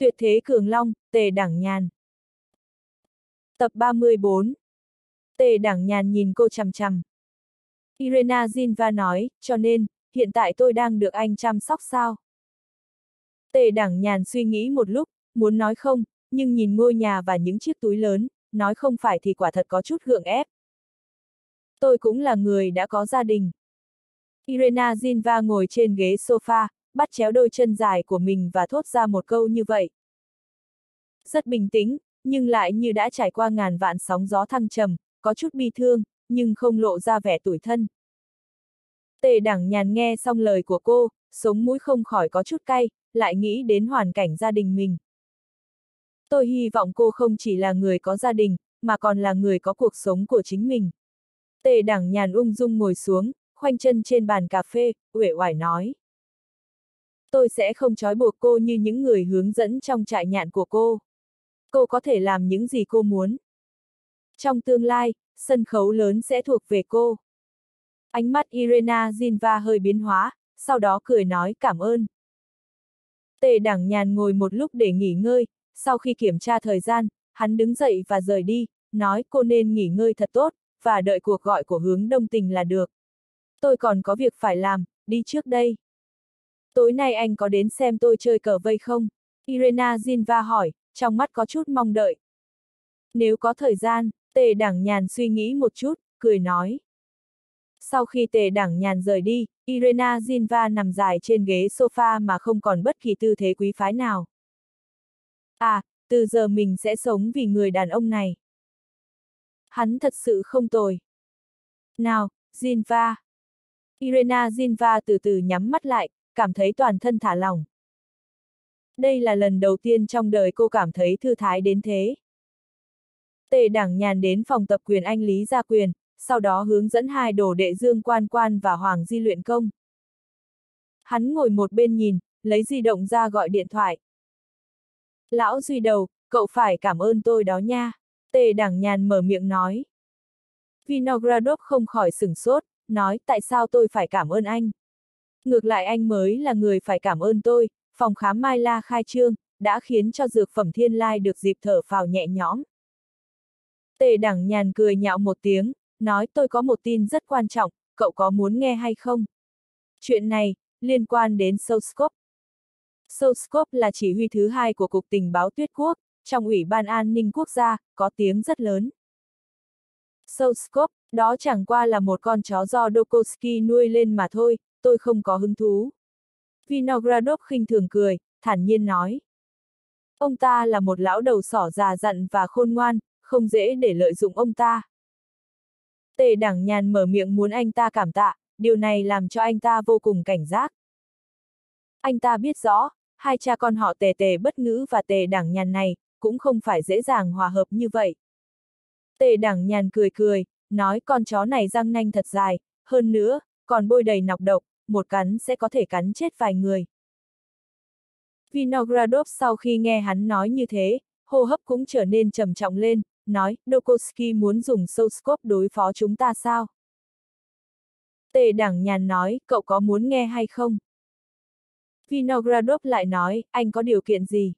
Tuyệt thế cường long, tề đảng nhàn. Tập 34 Tề đảng nhàn nhìn cô chằm chằm. Irena Zinva nói, cho nên, hiện tại tôi đang được anh chăm sóc sao? Tề đảng nhàn suy nghĩ một lúc, muốn nói không, nhưng nhìn ngôi nhà và những chiếc túi lớn, nói không phải thì quả thật có chút gượng ép. Tôi cũng là người đã có gia đình. Irena Zinva ngồi trên ghế sofa, bắt chéo đôi chân dài của mình và thốt ra một câu như vậy. Rất bình tĩnh, nhưng lại như đã trải qua ngàn vạn sóng gió thăng trầm, có chút bi thương, nhưng không lộ ra vẻ tủi thân. Tề đẳng nhàn nghe xong lời của cô, sống mũi không khỏi có chút cay, lại nghĩ đến hoàn cảnh gia đình mình. Tôi hy vọng cô không chỉ là người có gia đình, mà còn là người có cuộc sống của chính mình. Tề đẳng nhàn ung dung ngồi xuống, khoanh chân trên bàn cà phê, uể oải nói. Tôi sẽ không trói buộc cô như những người hướng dẫn trong trại nhạn của cô. Cô có thể làm những gì cô muốn. Trong tương lai, sân khấu lớn sẽ thuộc về cô. Ánh mắt Irena Zinva hơi biến hóa, sau đó cười nói cảm ơn. Tề đẳng nhàn ngồi một lúc để nghỉ ngơi, sau khi kiểm tra thời gian, hắn đứng dậy và rời đi, nói cô nên nghỉ ngơi thật tốt, và đợi cuộc gọi của hướng đông tình là được. Tôi còn có việc phải làm, đi trước đây. Tối nay anh có đến xem tôi chơi cờ vây không? Irena Zinva hỏi, trong mắt có chút mong đợi. Nếu có thời gian, tề đẳng nhàn suy nghĩ một chút, cười nói. Sau khi tề đẳng nhàn rời đi, Irena Zinva nằm dài trên ghế sofa mà không còn bất kỳ tư thế quý phái nào. À, từ giờ mình sẽ sống vì người đàn ông này. Hắn thật sự không tồi. Nào, Zinva. Irena Zinva từ từ nhắm mắt lại, cảm thấy toàn thân thả lỏng. Đây là lần đầu tiên trong đời cô cảm thấy thư thái đến thế. Tề đảng nhàn đến phòng tập quyền anh Lý Gia Quyền, sau đó hướng dẫn hai đồ đệ Dương Quan Quan và Hoàng Di luyện công. Hắn ngồi một bên nhìn, lấy di động ra gọi điện thoại. Lão Duy đầu, cậu phải cảm ơn tôi đó nha. Tề đảng nhàn mở miệng nói. Vinogradov không khỏi sửng sốt, nói tại sao tôi phải cảm ơn anh. Ngược lại anh mới là người phải cảm ơn tôi, phòng khám Mai La khai trương, đã khiến cho dược phẩm thiên lai được dịp thở phào nhẹ nhõm. Tề đẳng nhàn cười nhạo một tiếng, nói tôi có một tin rất quan trọng, cậu có muốn nghe hay không? Chuyện này, liên quan đến Soscope. Soscope là chỉ huy thứ hai của Cục Tình báo Tuyết Quốc, trong Ủy ban An ninh Quốc gia, có tiếng rất lớn. Soscope, đó chẳng qua là một con chó do Dokoski nuôi lên mà thôi, tôi không có hứng thú. Vinogradov khinh thường cười, thản nhiên nói. Ông ta là một lão đầu sỏ già dặn và khôn ngoan, không dễ để lợi dụng ông ta. Tề đẳng nhàn mở miệng muốn anh ta cảm tạ, điều này làm cho anh ta vô cùng cảnh giác. Anh ta biết rõ, hai cha con họ tề tề bất ngữ và tề đẳng nhàn này, cũng không phải dễ dàng hòa hợp như vậy. Tề đẳng nhàn cười cười, nói con chó này răng nanh thật dài, hơn nữa, còn bôi đầy nọc độc, một cắn sẽ có thể cắn chết vài người. Vinogradov sau khi nghe hắn nói như thế, hô hấp cũng trở nên trầm trọng lên, nói, Dokoski muốn dùng Soulscope đối phó chúng ta sao? Tề đẳng nhàn nói, cậu có muốn nghe hay không? Vinogradov lại nói, anh có điều kiện gì?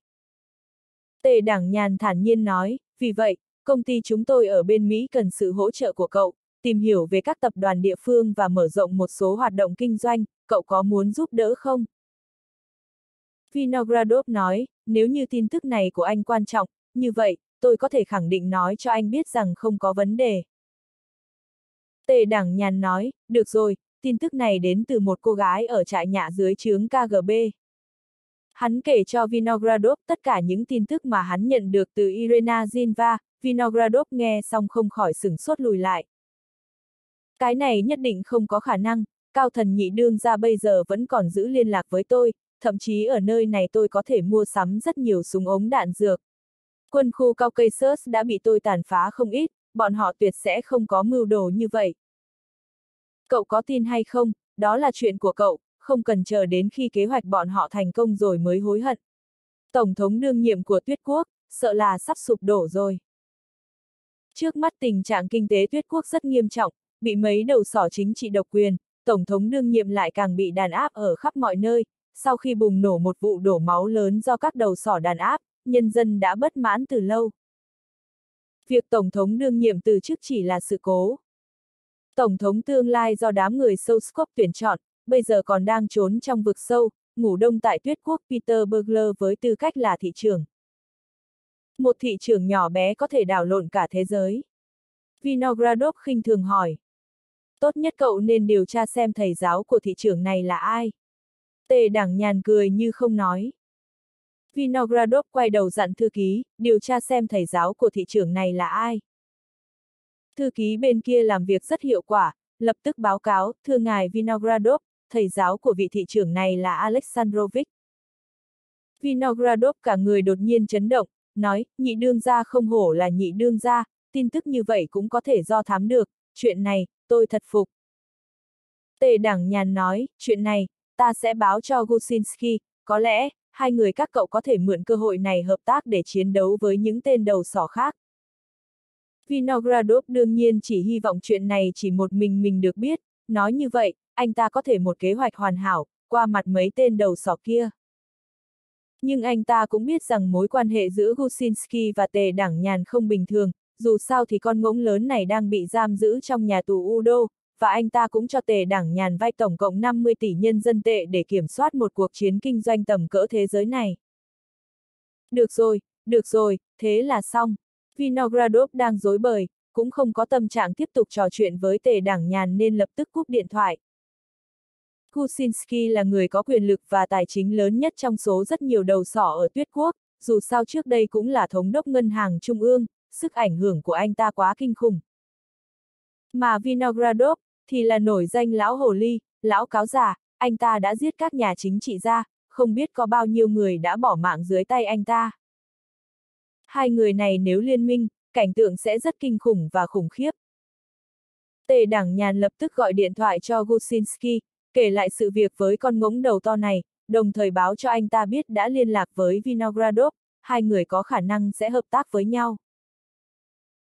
Tề đẳng nhàn thản nhiên nói, vì vậy, công ty chúng tôi ở bên Mỹ cần sự hỗ trợ của cậu, tìm hiểu về các tập đoàn địa phương và mở rộng một số hoạt động kinh doanh, cậu có muốn giúp đỡ không? Vinogradov nói, nếu như tin tức này của anh quan trọng, như vậy, tôi có thể khẳng định nói cho anh biết rằng không có vấn đề. Tề đẳng nhàn nói, được rồi, tin tức này đến từ một cô gái ở trại nhà dưới trướng KGB. Hắn kể cho Vinogradov tất cả những tin tức mà hắn nhận được từ Irena Zinva, Vinogradov nghe xong không khỏi sửng sốt lùi lại. Cái này nhất định không có khả năng, cao thần nhị đương ra bây giờ vẫn còn giữ liên lạc với tôi, thậm chí ở nơi này tôi có thể mua sắm rất nhiều súng ống đạn dược. Quân khu cao cây Caucasus đã bị tôi tàn phá không ít, bọn họ tuyệt sẽ không có mưu đồ như vậy. Cậu có tin hay không, đó là chuyện của cậu, không cần chờ đến khi kế hoạch bọn họ thành công rồi mới hối hận. Tổng thống đương nhiệm của Tuyết Quốc, sợ là sắp sụp đổ rồi. Trước mắt tình trạng kinh tế Tuyết Quốc rất nghiêm trọng, bị mấy đầu sỏ chính trị độc quyền, Tổng thống đương nhiệm lại càng bị đàn áp ở khắp mọi nơi, sau khi bùng nổ một vụ đổ máu lớn do các đầu sỏ đàn áp, nhân dân đã bất mãn từ lâu. Việc Tổng thống đương nhiệm từ chức chỉ là sự cố. Tổng thống tương lai do đám người sâu scope tuyển chọn, bây giờ còn đang trốn trong vực sâu, ngủ đông tại tuyết quốc Peter Bergler với tư cách là thị trường Một thị trường nhỏ bé có thể đảo lộn cả thế giới. Vinogradov khinh thường hỏi. Tốt nhất cậu nên điều tra xem thầy giáo của thị trưởng này là ai. Tề đảng nhàn cười như không nói. Vinogradov quay đầu dặn thư ký, điều tra xem thầy giáo của thị trưởng này là ai. Thư ký bên kia làm việc rất hiệu quả, lập tức báo cáo, thưa ngài Vinogradov, thầy giáo của vị thị trưởng này là Alexandrovich. Vinogradov cả người đột nhiên chấn động, nói, nhị đương gia không hổ là nhị đương gia, tin tức như vậy cũng có thể do thám được, chuyện này, tôi thật phục. Tề đảng nhàn nói, chuyện này, ta sẽ báo cho Gusinski, có lẽ, hai người các cậu có thể mượn cơ hội này hợp tác để chiến đấu với những tên đầu sỏ khác. Vinogradov đương nhiên chỉ hy vọng chuyện này chỉ một mình mình được biết, nói như vậy, anh ta có thể một kế hoạch hoàn hảo, qua mặt mấy tên đầu sỏ kia. Nhưng anh ta cũng biết rằng mối quan hệ giữa Gusinski và Tề Đảng Nhàn không bình thường, dù sao thì con ngỗng lớn này đang bị giam giữ trong nhà tù Udo, và anh ta cũng cho Tề Đảng Nhàn vay tổng cộng 50 tỷ nhân dân tệ để kiểm soát một cuộc chiến kinh doanh tầm cỡ thế giới này. Được rồi, được rồi, thế là xong. Vinogradov đang dối bời, cũng không có tâm trạng tiếp tục trò chuyện với Tề Đảng Nhàn nên lập tức cúp điện thoại. Kuczynski là người có quyền lực và tài chính lớn nhất trong số rất nhiều đầu sỏ ở Tuyết Quốc, dù sao trước đây cũng là thống đốc ngân hàng trung ương, sức ảnh hưởng của anh ta quá kinh khủng. Mà Vinogradov, thì là nổi danh lão hồ ly, lão cáo giả, anh ta đã giết các nhà chính trị gia, không biết có bao nhiêu người đã bỏ mạng dưới tay anh ta. Hai người này nếu liên minh, cảnh tượng sẽ rất kinh khủng và khủng khiếp. Tề đảng nhàn lập tức gọi điện thoại cho Gusinski, kể lại sự việc với con ngỗng đầu to này, đồng thời báo cho anh ta biết đã liên lạc với Vinogradov, hai người có khả năng sẽ hợp tác với nhau.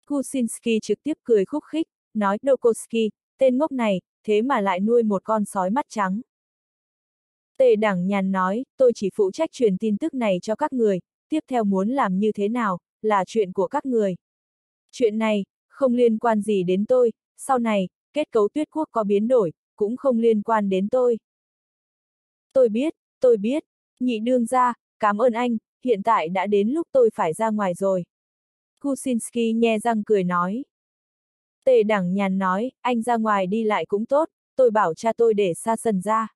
Kuczynski trực tiếp cười khúc khích, nói Dokoski, tên ngốc này, thế mà lại nuôi một con sói mắt trắng. Tề đảng nhàn nói, tôi chỉ phụ trách truyền tin tức này cho các người, tiếp theo muốn làm như thế nào, là chuyện của các người. Chuyện này, không liên quan gì đến tôi, sau này, kết cấu tuyết quốc có biến đổi, cũng không liên quan đến tôi. Tôi biết, tôi biết, nhị đương ra, cảm ơn anh, hiện tại đã đến lúc tôi phải ra ngoài rồi. Kusinski nhe răng cười nói. Tề đẳng nhàn nói, anh ra ngoài đi lại cũng tốt, tôi bảo cha tôi để xa sân ra.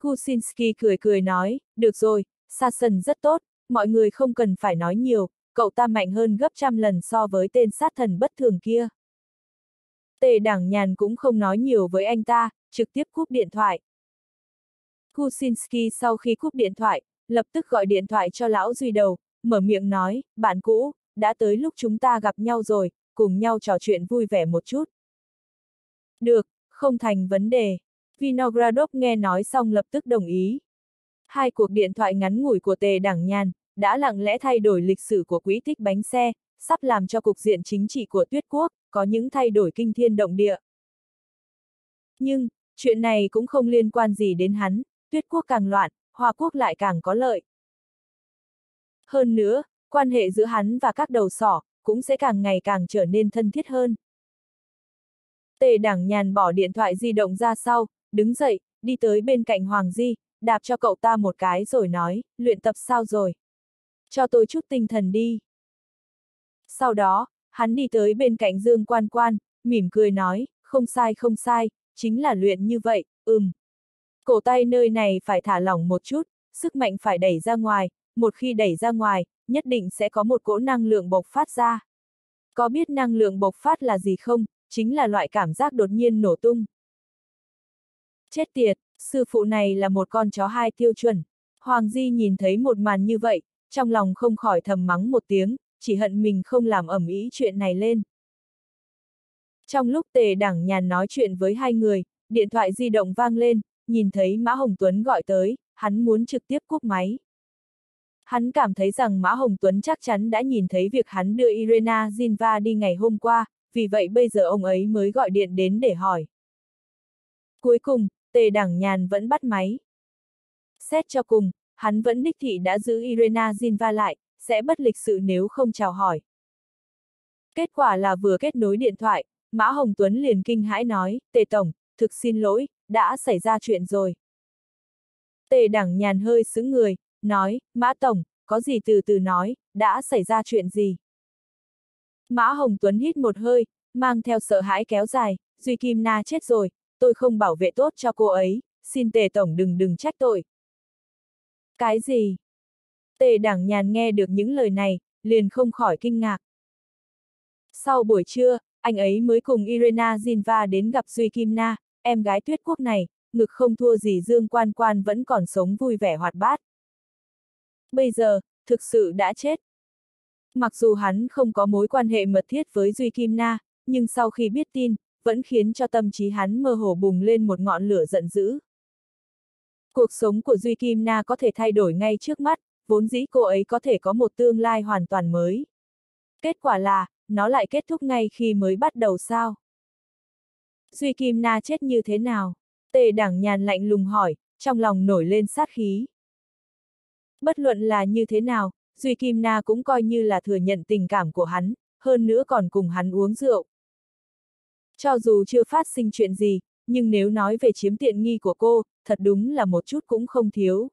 Kusinski cười cười nói, được rồi, xa sân rất tốt, mọi người không cần phải nói nhiều, cậu ta mạnh hơn gấp trăm lần so với tên sát thần bất thường kia. Tề đẳng nhàn cũng không nói nhiều với anh ta, trực tiếp cúp điện thoại. Kusinski sau khi cúp điện thoại, lập tức gọi điện thoại cho lão Duy Đầu, mở miệng nói, bạn cũ, đã tới lúc chúng ta gặp nhau rồi, cùng nhau trò chuyện vui vẻ một chút. Được, không thành vấn đề. Vinogradov nghe nói xong lập tức đồng ý. Hai cuộc điện thoại ngắn ngủi của Tề Đảng Nhàn, đã lặng lẽ thay đổi lịch sử của quỹ tích bánh xe, sắp làm cho cục diện chính trị của Tuyết Quốc, có những thay đổi kinh thiên động địa. Nhưng, chuyện này cũng không liên quan gì đến hắn, Tuyết Quốc càng loạn, Hoa Quốc lại càng có lợi. Hơn nữa, quan hệ giữa hắn và các đầu sỏ, cũng sẽ càng ngày càng trở nên thân thiết hơn. Tề đảng nhàn bỏ điện thoại di động ra sau, đứng dậy, đi tới bên cạnh Hoàng Di, đạp cho cậu ta một cái rồi nói, luyện tập sao rồi? Cho tôi chút tinh thần đi. Sau đó, hắn đi tới bên cạnh Dương Quan Quan, mỉm cười nói, không sai không sai, chính là luyện như vậy, ừm. Cổ tay nơi này phải thả lỏng một chút, sức mạnh phải đẩy ra ngoài, một khi đẩy ra ngoài, nhất định sẽ có một cỗ năng lượng bộc phát ra. Có biết năng lượng bộc phát là gì không? Chính là loại cảm giác đột nhiên nổ tung. Chết tiệt, sư phụ này là một con chó hai tiêu chuẩn. Hoàng Di nhìn thấy một màn như vậy, trong lòng không khỏi thầm mắng một tiếng, chỉ hận mình không làm ẩm ý chuyện này lên. Trong lúc tề đẳng nhàn nói chuyện với hai người, điện thoại di động vang lên, nhìn thấy Mã Hồng Tuấn gọi tới, hắn muốn trực tiếp cúp máy. Hắn cảm thấy rằng Mã Hồng Tuấn chắc chắn đã nhìn thấy việc hắn đưa Irena Zinva đi ngày hôm qua, vì vậy bây giờ ông ấy mới gọi điện đến để hỏi. Cuối cùng, Tề Đảng Nhàn vẫn bắt máy. xét cho cùng, hắn vẫn đích thị đã giữ Irena Zinva lại, sẽ bất lịch sự nếu không chào hỏi. Kết quả là vừa kết nối điện thoại, Mã Hồng Tuấn liền kinh hãi nói, Tề Tổng, thực xin lỗi, đã xảy ra chuyện rồi. Tề Đảng nhàn hơi sững người, nói, Mã Tổng, có gì từ từ nói, đã xảy ra chuyện gì? Mã Hồng Tuấn hít một hơi, mang theo sợ hãi kéo dài, Duy Kim Na chết rồi, tôi không bảo vệ tốt cho cô ấy, xin Tề Tổng đừng đừng trách tội. Cái gì? Tề Đảng nhàn nghe được những lời này, liền không khỏi kinh ngạc. Sau buổi trưa, anh ấy mới cùng Irena Zinva đến gặp Duy Kim Na, em gái tuyết quốc này, ngực không thua gì Dương Quan Quan vẫn còn sống vui vẻ hoạt bát. Bây giờ, thực sự đã chết. Mặc dù hắn không có mối quan hệ mật thiết với Duy Kim Na, nhưng sau khi biết tin, vẫn khiến cho tâm trí hắn mơ hồ bùng lên một ngọn lửa giận dữ. Cuộc sống của Duy Kim Na có thể thay đổi ngay trước mắt, vốn dĩ cô ấy có thể có một tương lai hoàn toàn mới. Kết quả là, nó lại kết thúc ngay khi mới bắt đầu sao? Duy Kim Na chết như thế nào? Tề đảng nhàn lạnh lùng hỏi, trong lòng nổi lên sát khí. Bất luận là như thế nào, Duy Kim Na cũng coi như là thừa nhận tình cảm của hắn, hơn nữa còn cùng hắn uống rượu. Cho dù chưa phát sinh chuyện gì, nhưng nếu nói về chiếm tiện nghi của cô, thật đúng là một chút cũng không thiếu.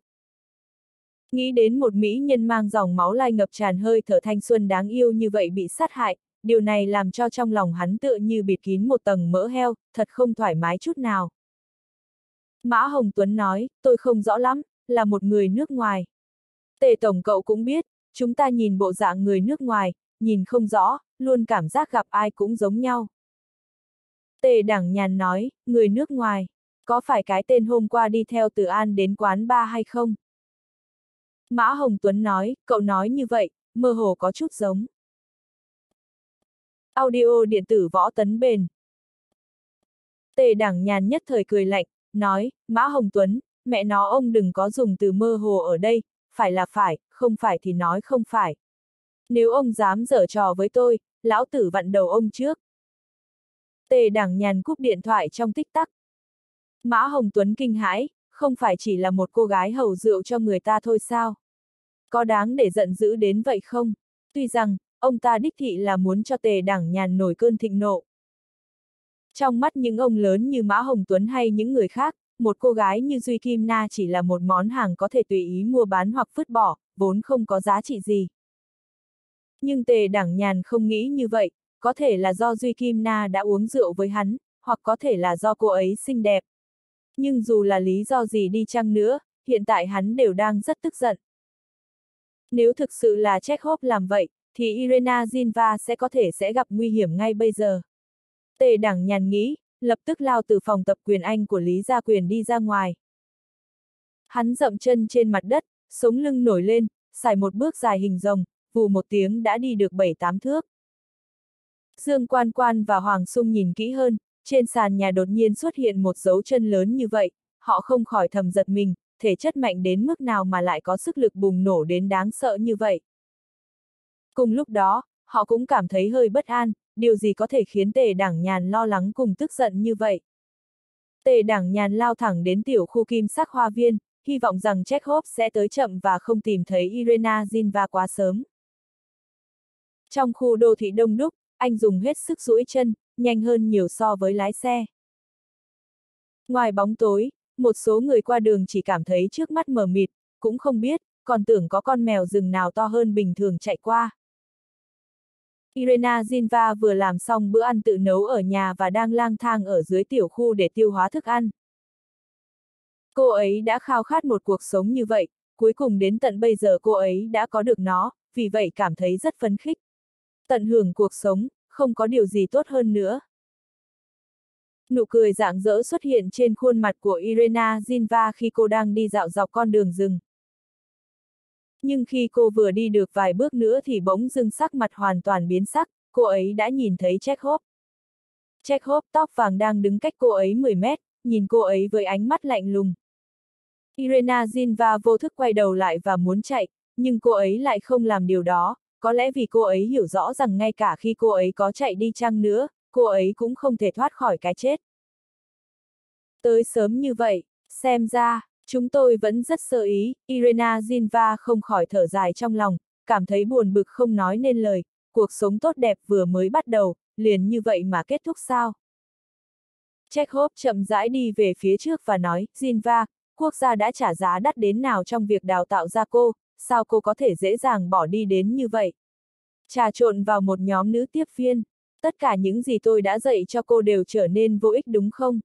Nghĩ đến một mỹ nhân mang dòng máu lai ngập tràn hơi thở thanh xuân đáng yêu như vậy bị sát hại, điều này làm cho trong lòng hắn tựa như bịt kín một tầng mỡ heo, thật không thoải mái chút nào. Mã Hồng Tuấn nói, tôi không rõ lắm, là một người nước ngoài. Tề Tổng cậu cũng biết, chúng ta nhìn bộ dạng người nước ngoài, nhìn không rõ, luôn cảm giác gặp ai cũng giống nhau. Tề Đẳng Nhàn nói, người nước ngoài, có phải cái tên hôm qua đi theo từ An đến quán ba hay không? Mã Hồng Tuấn nói, cậu nói như vậy, mơ hồ có chút giống. Audio điện tử võ tấn bền. Tề Đẳng Nhàn nhất thời cười lạnh, nói, Mã Hồng Tuấn, mẹ nó ông đừng có dùng từ mơ hồ ở đây, phải là phải, không phải thì nói không phải. Nếu ông dám dở trò với tôi, lão tử vặn đầu ông trước. Tề đảng nhàn cúp điện thoại trong tích tắc. Mã Hồng Tuấn kinh hãi, không phải chỉ là một cô gái hầu rượu cho người ta thôi sao? Có đáng để giận dữ đến vậy không? Tuy rằng, ông ta đích thị là muốn cho tề đảng nhàn nổi cơn thịnh nộ. Trong mắt những ông lớn như Mã Hồng Tuấn hay những người khác, một cô gái như Duy Kim Na chỉ là một món hàng có thể tùy ý mua bán hoặc vứt bỏ, vốn không có giá trị gì. Nhưng tề đảng nhàn không nghĩ như vậy, có thể là do Duy Kim Na đã uống rượu với hắn, hoặc có thể là do cô ấy xinh đẹp. Nhưng dù là lý do gì đi chăng nữa, hiện tại hắn đều đang rất tức giận. Nếu thực sự là Chekhov làm vậy, thì Irena Zinva sẽ có thể sẽ gặp nguy hiểm ngay bây giờ. Tề đảng nhàn nghĩ, lập tức lao từ phòng tập quyền Anh của Lý Gia Quyền đi ra ngoài. Hắn dậm chân trên mặt đất, sống lưng nổi lên, xài một bước dài hình rồng, vù một tiếng đã đi được bảy tám thước. Dương Quan Quan và Hoàng Sung nhìn kỹ hơn, trên sàn nhà đột nhiên xuất hiện một dấu chân lớn như vậy, họ không khỏi thầm giật mình, thể chất mạnh đến mức nào mà lại có sức lực bùng nổ đến đáng sợ như vậy. Cùng lúc đó, họ cũng cảm thấy hơi bất an, điều gì có thể khiến tề đảng nhàn lo lắng cùng tức giận như vậy. Tề đảng nhàn lao thẳng đến tiểu khu kim sắc hoa viên, hy vọng rằng Chekhov sẽ tới chậm và không tìm thấy Irena Zinva quá sớm. Trong khu đô thị đông đúc, anh dùng hết sức duỗi chân, nhanh hơn nhiều so với lái xe. Ngoài bóng tối, một số người qua đường chỉ cảm thấy trước mắt mờ mịt, cũng không biết, còn tưởng có con mèo rừng nào to hơn bình thường chạy qua. Irena Zinva vừa làm xong bữa ăn tự nấu ở nhà và đang lang thang ở dưới tiểu khu để tiêu hóa thức ăn. Cô ấy đã khao khát một cuộc sống như vậy, cuối cùng đến tận bây giờ cô ấy đã có được nó, vì vậy cảm thấy rất phấn khích. Tận hưởng cuộc sống, không có điều gì tốt hơn nữa. Nụ cười dạng dỡ xuất hiện trên khuôn mặt của Irena Zinva khi cô đang đi dạo dọc con đường rừng. Nhưng khi cô vừa đi được vài bước nữa thì bỗng dưng sắc mặt hoàn toàn biến sắc, cô ấy đã nhìn thấy Chekhov. Chekhov tóc vàng đang đứng cách cô ấy 10 mét, nhìn cô ấy với ánh mắt lạnh lùng. Irena Zinva vô thức quay đầu lại và muốn chạy, nhưng cô ấy lại không làm điều đó, có lẽ vì cô ấy hiểu rõ rằng ngay cả khi cô ấy có chạy đi chăng nữa, cô ấy cũng không thể thoát khỏi cái chết. Tới sớm như vậy, xem ra, Chúng tôi vẫn rất sơ ý, Irena Zinva không khỏi thở dài trong lòng, cảm thấy buồn bực không nói nên lời, cuộc sống tốt đẹp vừa mới bắt đầu, liền như vậy mà kết thúc sao? Chekhov chậm rãi đi về phía trước và nói, Zinva, quốc gia đã trả giá đắt đến nào trong việc đào tạo ra cô, sao cô có thể dễ dàng bỏ đi đến như vậy? Trà trộn vào một nhóm nữ tiếp viên, tất cả những gì tôi đã dạy cho cô đều trở nên vô ích đúng không?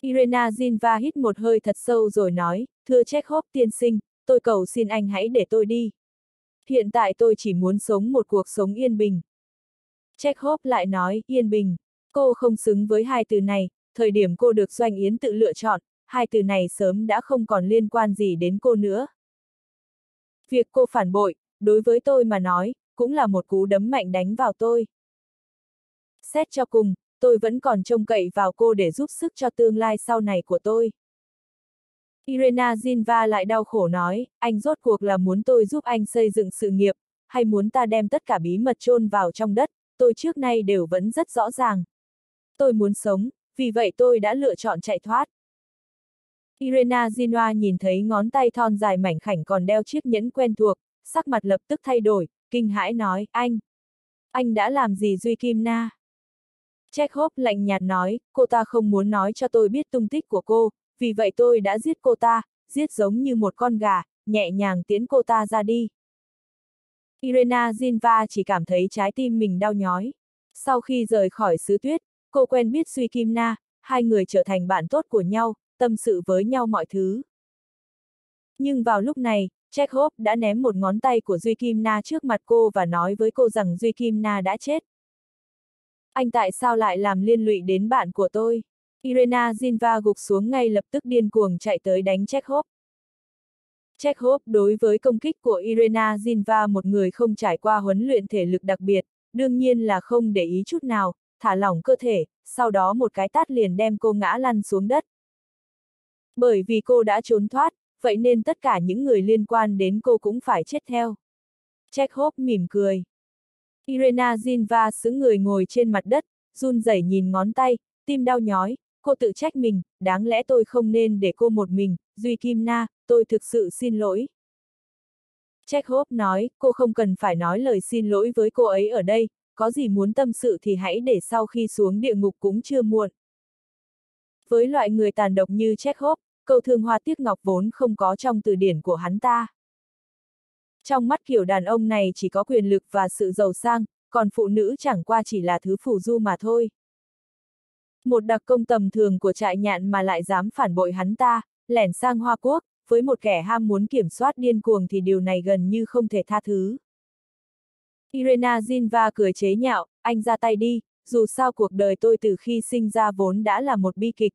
Irena Zinva hít một hơi thật sâu rồi nói, thưa Chekhov tiên sinh, tôi cầu xin anh hãy để tôi đi. Hiện tại tôi chỉ muốn sống một cuộc sống yên bình. Chekhov lại nói, yên bình. Cô không xứng với hai từ này, thời điểm cô được Doanh Yến tự lựa chọn, hai từ này sớm đã không còn liên quan gì đến cô nữa. Việc cô phản bội, đối với tôi mà nói, cũng là một cú đấm mạnh đánh vào tôi. Xét cho cùng, tôi vẫn còn trông cậy vào cô để giúp sức cho tương lai sau này của tôi. Irena Zinva lại đau khổ nói, anh rốt cuộc là muốn tôi giúp anh xây dựng sự nghiệp, hay muốn ta đem tất cả bí mật chôn vào trong đất, tôi trước nay đều vẫn rất rõ ràng. Tôi muốn sống, vì vậy tôi đã lựa chọn chạy thoát. Irena Zinva nhìn thấy ngón tay thon dài mảnh khảnh còn đeo chiếc nhẫn quen thuộc, sắc mặt lập tức thay đổi, kinh hãi nói, anh, anh đã làm gì Duy Kim Na? Chekhov lạnh nhạt nói, cô ta không muốn nói cho tôi biết tung tích của cô, vì vậy tôi đã giết cô ta, giết giống như một con gà, nhẹ nhàng tiến cô ta ra đi. Irena Zinva chỉ cảm thấy trái tim mình đau nhói. Sau khi rời khỏi xứ tuyết, cô quen biết Suy Kim Na, hai người trở thành bạn tốt của nhau, tâm sự với nhau mọi thứ. Nhưng vào lúc này, Chekhov đã ném một ngón tay của Duy Kim Na trước mặt cô và nói với cô rằng Duy Kim Na đã chết. Anh tại sao lại làm liên lụy đến bạn của tôi? Irena Zinva gục xuống ngay lập tức điên cuồng chạy tới đánh Chekhov. Chekhov đối với công kích của Irena Zinva một người không trải qua huấn luyện thể lực đặc biệt, đương nhiên là không để ý chút nào, thả lỏng cơ thể, sau đó một cái tát liền đem cô ngã lăn xuống đất. Bởi vì cô đã trốn thoát, vậy nên tất cả những người liên quan đến cô cũng phải chết theo. Chekhov mỉm cười. Irena Zinva xứng người ngồi trên mặt đất, run rẩy nhìn ngón tay, tim đau nhói, cô tự trách mình, đáng lẽ tôi không nên để cô một mình, Duy Kim Na, tôi thực sự xin lỗi. Chekhov nói, cô không cần phải nói lời xin lỗi với cô ấy ở đây, có gì muốn tâm sự thì hãy để sau khi xuống địa ngục cũng chưa muộn. Với loại người tàn độc như Chekhov, câu thương hoa tiếc ngọc vốn không có trong từ điển của hắn ta. Trong mắt kiểu đàn ông này chỉ có quyền lực và sự giàu sang, còn phụ nữ chẳng qua chỉ là thứ phù du mà thôi. Một đặc công tầm thường của trại nhạn mà lại dám phản bội hắn ta, lẻn sang Hoa Quốc, với một kẻ ham muốn kiểm soát điên cuồng thì điều này gần như không thể tha thứ. Irena Zinva cười chế nhạo, anh ra tay đi, dù sao cuộc đời tôi từ khi sinh ra vốn đã là một bi kịch.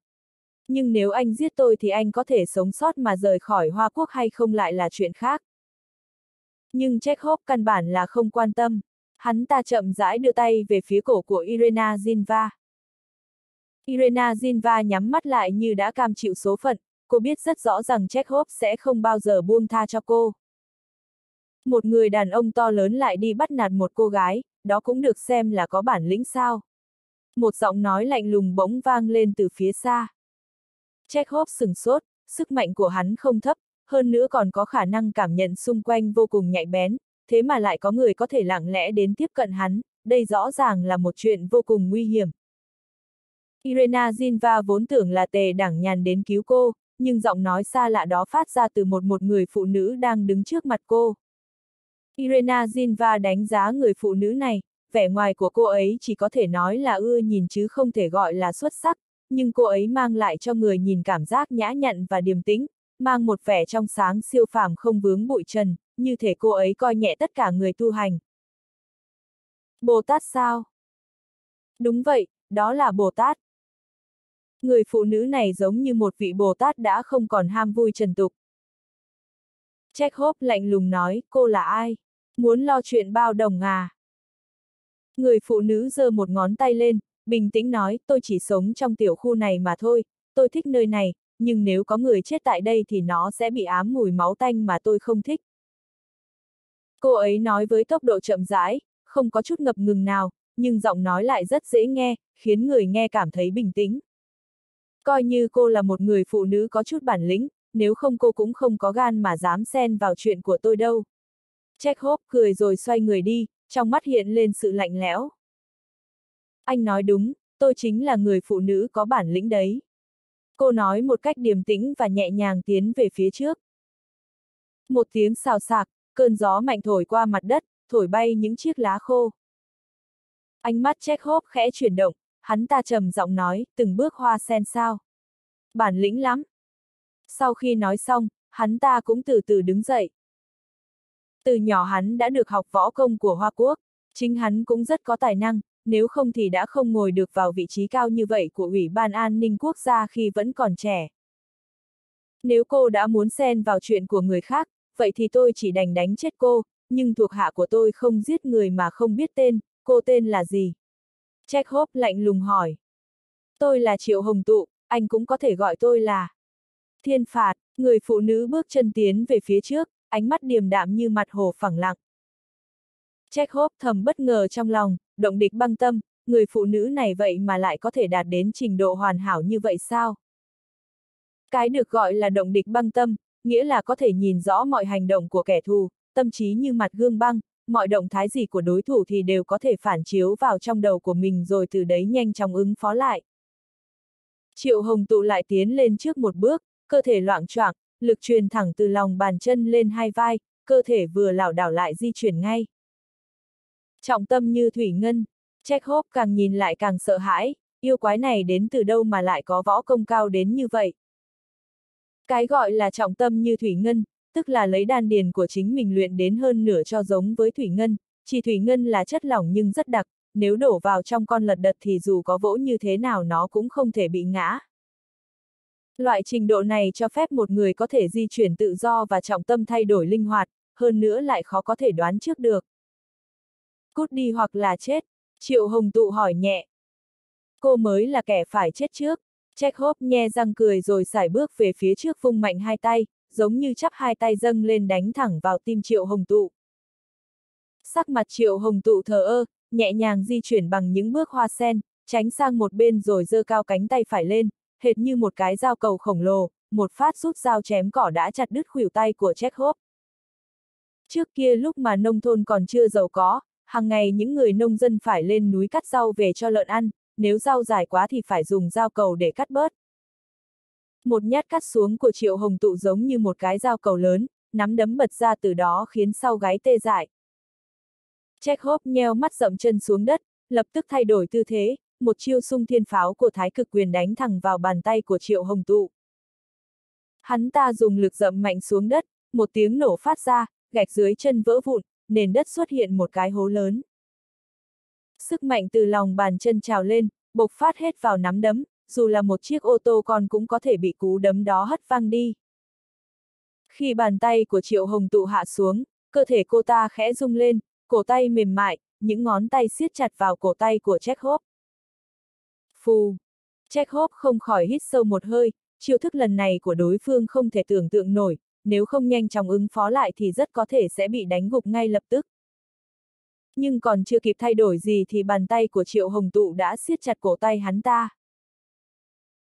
Nhưng nếu anh giết tôi thì anh có thể sống sót mà rời khỏi Hoa Quốc hay không lại là chuyện khác. Nhưng Chekhov căn bản là không quan tâm. Hắn ta chậm rãi đưa tay về phía cổ của Irena Zinva. Irena Zinva nhắm mắt lại như đã cam chịu số phận, cô biết rất rõ rằng Chekhov sẽ không bao giờ buông tha cho cô. Một người đàn ông to lớn lại đi bắt nạt một cô gái, đó cũng được xem là có bản lĩnh sao. Một giọng nói lạnh lùng bỗng vang lên từ phía xa. Chekhov sừng sốt, sức mạnh của hắn không thấp, hơn nữa còn có khả năng cảm nhận xung quanh vô cùng nhạy bén, thế mà lại có người có thể lặng lẽ đến tiếp cận hắn, đây rõ ràng là một chuyện vô cùng nguy hiểm. Irena Zinva vốn tưởng là tề đảng nhàn đến cứu cô, nhưng giọng nói xa lạ đó phát ra từ một một người phụ nữ đang đứng trước mặt cô. Irena Zinva đánh giá người phụ nữ này, vẻ ngoài của cô ấy chỉ có thể nói là ưa nhìn chứ không thể gọi là xuất sắc, nhưng cô ấy mang lại cho người nhìn cảm giác nhã nhặn và điềm tĩnh, mang một vẻ trong sáng siêu phàm không vướng bụi trần, như thể cô ấy coi nhẹ tất cả người tu hành. Bồ Tát sao? Đúng vậy, đó là Bồ Tát. Người phụ nữ này giống như một vị Bồ Tát đã không còn ham vui trần tục. Chekhov lạnh lùng nói, cô là ai? Muốn lo chuyện bao đồng à? Người phụ nữ giơ một ngón tay lên, bình tĩnh nói, tôi chỉ sống trong tiểu khu này mà thôi, tôi thích nơi này, nhưng nếu có người chết tại đây thì nó sẽ bị ám mùi máu tanh mà tôi không thích. Cô ấy nói với tốc độ chậm rãi, không có chút ngập ngừng nào, nhưng giọng nói lại rất dễ nghe, khiến người nghe cảm thấy bình tĩnh. Coi như cô là một người phụ nữ có chút bản lĩnh, nếu không cô cũng không có gan mà dám xen vào chuyện của tôi đâu. Chekhov cười rồi xoay người đi, trong mắt hiện lên sự lạnh lẽo. Anh nói đúng, tôi chính là người phụ nữ có bản lĩnh đấy. Cô nói một cách điềm tĩnh và nhẹ nhàng tiến về phía trước. Một tiếng xào xạc, cơn gió mạnh thổi qua mặt đất, thổi bay những chiếc lá khô. Ánh mắt Chekhov khẽ chuyển động, hắn ta trầm giọng nói, từng bước hoa sen sao. Bản lĩnh lắm. Sau khi nói xong, hắn ta cũng từ từ đứng dậy. Từ nhỏ hắn đã được học võ công của Hoa Quốc, chính hắn cũng rất có tài năng, nếu không thì đã không ngồi được vào vị trí cao như vậy của Ủy ban An ninh Quốc gia khi vẫn còn trẻ. Nếu cô đã muốn xen vào chuyện của người khác, vậy thì tôi chỉ đành đánh chết cô, nhưng thuộc hạ của tôi không giết người mà không biết tên, cô tên là gì? Chekhov lạnh lùng hỏi. Tôi là Triệu Hồng Tụ, anh cũng có thể gọi tôi là. Thiên phạt, người phụ nữ bước chân tiến về phía trước, ánh mắt điềm đạm như mặt hồ phẳng lặng. Chekhov thầm bất ngờ trong lòng, động địch băng tâm, người phụ nữ này vậy mà lại có thể đạt đến trình độ hoàn hảo như vậy sao? Cái được gọi là động địch băng tâm, nghĩa là có thể nhìn rõ mọi hành động của kẻ thù, tâm trí như mặt gương băng, mọi động thái gì của đối thủ thì đều có thể phản chiếu vào trong đầu của mình rồi từ đấy nhanh chóng ứng phó lại. Triệu Hồng tụ lại tiến lên trước một bước, cơ thể loạn choạng, lực truyền thẳng từ lòng bàn chân lên hai vai, cơ thể vừa lảo đảo lại di chuyển ngay. Trọng tâm như thủy ngân, Chekhov càng nhìn lại càng sợ hãi, yêu quái này đến từ đâu mà lại có võ công cao đến như vậy. Cái gọi là trọng tâm như thủy ngân, tức là lấy đan điền của chính mình luyện đến hơn nửa cho giống với thủy ngân, chỉ thủy ngân là chất lỏng nhưng rất đặc, nếu đổ vào trong con lật đật thì dù có vỗ như thế nào nó cũng không thể bị ngã. Loại trình độ này cho phép một người có thể di chuyển tự do và trọng tâm thay đổi linh hoạt, hơn nữa lại khó có thể đoán trước được. Cút đi hoặc là chết, Triệu Hồng Tụ hỏi nhẹ. Cô mới là kẻ phải chết trước. Chekhov nhe răng cười rồi sải bước về phía trước vung mạnh hai tay, giống như chắp hai tay dâng lên đánh thẳng vào tim Triệu Hồng Tụ. Sắc mặt Triệu Hồng Tụ thờ ơ, nhẹ nhàng di chuyển bằng những bước hoa sen, tránh sang một bên rồi giơ cao cánh tay phải lên, hệt như một cái dao cầu khổng lồ, một phát rút dao chém cỏ đã chặt đứt khuỷu tay của Chekhov. Trước kia lúc mà nông thôn còn chưa giàu có, hàng ngày những người nông dân phải lên núi cắt rau về cho lợn ăn, nếu rau dài quá thì phải dùng dao cầu để cắt bớt. Một nhát cắt xuống của Triệu Hồng Tụ giống như một cái dao cầu lớn, nắm đấm bật ra từ đó khiến sau gáy tê dại. Chekhov nheo mắt rậm chân xuống đất, lập tức thay đổi tư thế, một chiêu sung thiên pháo của thái cực quyền đánh thẳng vào bàn tay của Triệu Hồng Tụ. Hắn ta dùng lực dậm mạnh xuống đất, một tiếng nổ phát ra, gạch dưới chân vỡ vụn, nền đất xuất hiện một cái hố lớn. Sức mạnh từ lòng bàn chân trào lên, bộc phát hết vào nắm đấm, dù là một chiếc ô tô con cũng có thể bị cú đấm đó hất văng đi. Khi bàn tay của Triệu Hồng tụ hạ xuống, cơ thể cô ta khẽ rung lên, cổ tay mềm mại, những ngón tay siết chặt vào cổ tay của Chekhov. Phù! Chekhov không khỏi hít sâu một hơi, chiêu thức lần này của đối phương không thể tưởng tượng nổi, nếu không nhanh chóng ứng phó lại thì rất có thể sẽ bị đánh gục ngay lập tức. Nhưng còn chưa kịp thay đổi gì thì bàn tay của Triệu Hồng Tụ đã siết chặt cổ tay hắn ta.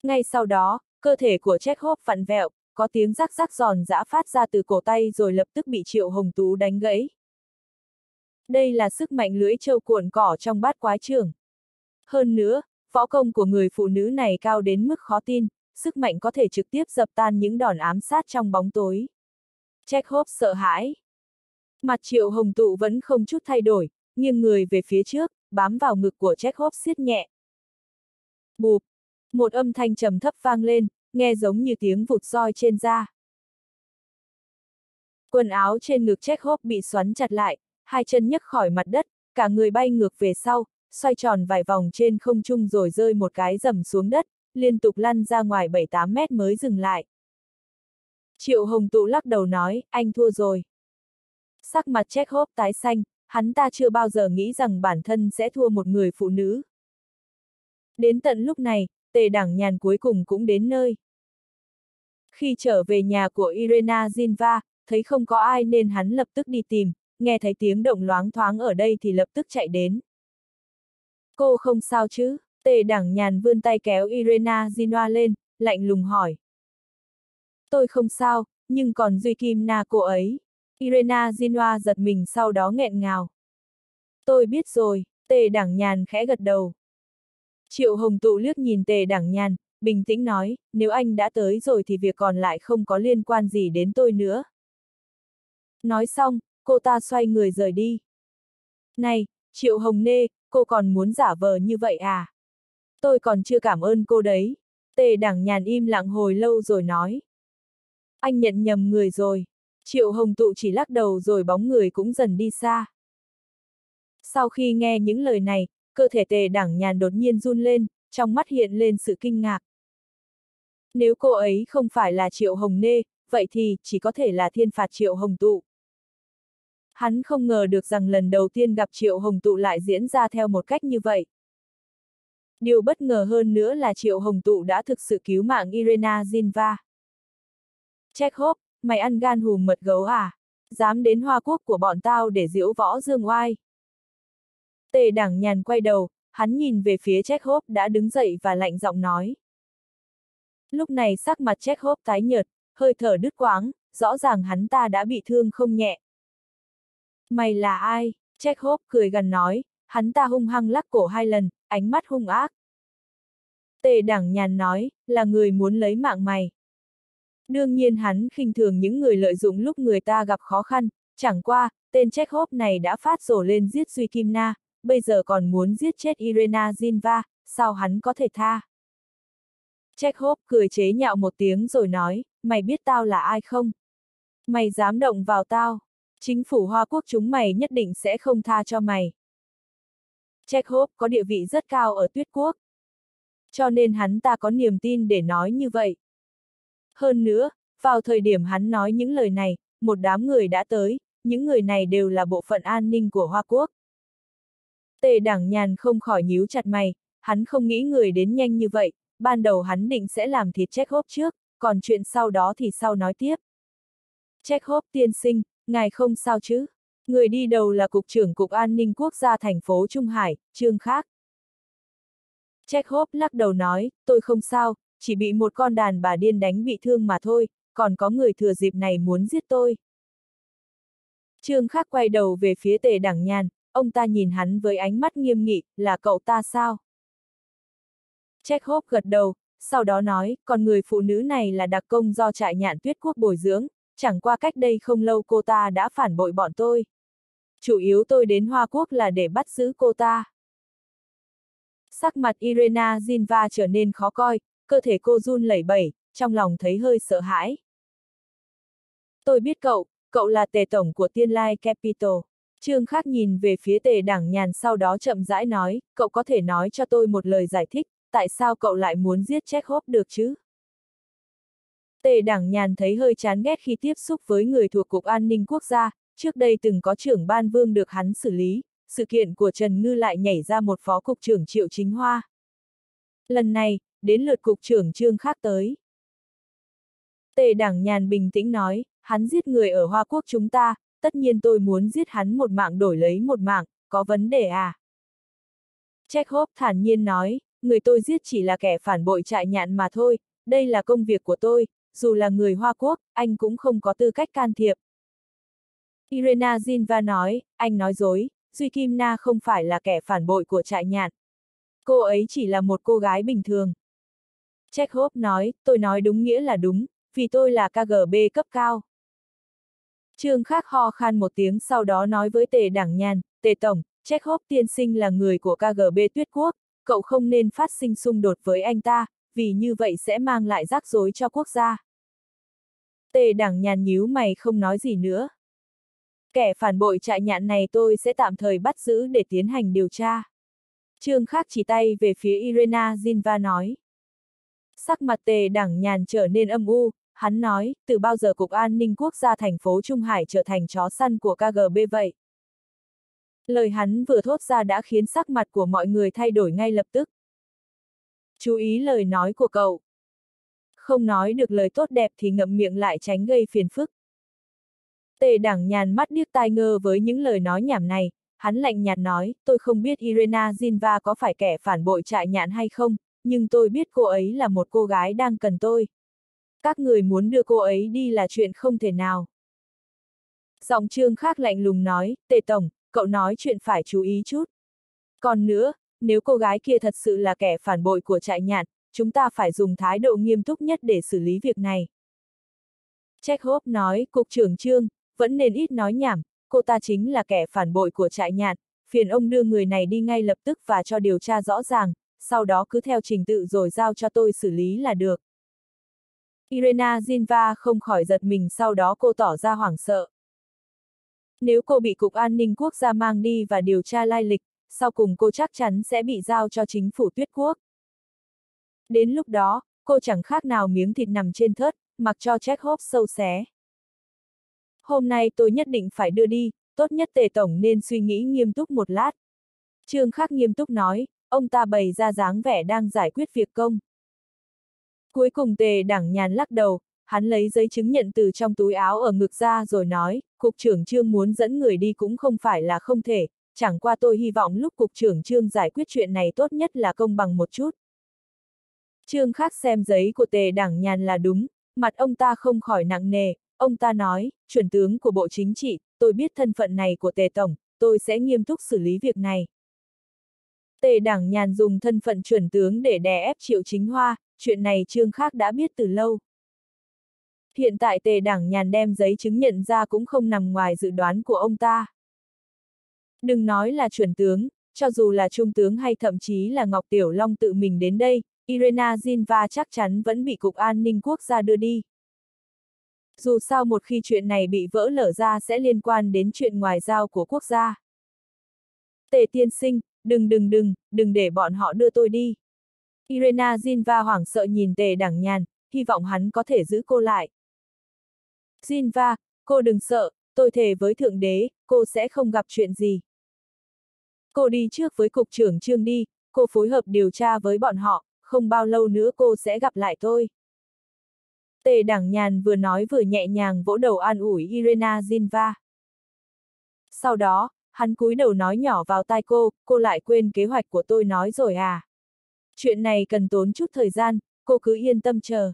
Ngay sau đó, cơ thể của Chekhov vặn vẹo, có tiếng rắc rắc giòn giã phát ra từ cổ tay rồi lập tức bị Triệu Hồng Tú đánh gãy. Đây là sức mạnh lưỡi trâu cuộn cỏ trong bát quái trường. Hơn nữa, võ công của người phụ nữ này cao đến mức khó tin, sức mạnh có thể trực tiếp dập tan những đòn ám sát trong bóng tối. Chekhov sợ hãi. Mặt triệu hồng tụ vẫn không chút thay đổi, nghiêng người về phía trước, bám vào ngực của Chekhov siết nhẹ. Bụp! Một âm thanh trầm thấp vang lên, nghe giống như tiếng vụt roi trên da. Quần áo trên ngực Chekhov bị xoắn chặt lại, hai chân nhấc khỏi mặt đất, cả người bay ngược về sau, xoay tròn vài vòng trên không trung rồi rơi một cái rầm xuống đất, liên tục lăn ra ngoài 7-8 mét mới dừng lại. Triệu Hồng Tụ lắc đầu nói, anh thua rồi. Sắc mặt Chekhov tái xanh, hắn ta chưa bao giờ nghĩ rằng bản thân sẽ thua một người phụ nữ. Đến tận lúc này, tề đảng nhàn cuối cùng cũng đến nơi. Khi trở về nhà của Irena Zinva, thấy không có ai nên hắn lập tức đi tìm, nghe thấy tiếng động loáng thoáng ở đây thì lập tức chạy đến. Cô không sao chứ? Tề đảng nhàn vươn tay kéo Irena Zinva lên, lạnh lùng hỏi. Tôi không sao, nhưng còn Duy Kim Na cô ấy. Irena Jinwa giật mình sau đó nghẹn ngào. Tôi biết rồi, tề đảng nhàn khẽ gật đầu. Triệu Hồng Tụ liếc nhìn tề đảng nhàn, bình tĩnh nói, nếu anh đã tới rồi thì việc còn lại không có liên quan gì đến tôi nữa. Nói xong, cô ta xoay người rời đi. Này, Triệu Hồng Nê, cô còn muốn giả vờ như vậy à? Tôi còn chưa cảm ơn cô đấy. Tề đảng nhàn im lặng hồi lâu rồi nói. Anh nhận nhầm người rồi. Triệu Hồng Tụ chỉ lắc đầu rồi bóng người cũng dần đi xa. Sau khi nghe những lời này, cơ thể tề đảng nhàn đột nhiên run lên, trong mắt hiện lên sự kinh ngạc. Nếu cô ấy không phải là Triệu Hồng Nê, vậy thì chỉ có thể là thiên phạt Triệu Hồng Tụ. Hắn không ngờ được rằng lần đầu tiên gặp Triệu Hồng Tụ lại diễn ra theo một cách như vậy. Điều bất ngờ hơn nữa là Triệu Hồng Tụ đã thực sự cứu mạng Irena Zinva. Chekhov, mày ăn gan hùm mật gấu à? Dám đến Hoa Quốc của bọn tao để diễu võ dương oai. Tề đảng nhàn quay đầu, hắn nhìn về phía Chekhov đã đứng dậy và lạnh giọng nói. Lúc này sắc mặt Chekhov tái nhợt, hơi thở đứt quáng, rõ ràng hắn ta đã bị thương không nhẹ. Mày là ai? Chekhov cười gần nói, hắn ta hung hăng lắc cổ hai lần, ánh mắt hung ác. Tề đảng nhàn nói, là người muốn lấy mạng mày. Đương nhiên hắn khinh thường những người lợi dụng lúc người ta gặp khó khăn, chẳng qua, tên Chekhov này đã phát rổ lên giết Duy Kim Na, bây giờ còn muốn giết chết Irena Zinva, sao hắn có thể tha? Chekhov cười chế nhạo một tiếng rồi nói, mày biết tao là ai không? Mày dám động vào tao, chính phủ Hoa Quốc chúng mày nhất định sẽ không tha cho mày. Chekhov có địa vị rất cao ở tuyết quốc. Cho nên hắn ta có niềm tin để nói như vậy. Hơn nữa, vào thời điểm hắn nói những lời này, một đám người đã tới, những người này đều là bộ phận an ninh của Hoa Quốc. Tề đảng nhàn không khỏi nhíu chặt mày, hắn không nghĩ người đến nhanh như vậy, ban đầu hắn định sẽ làm thịt Chekhov trước, còn chuyện sau đó thì sau nói tiếp. Chekhov tiên sinh, ngài không sao chứ? Người đi đầu là Cục trưởng Cục An ninh Quốc gia thành phố Trung Hải, Trương Khác. Chekhov lắc đầu nói, tôi không sao, chỉ bị một con đàn bà điên đánh bị thương mà thôi, còn có người thừa dịp này muốn giết tôi. Trương Khác quay đầu về phía tề đảng nhàn, ông ta nhìn hắn với ánh mắt nghiêm nghị, là cậu ta sao? Chekhov gật đầu, sau đó nói, còn người phụ nữ này là đặc công do trại nhạn tuyết quốc bồi dưỡng, chẳng qua cách đây không lâu cô ta đã phản bội bọn tôi. Chủ yếu tôi đến Hoa Quốc là để bắt giữ cô ta. Sắc mặt Irena Zinva trở nên khó coi, cơ thể cô run lẩy bẩy, trong lòng thấy hơi sợ hãi. Tôi biết cậu, cậu là tề tổng của Tiên Lai Capital. Trương Khắc nhìn về phía tề đảng nhàn sau đó chậm rãi nói, cậu có thể nói cho tôi một lời giải thích, tại sao cậu lại muốn giết Chekhov được chứ? Tề đảng nhàn thấy hơi chán ghét khi tiếp xúc với người thuộc Cục An ninh Quốc gia, trước đây từng có trưởng ban vương được hắn xử lý, sự kiện của Trần Ngư lại nhảy ra một phó cục trưởng Triệu Chính Hoa. Lần này, đến lượt cục trưởng Trương Khác tới. Tề đảng nhàn bình tĩnh nói, hắn giết người ở Hoa Quốc chúng ta, tất nhiên tôi muốn giết hắn một mạng đổi lấy một mạng, có vấn đề à? Chekhov thản nhiên nói, người tôi giết chỉ là kẻ phản bội trại nhạn mà thôi, đây là công việc của tôi, dù là người Hoa Quốc, anh cũng không có tư cách can thiệp. Irena Zinva nói, anh nói dối, Duy Kim Na không phải là kẻ phản bội của trại nhạn. Cô ấy chỉ là một cô gái bình thường. Chekhov nói, tôi nói đúng nghĩa là đúng, vì tôi là KGB cấp cao. Trương Khắc ho khan một tiếng sau đó nói với Tề Đảng Nhàn, Tề Tổng, Chekhov tiên sinh là người của KGB tuyết quốc, cậu không nên phát sinh xung đột với anh ta, vì như vậy sẽ mang lại rắc rối cho quốc gia. Tề Đảng Nhàn nhíu mày không nói gì nữa. Kẻ phản bội trại nhạn này tôi sẽ tạm thời bắt giữ để tiến hành điều tra. Trương Khắc chỉ tay về phía Irena Zinva nói. Sắc mặt tề đảng nhàn trở nên âm u, hắn nói, từ bao giờ Cục An ninh Quốc gia thành phố Trung Hải trở thành chó săn của KGB vậy? Lời hắn vừa thốt ra đã khiến sắc mặt của mọi người thay đổi ngay lập tức. Chú ý lời nói của cậu. Không nói được lời tốt đẹp thì ngậm miệng lại tránh gây phiền phức. Tề đảng nhàn mắt điếc tai ngơ với những lời nói nhảm này, hắn lạnh nhạt nói, tôi không biết Irena Zinva có phải kẻ phản bội trại nhạn hay không, nhưng tôi biết cô ấy là một cô gái đang cần tôi. Các người muốn đưa cô ấy đi là chuyện không thể nào. Giọng trương khác lạnh lùng nói, tề tổng, cậu nói chuyện phải chú ý chút. Còn nữa, nếu cô gái kia thật sự là kẻ phản bội của trại nhạn, chúng ta phải dùng thái độ nghiêm túc nhất để xử lý việc này. Chekhov nói, Cục trưởng Trương, vẫn nên ít nói nhảm, cô ta chính là kẻ phản bội của trại nhạn, phiền ông đưa người này đi ngay lập tức và cho điều tra rõ ràng, sau đó cứ theo trình tự rồi giao cho tôi xử lý là được. Irena Zinva không khỏi giật mình sau đó cô tỏ ra hoảng sợ. Nếu cô bị Cục An ninh Quốc gia mang đi và điều tra lai lịch, sau cùng cô chắc chắn sẽ bị giao cho chính phủ tuyết quốc. Đến lúc đó, cô chẳng khác nào miếng thịt nằm trên thớt, mặc cho Chekhov sâu xé. Hôm nay tôi nhất định phải đưa đi, tốt nhất tề tổng nên suy nghĩ nghiêm túc một lát. Trương Khắc nghiêm túc nói, ông ta bày ra dáng vẻ đang giải quyết việc công. Cuối cùng tề đảng nhàn lắc đầu, hắn lấy giấy chứng nhận từ trong túi áo ở ngực ra rồi nói, cục trưởng trương muốn dẫn người đi cũng không phải là không thể, chẳng qua tôi hy vọng lúc cục trưởng trương giải quyết chuyện này tốt nhất là công bằng một chút. Trương Khắc xem giấy của tề đảng nhàn là đúng, mặt ông ta không khỏi nặng nề, ông ta nói, chuẩn tướng của Bộ Chính trị, tôi biết thân phận này của tề tổng, tôi sẽ nghiêm túc xử lý việc này. Tề đảng nhàn dùng thân phận chuẩn tướng để đè ép triệu chính hoa, chuyện này Trương Khác đã biết từ lâu. Hiện tại tề đảng nhàn đem giấy chứng nhận ra cũng không nằm ngoài dự đoán của ông ta. Đừng nói là chuẩn tướng, cho dù là trung tướng hay thậm chí là Ngọc Tiểu Long tự mình đến đây, Irena Zinva chắc chắn vẫn bị Cục An ninh Quốc gia đưa đi. Dù sao một khi chuyện này bị vỡ lở ra sẽ liên quan đến chuyện ngoài giao của quốc gia. Tề tiên sinh, đừng đừng đừng, đừng để bọn họ đưa tôi đi. Irena Zinva hoảng sợ nhìn tề đẳng nhàn, hy vọng hắn có thể giữ cô lại. Zinva, cô đừng sợ, tôi thề với Thượng Đế, cô sẽ không gặp chuyện gì. Cô đi trước với Cục trưởng Trương đi, cô phối hợp điều tra với bọn họ, không bao lâu nữa cô sẽ gặp lại tôi. Tề Đảng nhàn vừa nói vừa nhẹ nhàng vỗ đầu an ủi Irena Zinva. Sau đó, hắn cúi đầu nói nhỏ vào tai cô, cô lại quên kế hoạch của tôi nói rồi à. Chuyện này cần tốn chút thời gian, cô cứ yên tâm chờ.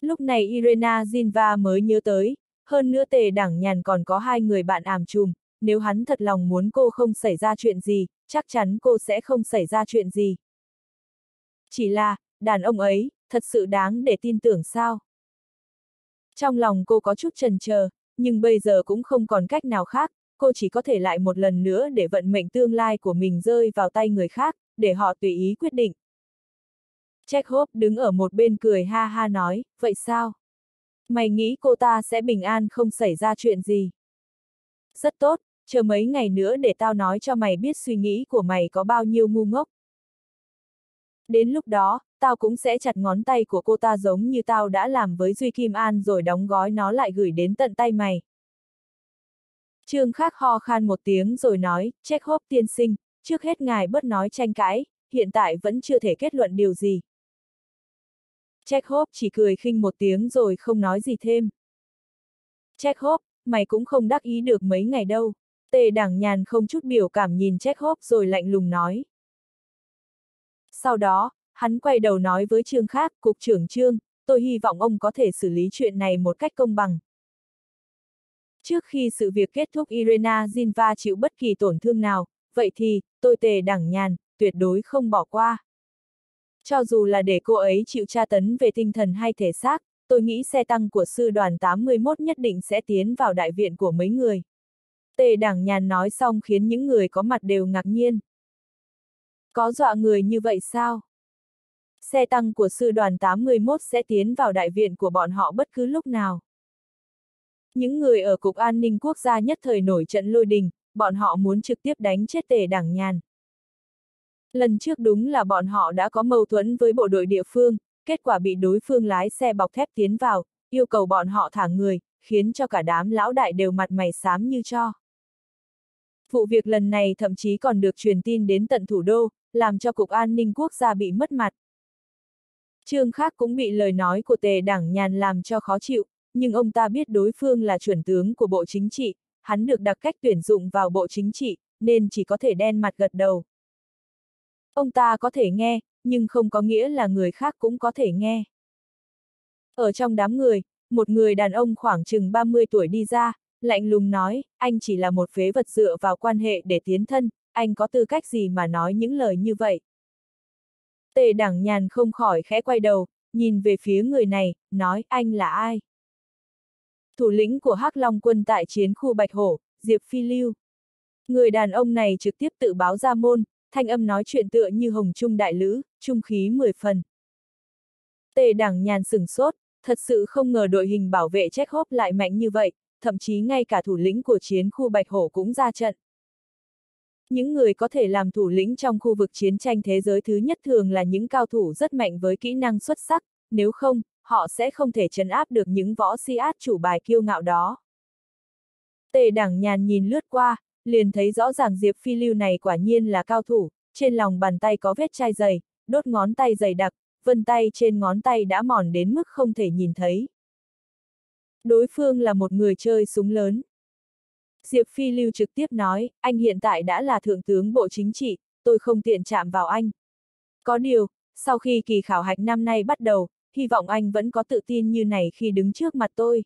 Lúc này Irena Zinva mới nhớ tới, hơn nữa tề Đảng nhàn còn có hai người bạn ảm chùm, nếu hắn thật lòng muốn cô không xảy ra chuyện gì, chắc chắn cô sẽ không xảy ra chuyện gì. Chỉ là, đàn ông ấy, thật sự đáng để tin tưởng sao? Trong lòng cô có chút trần chờ, nhưng bây giờ cũng không còn cách nào khác, cô chỉ có thể lại một lần nữa để vận mệnh tương lai của mình rơi vào tay người khác, để họ tùy ý quyết định. Chekhov đứng ở một bên cười ha ha nói, vậy sao? Mày nghĩ cô ta sẽ bình an không xảy ra chuyện gì? Rất tốt, chờ mấy ngày nữa để tao nói cho mày biết suy nghĩ của mày có bao nhiêu ngu ngốc. Đến lúc đó, tao cũng sẽ chặt ngón tay của cô ta giống như tao đã làm với Duy Kim An rồi đóng gói nó lại gửi đến tận tay mày. Trương Khắc ho khan một tiếng rồi nói, check hốp tiên sinh, trước hết ngài bớt nói tranh cãi, hiện tại vẫn chưa thể kết luận điều gì. Chekhov chỉ cười khinh một tiếng rồi không nói gì thêm. Chekhov, mày cũng không đắc ý được mấy ngày đâu. Tề đảng nhàn không chút biểu cảm nhìn Chekhov rồi lạnh lùng nói. Sau đó, hắn quay đầu nói với Trương khác, Cục trưởng Trương, tôi hy vọng ông có thể xử lý chuyện này một cách công bằng. Trước khi sự việc kết thúc Irena Zinva chịu bất kỳ tổn thương nào, vậy thì, tôi tề đẳng nhàn, tuyệt đối không bỏ qua. Cho dù là để cô ấy chịu tra tấn về tinh thần hay thể xác, tôi nghĩ xe tăng của sư đoàn 81 nhất định sẽ tiến vào đại viện của mấy người. Tề đẳng nhàn nói xong khiến những người có mặt đều ngạc nhiên. Có dọa người như vậy sao? Xe tăng của sư đoàn 81 sẽ tiến vào đại viện của bọn họ bất cứ lúc nào. Những người ở Cục An ninh Quốc gia nhất thời nổi trận lôi đình, bọn họ muốn trực tiếp đánh chết tề đảng nhàn. Lần trước đúng là bọn họ đã có mâu thuẫn với bộ đội địa phương, kết quả bị đối phương lái xe bọc thép tiến vào, yêu cầu bọn họ thả người, khiến cho cả đám lão đại đều mặt mày xám như cho. Vụ việc lần này thậm chí còn được truyền tin đến tận thủ đô, làm cho Cục An ninh Quốc gia bị mất mặt. Trương khác cũng bị lời nói của tề đảng nhàn làm cho khó chịu, nhưng ông ta biết đối phương là chuẩn tướng của Bộ Chính trị, hắn được đặc cách tuyển dụng vào Bộ Chính trị, nên chỉ có thể đen mặt gật đầu. Ông ta có thể nghe, nhưng không có nghĩa là người khác cũng có thể nghe. Ở trong đám người, một người đàn ông khoảng chừng 30 tuổi đi ra, lạnh lùng nói, anh chỉ là một phế vật dựa vào quan hệ để tiến thân, anh có tư cách gì mà nói những lời như vậy. Tề đẳng nhàn không khỏi khẽ quay đầu, nhìn về phía người này, nói anh là ai? Thủ lĩnh của Hắc Long quân tại chiến khu Bạch Hổ, Diệp Phi Lưu. Người đàn ông này trực tiếp tự báo ra môn, thanh âm nói chuyện tựa như hồng trung đại lữ, trung khí mười phần. Tề đẳng nhàn sửng sốt, thật sự không ngờ đội hình bảo vệ Chekhov lại mạnh như vậy, thậm chí ngay cả thủ lĩnh của chiến khu Bạch Hổ cũng ra trận. Những người có thể làm thủ lĩnh trong khu vực chiến tranh thế giới thứ nhất thường là những cao thủ rất mạnh với kỹ năng xuất sắc, nếu không, họ sẽ không thể chấn áp được những võ si át chủ bài kiêu ngạo đó. Tề đẳng nhàn nhìn lướt qua, liền thấy rõ ràng Diệp Phi Lưu này quả nhiên là cao thủ, trên lòng bàn tay có vết chai dày, đốt ngón tay dày đặc, vân tay trên ngón tay đã mòn đến mức không thể nhìn thấy. Đối phương là một người chơi súng lớn. Diệp Phi Lưu trực tiếp nói, anh hiện tại đã là thượng tướng bộ chính trị, tôi không tiện chạm vào anh. Có điều, sau khi kỳ khảo hạch năm nay bắt đầu, hy vọng anh vẫn có tự tin như này khi đứng trước mặt tôi.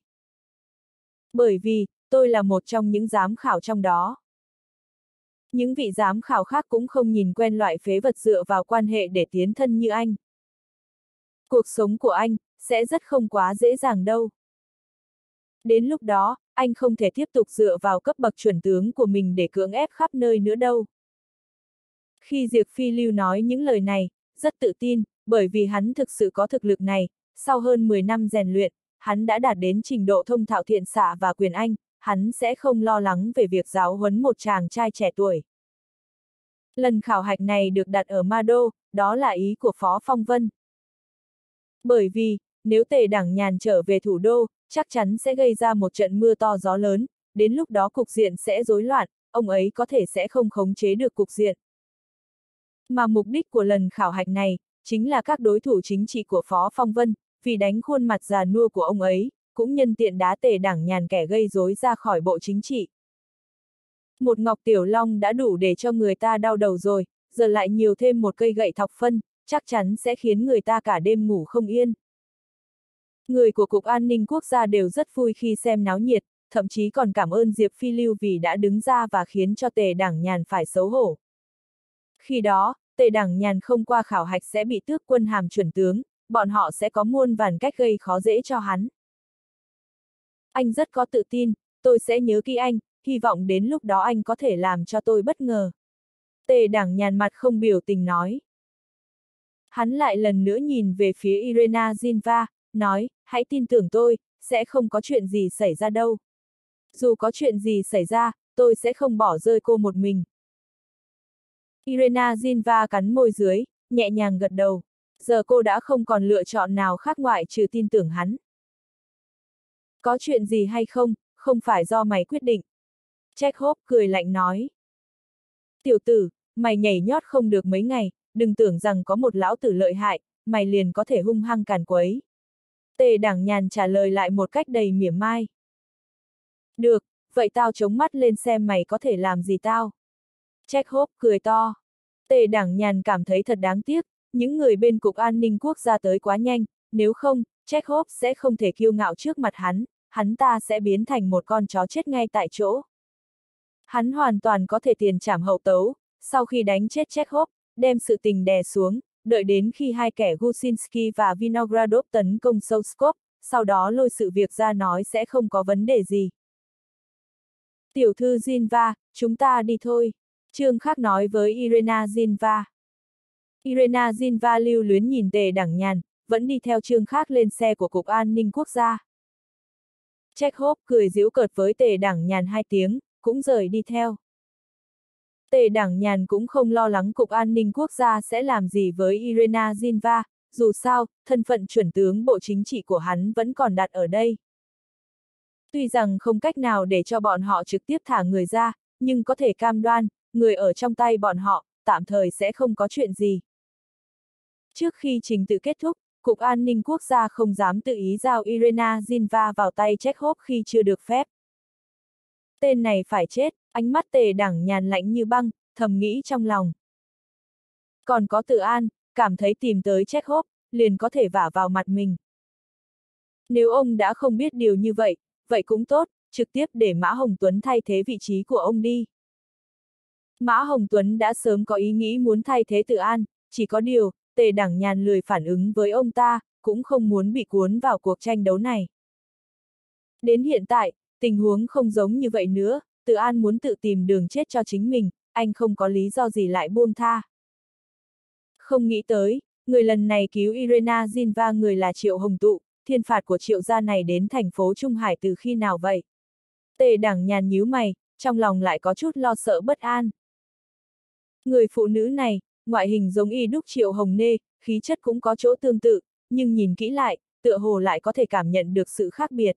Bởi vì, tôi là một trong những giám khảo trong đó. Những vị giám khảo khác cũng không nhìn quen loại phế vật dựa vào quan hệ để tiến thân như anh. Cuộc sống của anh, sẽ rất không quá dễ dàng đâu. Đến lúc đó, anh không thể tiếp tục dựa vào cấp bậc chuẩn tướng của mình để cưỡng ép khắp nơi nữa đâu. Khi Diệp Phi Lưu nói những lời này, rất tự tin, bởi vì hắn thực sự có thực lực này, sau hơn 10 năm rèn luyện, hắn đã đạt đến trình độ thông thạo thiện xạ và quyền anh, hắn sẽ không lo lắng về việc giáo huấn một chàng trai trẻ tuổi. Lần khảo hạch này được đặt ở Ma Đô, đó là ý của Phó Phong Vân. Bởi vì, nếu tề đảng nhàn trở về thủ đô, chắc chắn sẽ gây ra một trận mưa to gió lớn, đến lúc đó cục diện sẽ rối loạn, ông ấy có thể sẽ không khống chế được cục diện. Mà mục đích của lần khảo hạch này, chính là các đối thủ chính trị của Phó Phong Vân, vì đánh khuôn mặt già nua của ông ấy, cũng nhân tiện đá tề đảng nhàn kẻ gây rối ra khỏi bộ chính trị. Một ngọc tiểu long đã đủ để cho người ta đau đầu rồi, giờ lại nhiều thêm một cây gậy thọc phân, chắc chắn sẽ khiến người ta cả đêm ngủ không yên. Người của Cục An ninh Quốc gia đều rất vui khi xem náo nhiệt, thậm chí còn cảm ơn Diệp Phi Lưu vì đã đứng ra và khiến cho tề đảng nhàn phải xấu hổ. Khi đó, tề đảng nhàn không qua khảo hạch sẽ bị tước quân hàm chuẩn tướng, bọn họ sẽ có muôn vàn cách gây khó dễ cho hắn. Anh rất có tự tin, tôi sẽ nhớ kỹ anh, hy vọng đến lúc đó anh có thể làm cho tôi bất ngờ. Tề đảng nhàn mặt không biểu tình nói. Hắn lại lần nữa nhìn về phía Irena Zinva, nói, hãy tin tưởng tôi, sẽ không có chuyện gì xảy ra đâu. Dù có chuyện gì xảy ra, tôi sẽ không bỏ rơi cô một mình. Irena Zinva cắn môi dưới, nhẹ nhàng gật đầu. Giờ cô đã không còn lựa chọn nào khác ngoại trừ tin tưởng hắn. Có chuyện gì hay không, không phải do mày quyết định. Chekhov cười lạnh nói. Tiểu tử, mày nhảy nhót không được mấy ngày, đừng tưởng rằng có một lão tử lợi hại, mày liền có thể hung hăng càn quấy. Tề đảng nhàn trả lời lại một cách đầy mỉa mai. Được, vậy tao chống mắt lên xem mày có thể làm gì tao. Chekhov cười to. Tề đảng nhàn cảm thấy thật đáng tiếc, những người bên Cục An ninh Quốc gia tới quá nhanh, nếu không, Chekhov sẽ không thể kiêu ngạo trước mặt hắn, hắn ta sẽ biến thành một con chó chết ngay tại chỗ. Hắn hoàn toàn có thể tiền trảm hậu tấu, sau khi đánh chết Chekhov, đem sự tình đè xuống, đợi đến khi hai kẻ Gusinski và Vinogradov tấn công Soskop, sau đó lôi sự việc ra nói sẽ không có vấn đề gì. Tiểu thư Zinva, chúng ta đi thôi. Trương Khắc nói với Irena Zinva. Irena Zinva lưu luyến nhìn tề đẳng nhàn, vẫn đi theo Trương Khắc lên xe của Cục An ninh Quốc gia. Chekhov cười giễu cợt với tề đẳng nhàn hai tiếng, cũng rời đi theo. Tề đảng nhàn cũng không lo lắng Cục An ninh Quốc gia sẽ làm gì với Irena Zinva, dù sao, thân phận chuẩn tướng bộ chính trị của hắn vẫn còn đặt ở đây. Tuy rằng không cách nào để cho bọn họ trực tiếp thả người ra, nhưng có thể cam đoan, người ở trong tay bọn họ, tạm thời sẽ không có chuyện gì. Trước khi trình tự kết thúc, Cục An ninh Quốc gia không dám tự ý giao Irena Zinva vào tay Chekhov khi chưa được phép. Tên này phải chết, ánh mắt tề đẳng nhàn lạnh như băng, thầm nghĩ trong lòng. Còn có tự an, cảm thấy tìm tới Chekhov, liền có thể vả vào mặt mình. Nếu ông đã không biết điều như vậy, vậy cũng tốt, trực tiếp để Mã Hồng Tuấn thay thế vị trí của ông đi. Mã Hồng Tuấn đã sớm có ý nghĩ muốn thay thế Tự An, chỉ có điều, tề đảng nhàn lười phản ứng với ông ta, cũng không muốn bị cuốn vào cuộc tranh đấu này. Đến hiện tại, tình huống không giống như vậy nữa, Tự An muốn tự tìm đường chết cho chính mình, anh không có lý do gì lại buông tha. Không nghĩ tới, người lần này cứu Irena Zinva người là Triệu Hồng Tụ, thiên phạt của Triệu gia này đến thành phố Trung Hải từ khi nào vậy? Tề đảng nhàn nhíu mày, trong lòng lại có chút lo sợ bất an. Người phụ nữ này, ngoại hình giống y đúc Triệu Hồng Nê, khí chất cũng có chỗ tương tự, nhưng nhìn kỹ lại, tựa hồ lại có thể cảm nhận được sự khác biệt.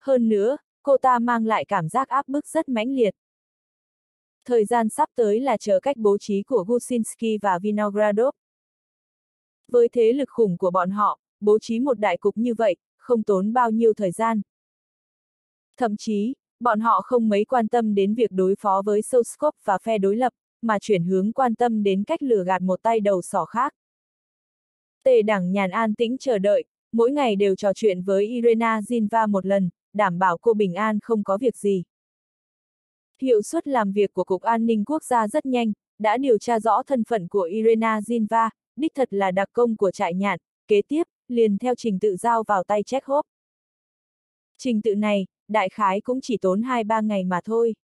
Hơn nữa, cô ta mang lại cảm giác áp bức rất mãnh liệt. Thời gian sắp tới là chờ cách bố trí của Gusinski và Vinogradov. Với thế lực khủng của bọn họ, bố trí một đại cục như vậy, không tốn bao nhiêu thời gian. Thậm chí, bọn họ không mấy quan tâm đến việc đối phó với Soskop và phe đối lập, mà chuyển hướng quan tâm đến cách lừa gạt một tay đầu sỏ khác. Tề đẳng nhàn an tĩnh chờ đợi, mỗi ngày đều trò chuyện với Irena Zinva một lần, đảm bảo cô bình an không có việc gì. Hiệu suất làm việc của Cục An ninh Quốc gia rất nhanh, đã điều tra rõ thân phận của Irena Zinva, đích thật là đặc công của trại nhạn, kế tiếp, liền theo trình tự giao vào tay Chekhov. Trình tự này, đại khái cũng chỉ tốn 2-3 ngày mà thôi.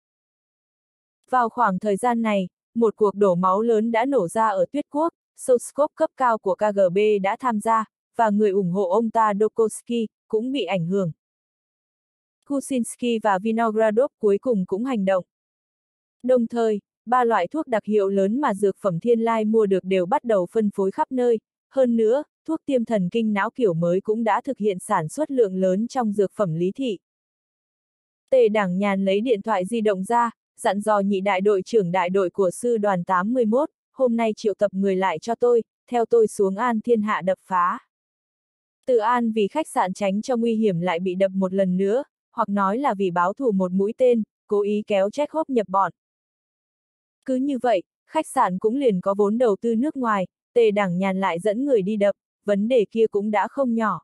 Vào khoảng thời gian này, một cuộc đổ máu lớn đã nổ ra ở Tuyết Quốc, Soskop cấp cao của KGB đã tham gia, và người ủng hộ ông ta Dokoski cũng bị ảnh hưởng. Kuczynski và Vinogradov cuối cùng cũng hành động. Đồng thời, ba loại thuốc đặc hiệu lớn mà dược phẩm thiên lai mua được đều bắt đầu phân phối khắp nơi, hơn nữa, thuốc tiêm thần kinh não kiểu mới cũng đã thực hiện sản xuất lượng lớn trong dược phẩm lý thị. Tề đảng nhàn lấy điện thoại di động ra, dặn dò nhị đại đội trưởng đại đội của sư đoàn 81, hôm nay triệu tập người lại cho tôi, theo tôi xuống An Thiên Hạ đập phá. Tự An vì khách sạn tránh cho nguy hiểm lại bị đập một lần nữa, hoặc nói là vì báo thù một mũi tên, cố ý kéo Chekhov nhập bọn. Cứ như vậy, khách sạn cũng liền có vốn đầu tư nước ngoài, tề đảng nhàn lại dẫn người đi đập, vấn đề kia cũng đã không nhỏ.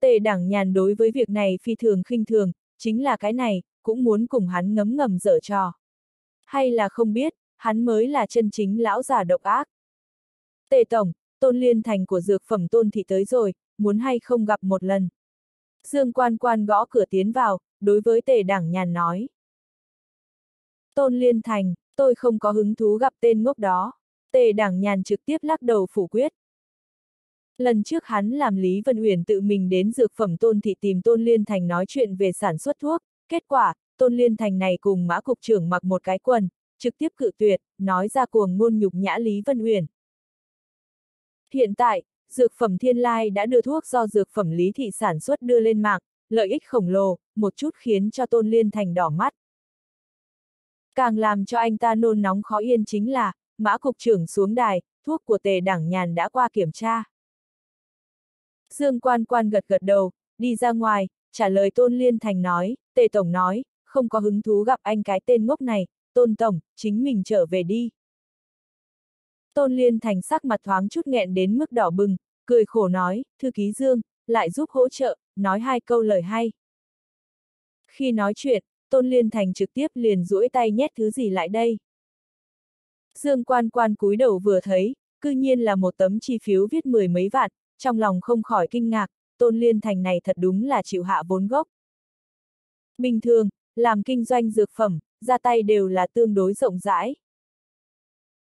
Tề đảng nhàn đối với việc này phi thường khinh thường, chính là cái này, cũng muốn cùng hắn ngấm ngầm dở trò. Hay là không biết, hắn mới là chân chính lão già độc ác. Tề Tổng, Tôn Liên Thành của dược phẩm Tôn Thị tới rồi, muốn hay không gặp một lần. Dương quan quan gõ cửa tiến vào, đối với tề đảng nhàn nói. Tôn Liên Thành, tôi không có hứng thú gặp tên ngốc đó. Tề đảng nhàn trực tiếp lắc đầu phủ quyết. Lần trước hắn làm Lý Vân Uyển tự mình đến dược phẩm Tôn Thị tìm Tôn Liên Thành nói chuyện về sản xuất thuốc, kết quả, Tôn Liên Thành này cùng mã cục trưởng mặc một cái quần, trực tiếp cự tuyệt, nói ra cuồng ngôn nhục nhã Lý Vân Uyển. Hiện tại, dược phẩm Thiên Lai đã đưa thuốc do dược phẩm Lý Thị sản xuất đưa lên mạng, lợi ích khổng lồ, một chút khiến cho Tôn Liên Thành đỏ mắt. Càng làm cho anh ta nôn nóng khó yên chính là, mã cục trưởng xuống đài, thuốc của tề đảng nhàn đã qua kiểm tra. Dương quan quan gật gật đầu, đi ra ngoài, trả lời Tôn Liên Thành nói, tề tổng nói, không có hứng thú gặp anh cái tên ngốc này, Tôn Tổng, chính mình trở về đi. Tôn Liên Thành sắc mặt thoáng chút nghẹn đến mức đỏ bừng, cười khổ nói, thư ký Dương, lại giúp hỗ trợ, nói hai câu lời hay. Khi nói chuyện, Tôn Liên Thành trực tiếp liền duỗi tay nhét thứ gì lại đây. Dương quan quan cúi đầu vừa thấy, cư nhiên là một tấm chi phiếu viết mười mấy vạn, trong lòng không khỏi kinh ngạc, Tôn Liên Thành này thật đúng là chịu hạ vốn gốc. Bình thường, làm kinh doanh dược phẩm, ra tay đều là tương đối rộng rãi.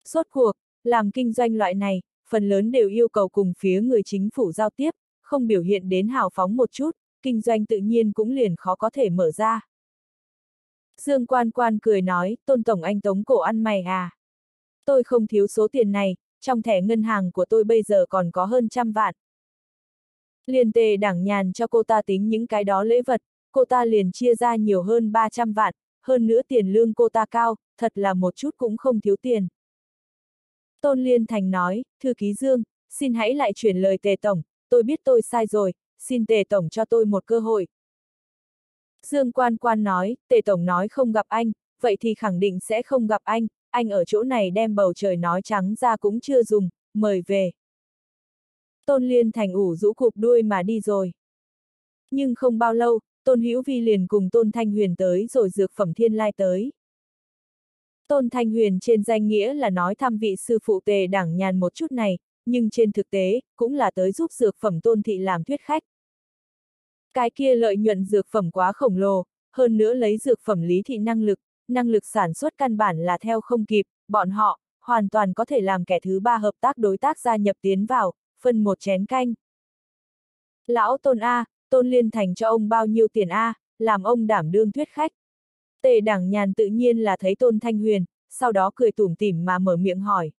Suốt cuộc, làm kinh doanh loại này, phần lớn đều yêu cầu cùng phía người chính phủ giao tiếp, không biểu hiện đến hào phóng một chút, kinh doanh tự nhiên cũng liền khó có thể mở ra. Dương quan quan cười nói, tôn tổng anh tống cổ ăn mày à. Tôi không thiếu số tiền này, trong thẻ ngân hàng của tôi bây giờ còn có hơn trăm vạn. Liền tề đảng nhàn cho cô ta tính những cái đó lễ vật, cô ta liền chia ra nhiều hơn 300 vạn, hơn nữa tiền lương cô ta cao, thật là một chút cũng không thiếu tiền. Tôn Liên Thành nói, thư ký Dương, xin hãy lại chuyển lời tề tổng, tôi biết tôi sai rồi, xin tề tổng cho tôi một cơ hội. Dương Quan Quan nói, tề tổng nói không gặp anh, vậy thì khẳng định sẽ không gặp anh, anh ở chỗ này đem bầu trời nói trắng ra cũng chưa dùng, mời về. Tôn Liên Thành ủ rũ cụp đuôi mà đi rồi. Nhưng không bao lâu, Tôn Hữu Vi liền cùng Tôn Thanh Huyền tới rồi dược phẩm thiên lai tới. Tôn Thanh Huyền trên danh nghĩa là nói thăm vị sư phụ tề đảng nhàn một chút này, nhưng trên thực tế, cũng là tới giúp dược phẩm Tôn Thị làm thuyết khách. Cái kia lợi nhuận dược phẩm quá khổng lồ, hơn nữa lấy dược phẩm lý thị năng lực, năng lực sản xuất căn bản là theo không kịp, bọn họ, hoàn toàn có thể làm kẻ thứ ba hợp tác đối tác gia nhập tiến vào, phân một chén canh. Lão Tôn A, Tôn Liên Thành cho ông bao nhiêu tiền A, làm ông đảm đương thuyết khách. Tề đảng nhàn tự nhiên là thấy Tôn Thanh Huyền, sau đó cười tủm tỉm mà mở miệng hỏi.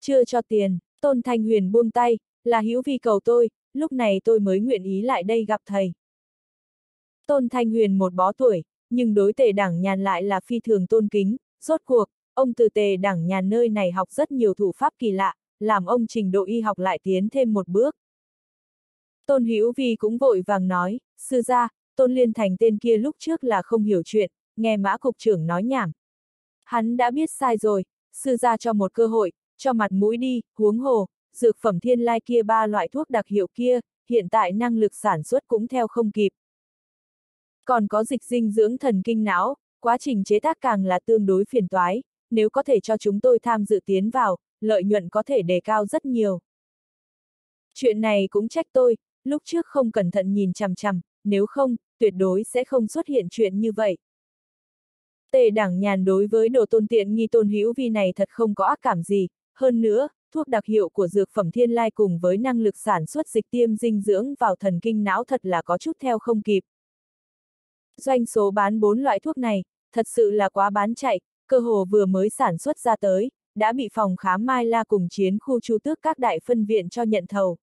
Chưa cho tiền, Tôn Thanh Huyền buông tay, là hữu vi cầu tôi, lúc này tôi mới nguyện ý lại đây gặp thầy. Tôn Thanh Huyền một bó tuổi, nhưng đối tề đảng nhàn lại là phi thường tôn kính, rốt cuộc, ông từ tề đảng nhàn nơi này học rất nhiều thủ pháp kỳ lạ, làm ông trình độ y học lại tiến thêm một bước. Tôn Hữu Vi cũng vội vàng nói, sư gia, Tôn Liên Thành tên kia lúc trước là không hiểu chuyện, nghe mã cục trưởng nói nhảm. Hắn đã biết sai rồi, sư gia cho một cơ hội, cho mặt mũi đi, huống hồ, dược phẩm thiên lai kia ba loại thuốc đặc hiệu kia, hiện tại năng lực sản xuất cũng theo không kịp. Còn có dịch dinh dưỡng thần kinh não, quá trình chế tác càng là tương đối phiền toái, nếu có thể cho chúng tôi tham dự tiến vào, lợi nhuận có thể đề cao rất nhiều. Chuyện này cũng trách tôi, lúc trước không cẩn thận nhìn chằm chằm, nếu không, tuyệt đối sẽ không xuất hiện chuyện như vậy. Tề đảng nhàn đối với đồ tôn tiện nghi tôn hữu vi này thật không có ác cảm gì, hơn nữa, thuốc đặc hiệu của dược phẩm thiên lai cùng với năng lực sản xuất dịch tiêm dinh dưỡng vào thần kinh não thật là có chút theo không kịp. Doanh số bán bốn loại thuốc này, thật sự là quá bán chạy, cơ hồ vừa mới sản xuất ra tới, đã bị phòng khám Mai La cùng chiến khu chu tước các đại phân viện cho nhận thầu.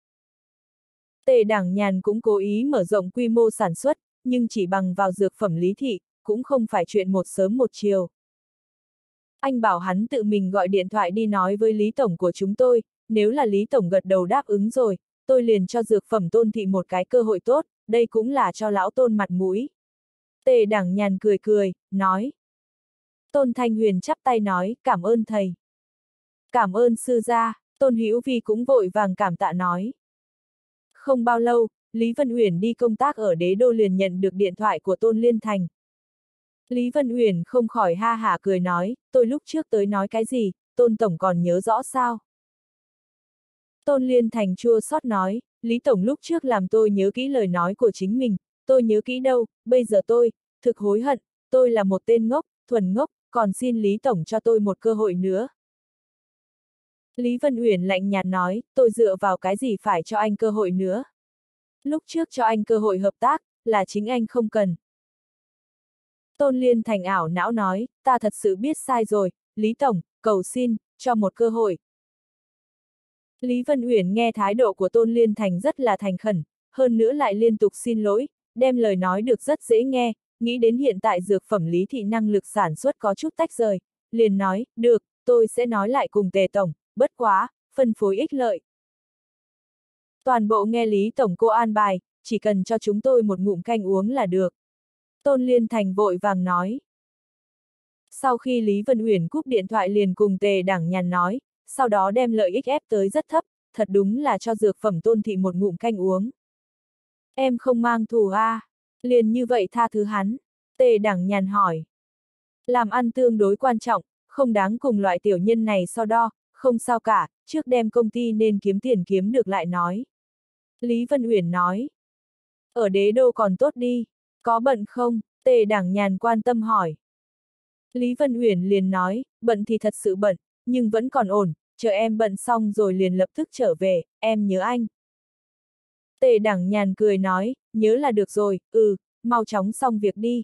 Tề đảng nhàn cũng cố ý mở rộng quy mô sản xuất, nhưng chỉ bằng vào dược phẩm lý thị, cũng không phải chuyện một sớm một chiều. Anh bảo hắn tự mình gọi điện thoại đi nói với Lý Tổng của chúng tôi, nếu là Lý Tổng gật đầu đáp ứng rồi, tôi liền cho dược phẩm tôn thị một cái cơ hội tốt, đây cũng là cho lão tôn mặt mũi. Tề đảng nhàn cười cười, nói. Tôn Thanh Huyền chắp tay nói, cảm ơn thầy. Cảm ơn sư gia, Tôn Hữu Vi cũng vội vàng cảm tạ nói. Không bao lâu, Lý Vân Uyển đi công tác ở đế đô liền nhận được điện thoại của Tôn Liên Thành. Lý Vân Uyển không khỏi ha hả cười nói, tôi lúc trước tới nói cái gì, Tôn Tổng còn nhớ rõ sao? Tôn Liên Thành chua xót nói, Lý Tổng lúc trước làm tôi nhớ kỹ lời nói của chính mình, tôi nhớ kỹ đâu, bây giờ tôi, thực hối hận, tôi là một tên ngốc, thuần ngốc, còn xin Lý Tổng cho tôi một cơ hội nữa. Lý Vân Uyển lạnh nhạt nói, tôi dựa vào cái gì phải cho anh cơ hội nữa. Lúc trước cho anh cơ hội hợp tác, là chính anh không cần. Tôn Liên Thành ảo não nói, ta thật sự biết sai rồi, Lý Tổng, cầu xin, cho một cơ hội. Lý Vân Uyển nghe thái độ của Tôn Liên Thành rất là thành khẩn, hơn nữa lại liên tục xin lỗi, đem lời nói được rất dễ nghe, nghĩ đến hiện tại dược phẩm lý thị năng lực sản xuất có chút tách rời, liền nói, được, tôi sẽ nói lại cùng tề tổng, bất quá, phân phối ích lợi. Toàn bộ nghe Lý Tổng cô an bài, chỉ cần cho chúng tôi một ngụm canh uống là được. Tôn Liên Thành vội vàng nói. Sau khi Lý Vân Uyển cúp điện thoại liền cùng tề đảng nhàn nói, sau đó đem lợi ích ép tới rất thấp, thật đúng là cho dược phẩm tôn thị một ngụm canh uống. Em không mang thù a, à? liền như vậy tha thứ hắn. Tề đảng nhàn hỏi. Làm ăn tương đối quan trọng, không đáng cùng loại tiểu nhân này so đo, không sao cả, trước đem công ty nên kiếm tiền kiếm được lại nói. Lý Vân Uyển nói. Ở đế đô còn tốt đi, có bận không? Tề đảng nhàn quan tâm hỏi. Lý Vân Uyển liền nói, bận thì thật sự bận, nhưng vẫn còn ổn, chờ em bận xong rồi liền lập tức trở về, em nhớ anh. Tề đảng nhàn cười nói, nhớ là được rồi, ừ, mau chóng xong việc đi.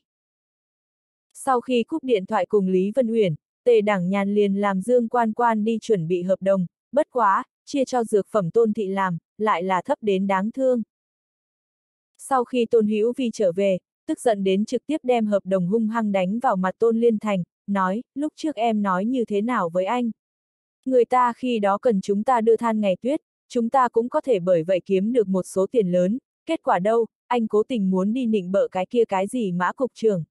Sau khi cúp điện thoại cùng Lý Vân Uyển, Tề đảng nhàn liền làm Dương Quan Quan đi chuẩn bị hợp đồng, bất quá, chia cho dược phẩm tôn thị làm, lại là thấp đến đáng thương. Sau khi tôn hữu vi trở về, tức giận đến trực tiếp đem hợp đồng hung hăng đánh vào mặt tôn liên thành, nói, lúc trước em nói như thế nào với anh. Người ta khi đó cần chúng ta đưa than ngày tuyết, chúng ta cũng có thể bởi vậy kiếm được một số tiền lớn, kết quả đâu, anh cố tình muốn đi nịnh bợ cái kia cái gì mã cục trưởng.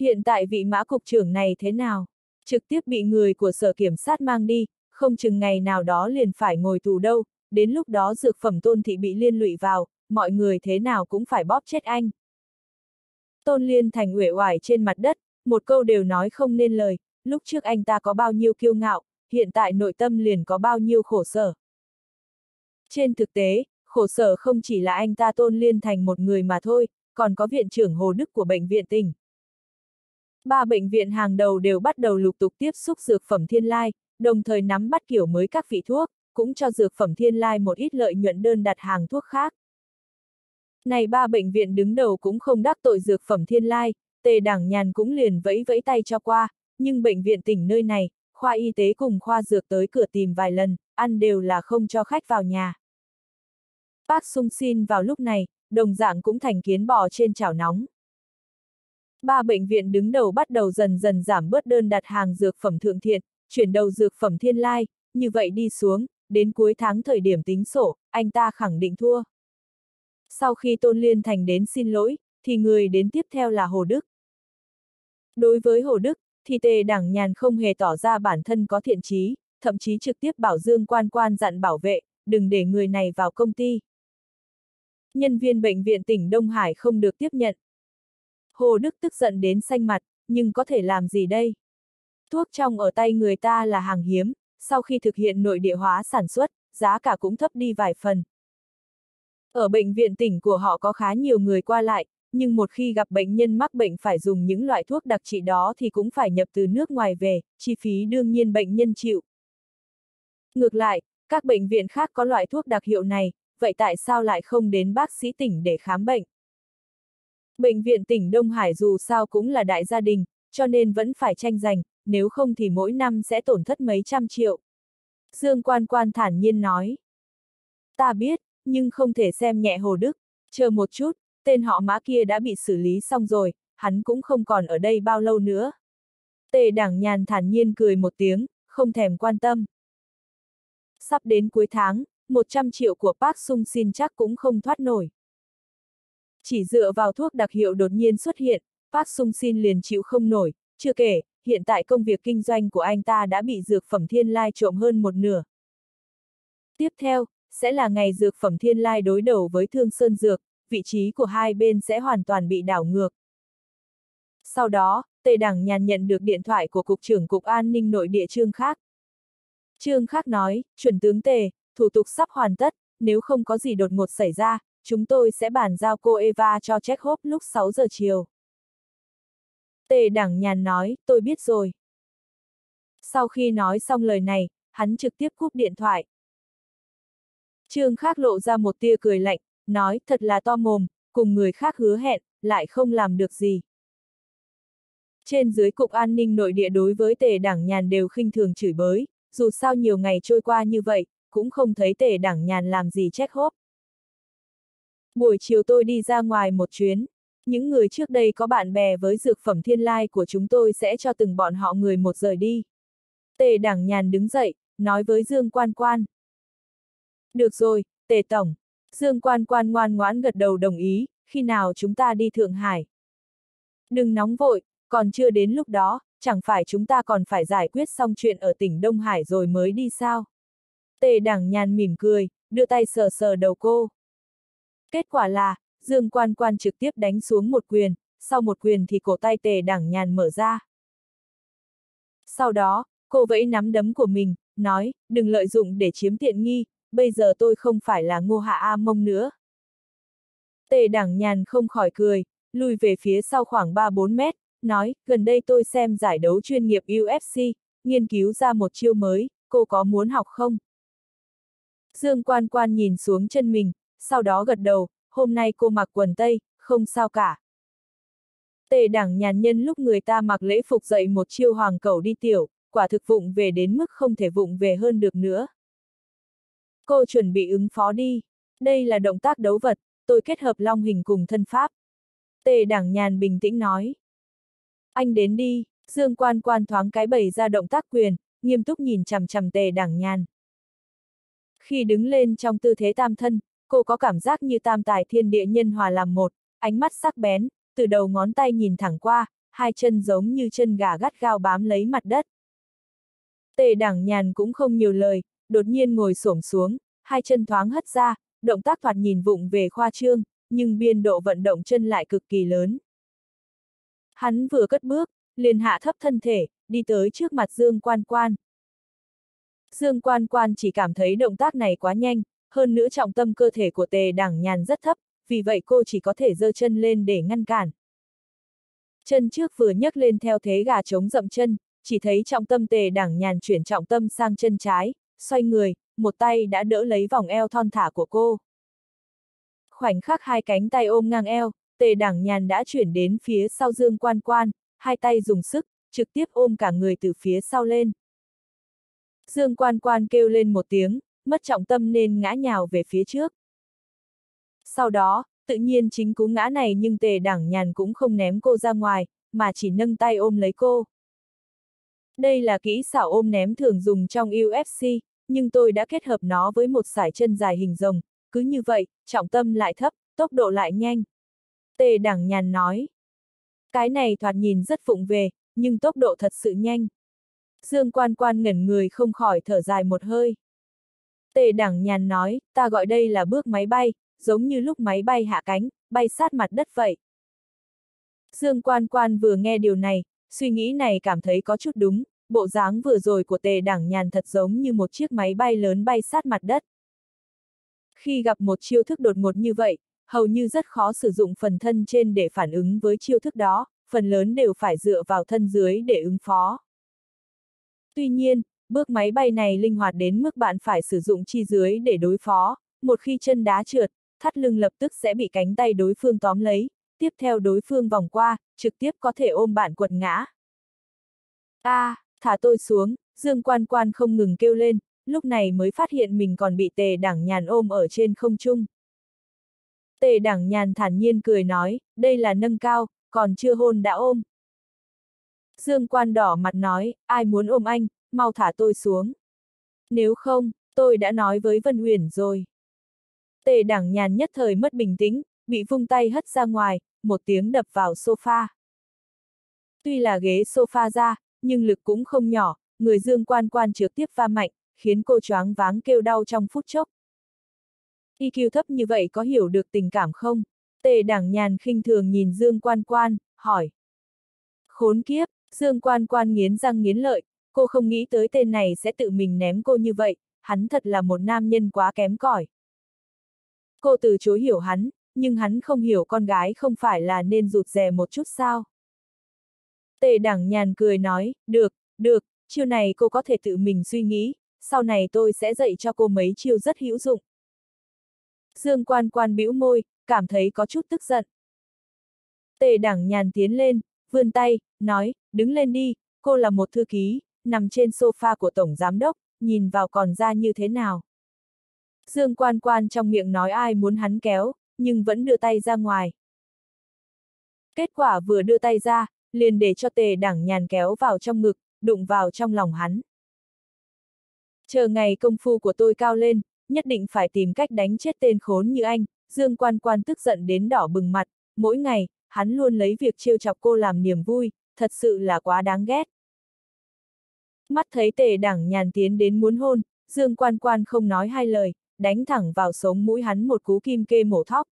Hiện tại vị mã cục trưởng này thế nào? Trực tiếp bị người của sở kiểm sát mang đi, không chừng ngày nào đó liền phải ngồi tù đâu, đến lúc đó dược phẩm tôn thị bị liên lụy vào, mọi người thế nào cũng phải bóp chết anh. Tôn Liên Thành uể oải trên mặt đất, một câu đều nói không nên lời, lúc trước anh ta có bao nhiêu kiêu ngạo, hiện tại nội tâm liền có bao nhiêu khổ sở. Trên thực tế, khổ sở không chỉ là anh ta Tôn Liên Thành một người mà thôi, còn có viện trưởng Hồ Đức của bệnh viện tỉnh. Ba bệnh viện hàng đầu đều bắt đầu lục tục tiếp xúc dược phẩm thiên lai, đồng thời nắm bắt kiểu mới các vị thuốc, cũng cho dược phẩm thiên lai một ít lợi nhuận đơn đặt hàng thuốc khác. Này ba bệnh viện đứng đầu cũng không đắc tội dược phẩm thiên lai, tề đảng nhàn cũng liền vẫy vẫy tay cho qua, nhưng bệnh viện tỉnh nơi này, khoa y tế cùng khoa dược tới cửa tìm vài lần, ăn đều là không cho khách vào nhà. Bác sung xin vào lúc này, đồng dạng cũng thành kiến bò trên chảo nóng. Ba bệnh viện đứng đầu bắt đầu dần dần giảm bớt đơn đặt hàng dược phẩm thượng thiện, chuyển đầu dược phẩm thiên lai, như vậy đi xuống, đến cuối tháng thời điểm tính sổ, anh ta khẳng định thua. Sau khi Tôn Liên Thành đến xin lỗi, thì người đến tiếp theo là Hồ Đức. Đối với Hồ Đức, thì tề đảng nhàn không hề tỏ ra bản thân có thiện trí, thậm chí trực tiếp bảo Dương quan quan dặn bảo vệ, đừng để người này vào công ty. Nhân viên bệnh viện tỉnh Đông Hải không được tiếp nhận. Hồ Đức tức giận đến xanh mặt, nhưng có thể làm gì đây? Thuốc trong ở tay người ta là hàng hiếm, sau khi thực hiện nội địa hóa sản xuất, giá cả cũng thấp đi vài phần. Ở bệnh viện tỉnh của họ có khá nhiều người qua lại, nhưng một khi gặp bệnh nhân mắc bệnh phải dùng những loại thuốc đặc trị đó thì cũng phải nhập từ nước ngoài về, chi phí đương nhiên bệnh nhân chịu. Ngược lại, các bệnh viện khác có loại thuốc đặc hiệu này, vậy tại sao lại không đến bác sĩ tỉnh để khám bệnh? Bệnh viện tỉnh Đông Hải dù sao cũng là đại gia đình, cho nên vẫn phải tranh giành, nếu không thì mỗi năm sẽ tổn thất mấy trăm triệu. Dương quan quan thản nhiên nói. Ta biết, nhưng không thể xem nhẹ Hồ Đức, chờ một chút, tên họ mã kia đã bị xử lý xong rồi, hắn cũng không còn ở đây bao lâu nữa. Tề đảng nhàn thản nhiên cười một tiếng, không thèm quan tâm. Sắp đến cuối tháng, 100 triệu của Park Sung Sin chắc cũng không thoát nổi. Chỉ dựa vào thuốc đặc hiệu đột nhiên xuất hiện, Park Sung Sin liền chịu không nổi, chưa kể, hiện tại công việc kinh doanh của anh ta đã bị dược phẩm thiên lai trộm hơn một nửa. Tiếp theo, sẽ là ngày dược phẩm thiên lai đối đầu với thương sơn dược, vị trí của hai bên sẽ hoàn toàn bị đảo ngược. Sau đó, Tề Đảng Nhàn nhận được điện thoại của Cục trưởng Cục An ninh Nội địa Trương Khác. Trương Khác nói, chuẩn tướng Tề, thủ tục sắp hoàn tất, nếu không có gì đột ngột xảy ra, chúng tôi sẽ bàn giao cô Eva cho Chekhov lúc 6 giờ chiều. Tề Đảng Nhàn nói, tôi biết rồi. Sau khi nói xong lời này, hắn trực tiếp cúp điện thoại. Trương Khác lộ ra một tia cười lạnh, nói thật là to mồm, cùng người khác hứa hẹn, lại không làm được gì. Trên dưới cục an ninh nội địa đối với tề đảng nhàn đều khinh thường chửi bới, dù sao nhiều ngày trôi qua như vậy, cũng không thấy tề đảng nhàn làm gì chết hốp. Buổi chiều tôi đi ra ngoài một chuyến, những người trước đây có bạn bè với dược phẩm thiên lai của chúng tôi sẽ cho từng bọn họ người một rời đi. Tề đảng nhàn đứng dậy, nói với Dương Quan Quan. Được rồi, Tề Tổng. Dương Quan Quan ngoan ngoãn gật đầu đồng ý, khi nào chúng ta đi Thượng Hải. Đừng nóng vội, còn chưa đến lúc đó, chẳng phải chúng ta còn phải giải quyết xong chuyện ở tỉnh Đông Hải rồi mới đi sao. Tề đảng nhàn mỉm cười, đưa tay sờ sờ đầu cô. Kết quả là, Dương Quan Quan trực tiếp đánh xuống một quyền, sau một quyền thì cổ tay tề đảng nhàn mở ra. Sau đó, cô vẫy nắm đấm của mình, nói, đừng lợi dụng để chiếm tiện nghi, bây giờ tôi không phải là ngô hạ A mông nữa. Tề đảng nhàn không khỏi cười, lùi về phía sau khoảng 3-4 mét, nói, gần đây tôi xem giải đấu chuyên nghiệp UFC, nghiên cứu ra một chiêu mới, cô có muốn học không? Dương quan quan nhìn xuống chân mình, sau đó gật đầu, hôm nay cô mặc quần tây, không sao cả. Tề đảng nhàn nhân lúc người ta mặc lễ phục dậy một chiêu hoàng cầu đi tiểu, quả thực vụng về đến mức không thể vụng về hơn được nữa. Cô chuẩn bị ứng phó đi. Đây là động tác đấu vật, tôi kết hợp long hình cùng thân pháp. Tề đảng nhàn bình tĩnh nói. Anh đến đi, dương quan quan thoáng cái bày ra động tác quyền, nghiêm túc nhìn chằm chằm tề đảng nhàn. Khi đứng lên trong tư thế tam thân, cô có cảm giác như tam tài thiên địa nhân hòa làm một, ánh mắt sắc bén, từ đầu ngón tay nhìn thẳng qua, hai chân giống như chân gà gắt gao bám lấy mặt đất, Tề đảng nhàn cũng không nhiều lời, đột nhiên ngồi xổm xuống, hai chân thoáng hất ra, động tác thoạt nhìn vụng về khoa trương, nhưng biên độ vận động chân lại cực kỳ lớn. Hắn vừa cất bước, liền hạ thấp thân thể, đi tới trước mặt Dương Quan Quan. Dương Quan Quan chỉ cảm thấy động tác này quá nhanh, hơn nữa trọng tâm cơ thể của tề đảng nhàn rất thấp, vì vậy cô chỉ có thể giơ chân lên để ngăn cản. Chân trước vừa nhấc lên theo thế gà trống dậm chân, chỉ thấy trọng tâm tề đảng nhàn chuyển trọng tâm sang chân trái, xoay người, một tay đã đỡ lấy vòng eo thon thả của cô. Khoảnh khắc hai cánh tay ôm ngang eo, tề đảng nhàn đã chuyển đến phía sau dương quan quan, hai tay dùng sức, trực tiếp ôm cả người từ phía sau lên. Dương quan quan kêu lên một tiếng, mất trọng tâm nên ngã nhào về phía trước. Sau đó, tự nhiên chính cú ngã này nhưng tề đảng nhàn cũng không ném cô ra ngoài, mà chỉ nâng tay ôm lấy cô. Đây là kỹ xảo ôm ném thường dùng trong UFC, nhưng tôi đã kết hợp nó với một sải chân dài hình rồng, cứ như vậy, trọng tâm lại thấp, tốc độ lại nhanh. Tề đảng nhàn nói. Cái này thoạt nhìn rất phụng về, nhưng tốc độ thật sự nhanh. Dương quan quan ngẩn người không khỏi thở dài một hơi. Tề đảng nhàn nói, ta gọi đây là bước máy bay, giống như lúc máy bay hạ cánh, bay sát mặt đất vậy. Dương quan quan vừa nghe điều này, suy nghĩ này cảm thấy có chút đúng, bộ dáng vừa rồi của tề đảng nhàn thật giống như một chiếc máy bay lớn bay sát mặt đất. Khi gặp một chiêu thức đột ngột như vậy, hầu như rất khó sử dụng phần thân trên để phản ứng với chiêu thức đó, phần lớn đều phải dựa vào thân dưới để ứng phó. Tuy nhiên, bước máy bay này linh hoạt đến mức bạn phải sử dụng chi dưới để đối phó, một khi chân đá trượt, thắt lưng lập tức sẽ bị cánh tay đối phương tóm lấy, tiếp theo đối phương vòng qua, trực tiếp có thể ôm bạn quật ngã. A, à, thả tôi xuống, Dương Quan Quan không ngừng kêu lên, lúc này mới phát hiện mình còn bị tề đảng nhàn ôm ở trên không trung. Tề đảng nhàn thản nhiên cười nói, đây là nâng cao, còn chưa hôn đã ôm. Dương quan đỏ mặt nói, ai muốn ôm anh, mau thả tôi xuống. Nếu không, tôi đã nói với Vân Huyền rồi. Tề Đẳng nhàn nhất thời mất bình tĩnh, bị vung tay hất ra ngoài, một tiếng đập vào sofa. Tuy là ghế sofa ra, nhưng lực cũng không nhỏ, người dương quan quan trực tiếp va mạnh, khiến cô choáng váng kêu đau trong phút chốc. IQ thấp như vậy có hiểu được tình cảm không? Tề Đẳng nhàn khinh thường nhìn Dương Quan Quan, hỏi. Khốn kiếp, Dương Quan Quan nghiến răng nghiến lợi, cô không nghĩ tới tên này sẽ tự mình ném cô như vậy, hắn thật là một nam nhân quá kém cỏi. Cô từ chối hiểu hắn, nhưng hắn không hiểu con gái không phải là nên rụt rè một chút sao. Tề đảng nhàn cười nói, được, được, chiêu này cô có thể tự mình suy nghĩ, sau này tôi sẽ dạy cho cô mấy chiêu rất hữu dụng. Dương quan quan bĩu môi, cảm thấy có chút tức giận. Tề đảng nhàn tiến lên, vươn tay, nói, đứng lên đi, cô là một thư ký, nằm trên sofa của Tổng Giám Đốc, nhìn vào còn ra như thế nào. Dương quan quan trong miệng nói ai muốn hắn kéo, nhưng vẫn đưa tay ra ngoài. Kết quả vừa đưa tay ra, liền để cho tề đảng nhàn kéo vào trong ngực, đụng vào trong lòng hắn. Chờ ngày công phu của tôi cao lên, nhất định phải tìm cách đánh chết tên khốn như anh, Dương Quan Quan tức giận đến đỏ bừng mặt, mỗi ngày, hắn luôn lấy việc trêu chọc cô làm niềm vui, thật sự là quá đáng ghét. Mắt thấy tề đảng nhàn tiến đến muốn hôn, Dương Quan Quan không nói hai lời, đánh thẳng vào sống mũi hắn một cú kim kê mổ thóc.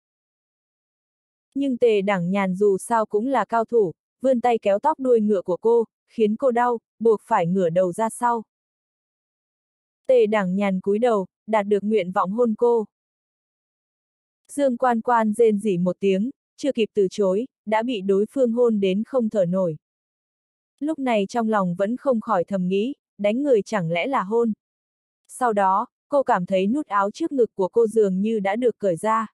Nhưng tề đảng nhàn dù sao cũng là cao thủ, vươn tay kéo tóc đuôi ngựa của cô, khiến cô đau, buộc phải ngửa đầu ra sau. Tề đảng nhàn cúi đầu, đạt được nguyện vọng hôn cô. Dương quan quan rên rỉ một tiếng, chưa kịp từ chối, đã bị đối phương hôn đến không thở nổi. Lúc này trong lòng vẫn không khỏi thầm nghĩ, đánh người chẳng lẽ là hôn. Sau đó, cô cảm thấy nút áo trước ngực của cô dường như đã được cởi ra.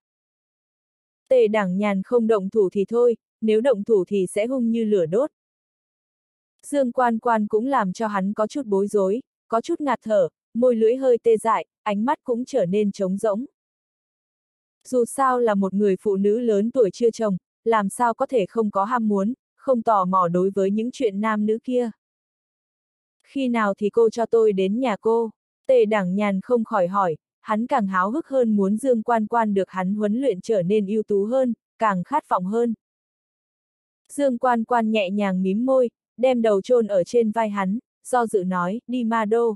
Tề đảng nhàn không động thủ thì thôi, nếu động thủ thì sẽ hung như lửa đốt. Dương quan quan cũng làm cho hắn có chút bối rối, có chút ngạt thở, môi lưỡi hơi tê dại, ánh mắt cũng trở nên trống rỗng. Dù sao là một người phụ nữ lớn tuổi chưa chồng, làm sao có thể không có ham muốn, không tò mò đối với những chuyện nam nữ kia. Khi nào thì cô cho tôi đến nhà cô? Tề đẳng nhàn không khỏi hỏi, hắn càng háo hức hơn muốn Dương Quan Quan được hắn huấn luyện trở nên ưu tú hơn, càng khát vọng hơn. Dương Quan Quan nhẹ nhàng mím môi, đem đầu chôn ở trên vai hắn, do dự nói, đi ma đô.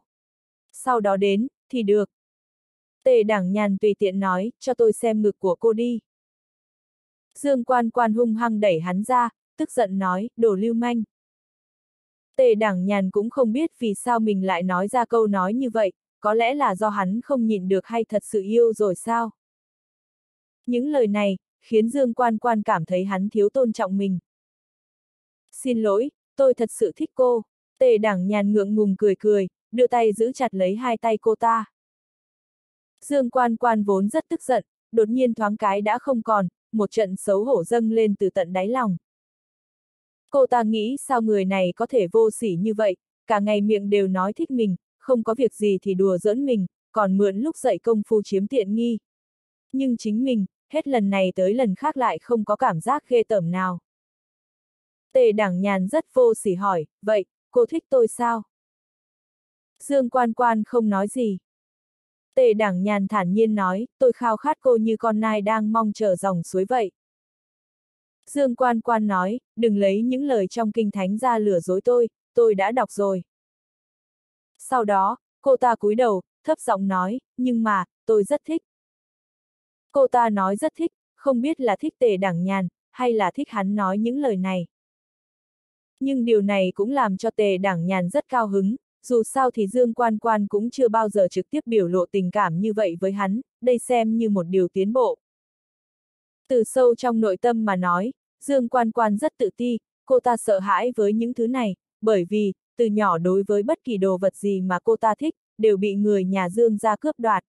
Sau đó đến, thì được. Tề đẳng nhàn tùy tiện nói, cho tôi xem ngực của cô đi. Dương quan quan hung hăng đẩy hắn ra, tức giận nói, đồ lưu manh. Tề đảng nhàn cũng không biết vì sao mình lại nói ra câu nói như vậy, có lẽ là do hắn không nhịn được hay thật sự yêu rồi sao? Những lời này, khiến Dương Quan Quan cảm thấy hắn thiếu tôn trọng mình. Xin lỗi, tôi thật sự thích cô. Tề đảng nhàn ngượng ngùng cười cười, đưa tay giữ chặt lấy hai tay cô ta. Dương Quan Quan vốn rất tức giận, đột nhiên thoáng cái đã không còn, một trận xấu hổ dâng lên từ tận đáy lòng. Cô ta nghĩ sao người này có thể vô sỉ như vậy, cả ngày miệng đều nói thích mình, không có việc gì thì đùa giỡn mình, còn mượn lúc dạy công phu chiếm tiện nghi. Nhưng chính mình, hết lần này tới lần khác lại không có cảm giác ghê tởm nào. Tề đảng nhàn rất vô sỉ hỏi, vậy, cô thích tôi sao? Dương quan quan không nói gì. Tề đảng nhàn thản nhiên nói, tôi khao khát cô như con nai đang mong chờ dòng suối vậy. Dương quan quan nói, đừng lấy những lời trong kinh thánh ra lừa dối tôi, tôi đã đọc rồi. Sau đó, cô ta cúi đầu, thấp giọng nói, nhưng mà, tôi rất thích. Cô ta nói rất thích, không biết là thích tề đảng nhàn, hay là thích hắn nói những lời này. Nhưng điều này cũng làm cho tề đảng nhàn rất cao hứng, dù sao thì Dương Quan Quan cũng chưa bao giờ trực tiếp biểu lộ tình cảm như vậy với hắn, đây xem như một điều tiến bộ. Từ sâu trong nội tâm mà nói, Dương Quan Quan rất tự ti, cô ta sợ hãi với những thứ này, bởi vì, từ nhỏ đối với bất kỳ đồ vật gì mà cô ta thích, đều bị người nhà Dương ra cướp đoạt.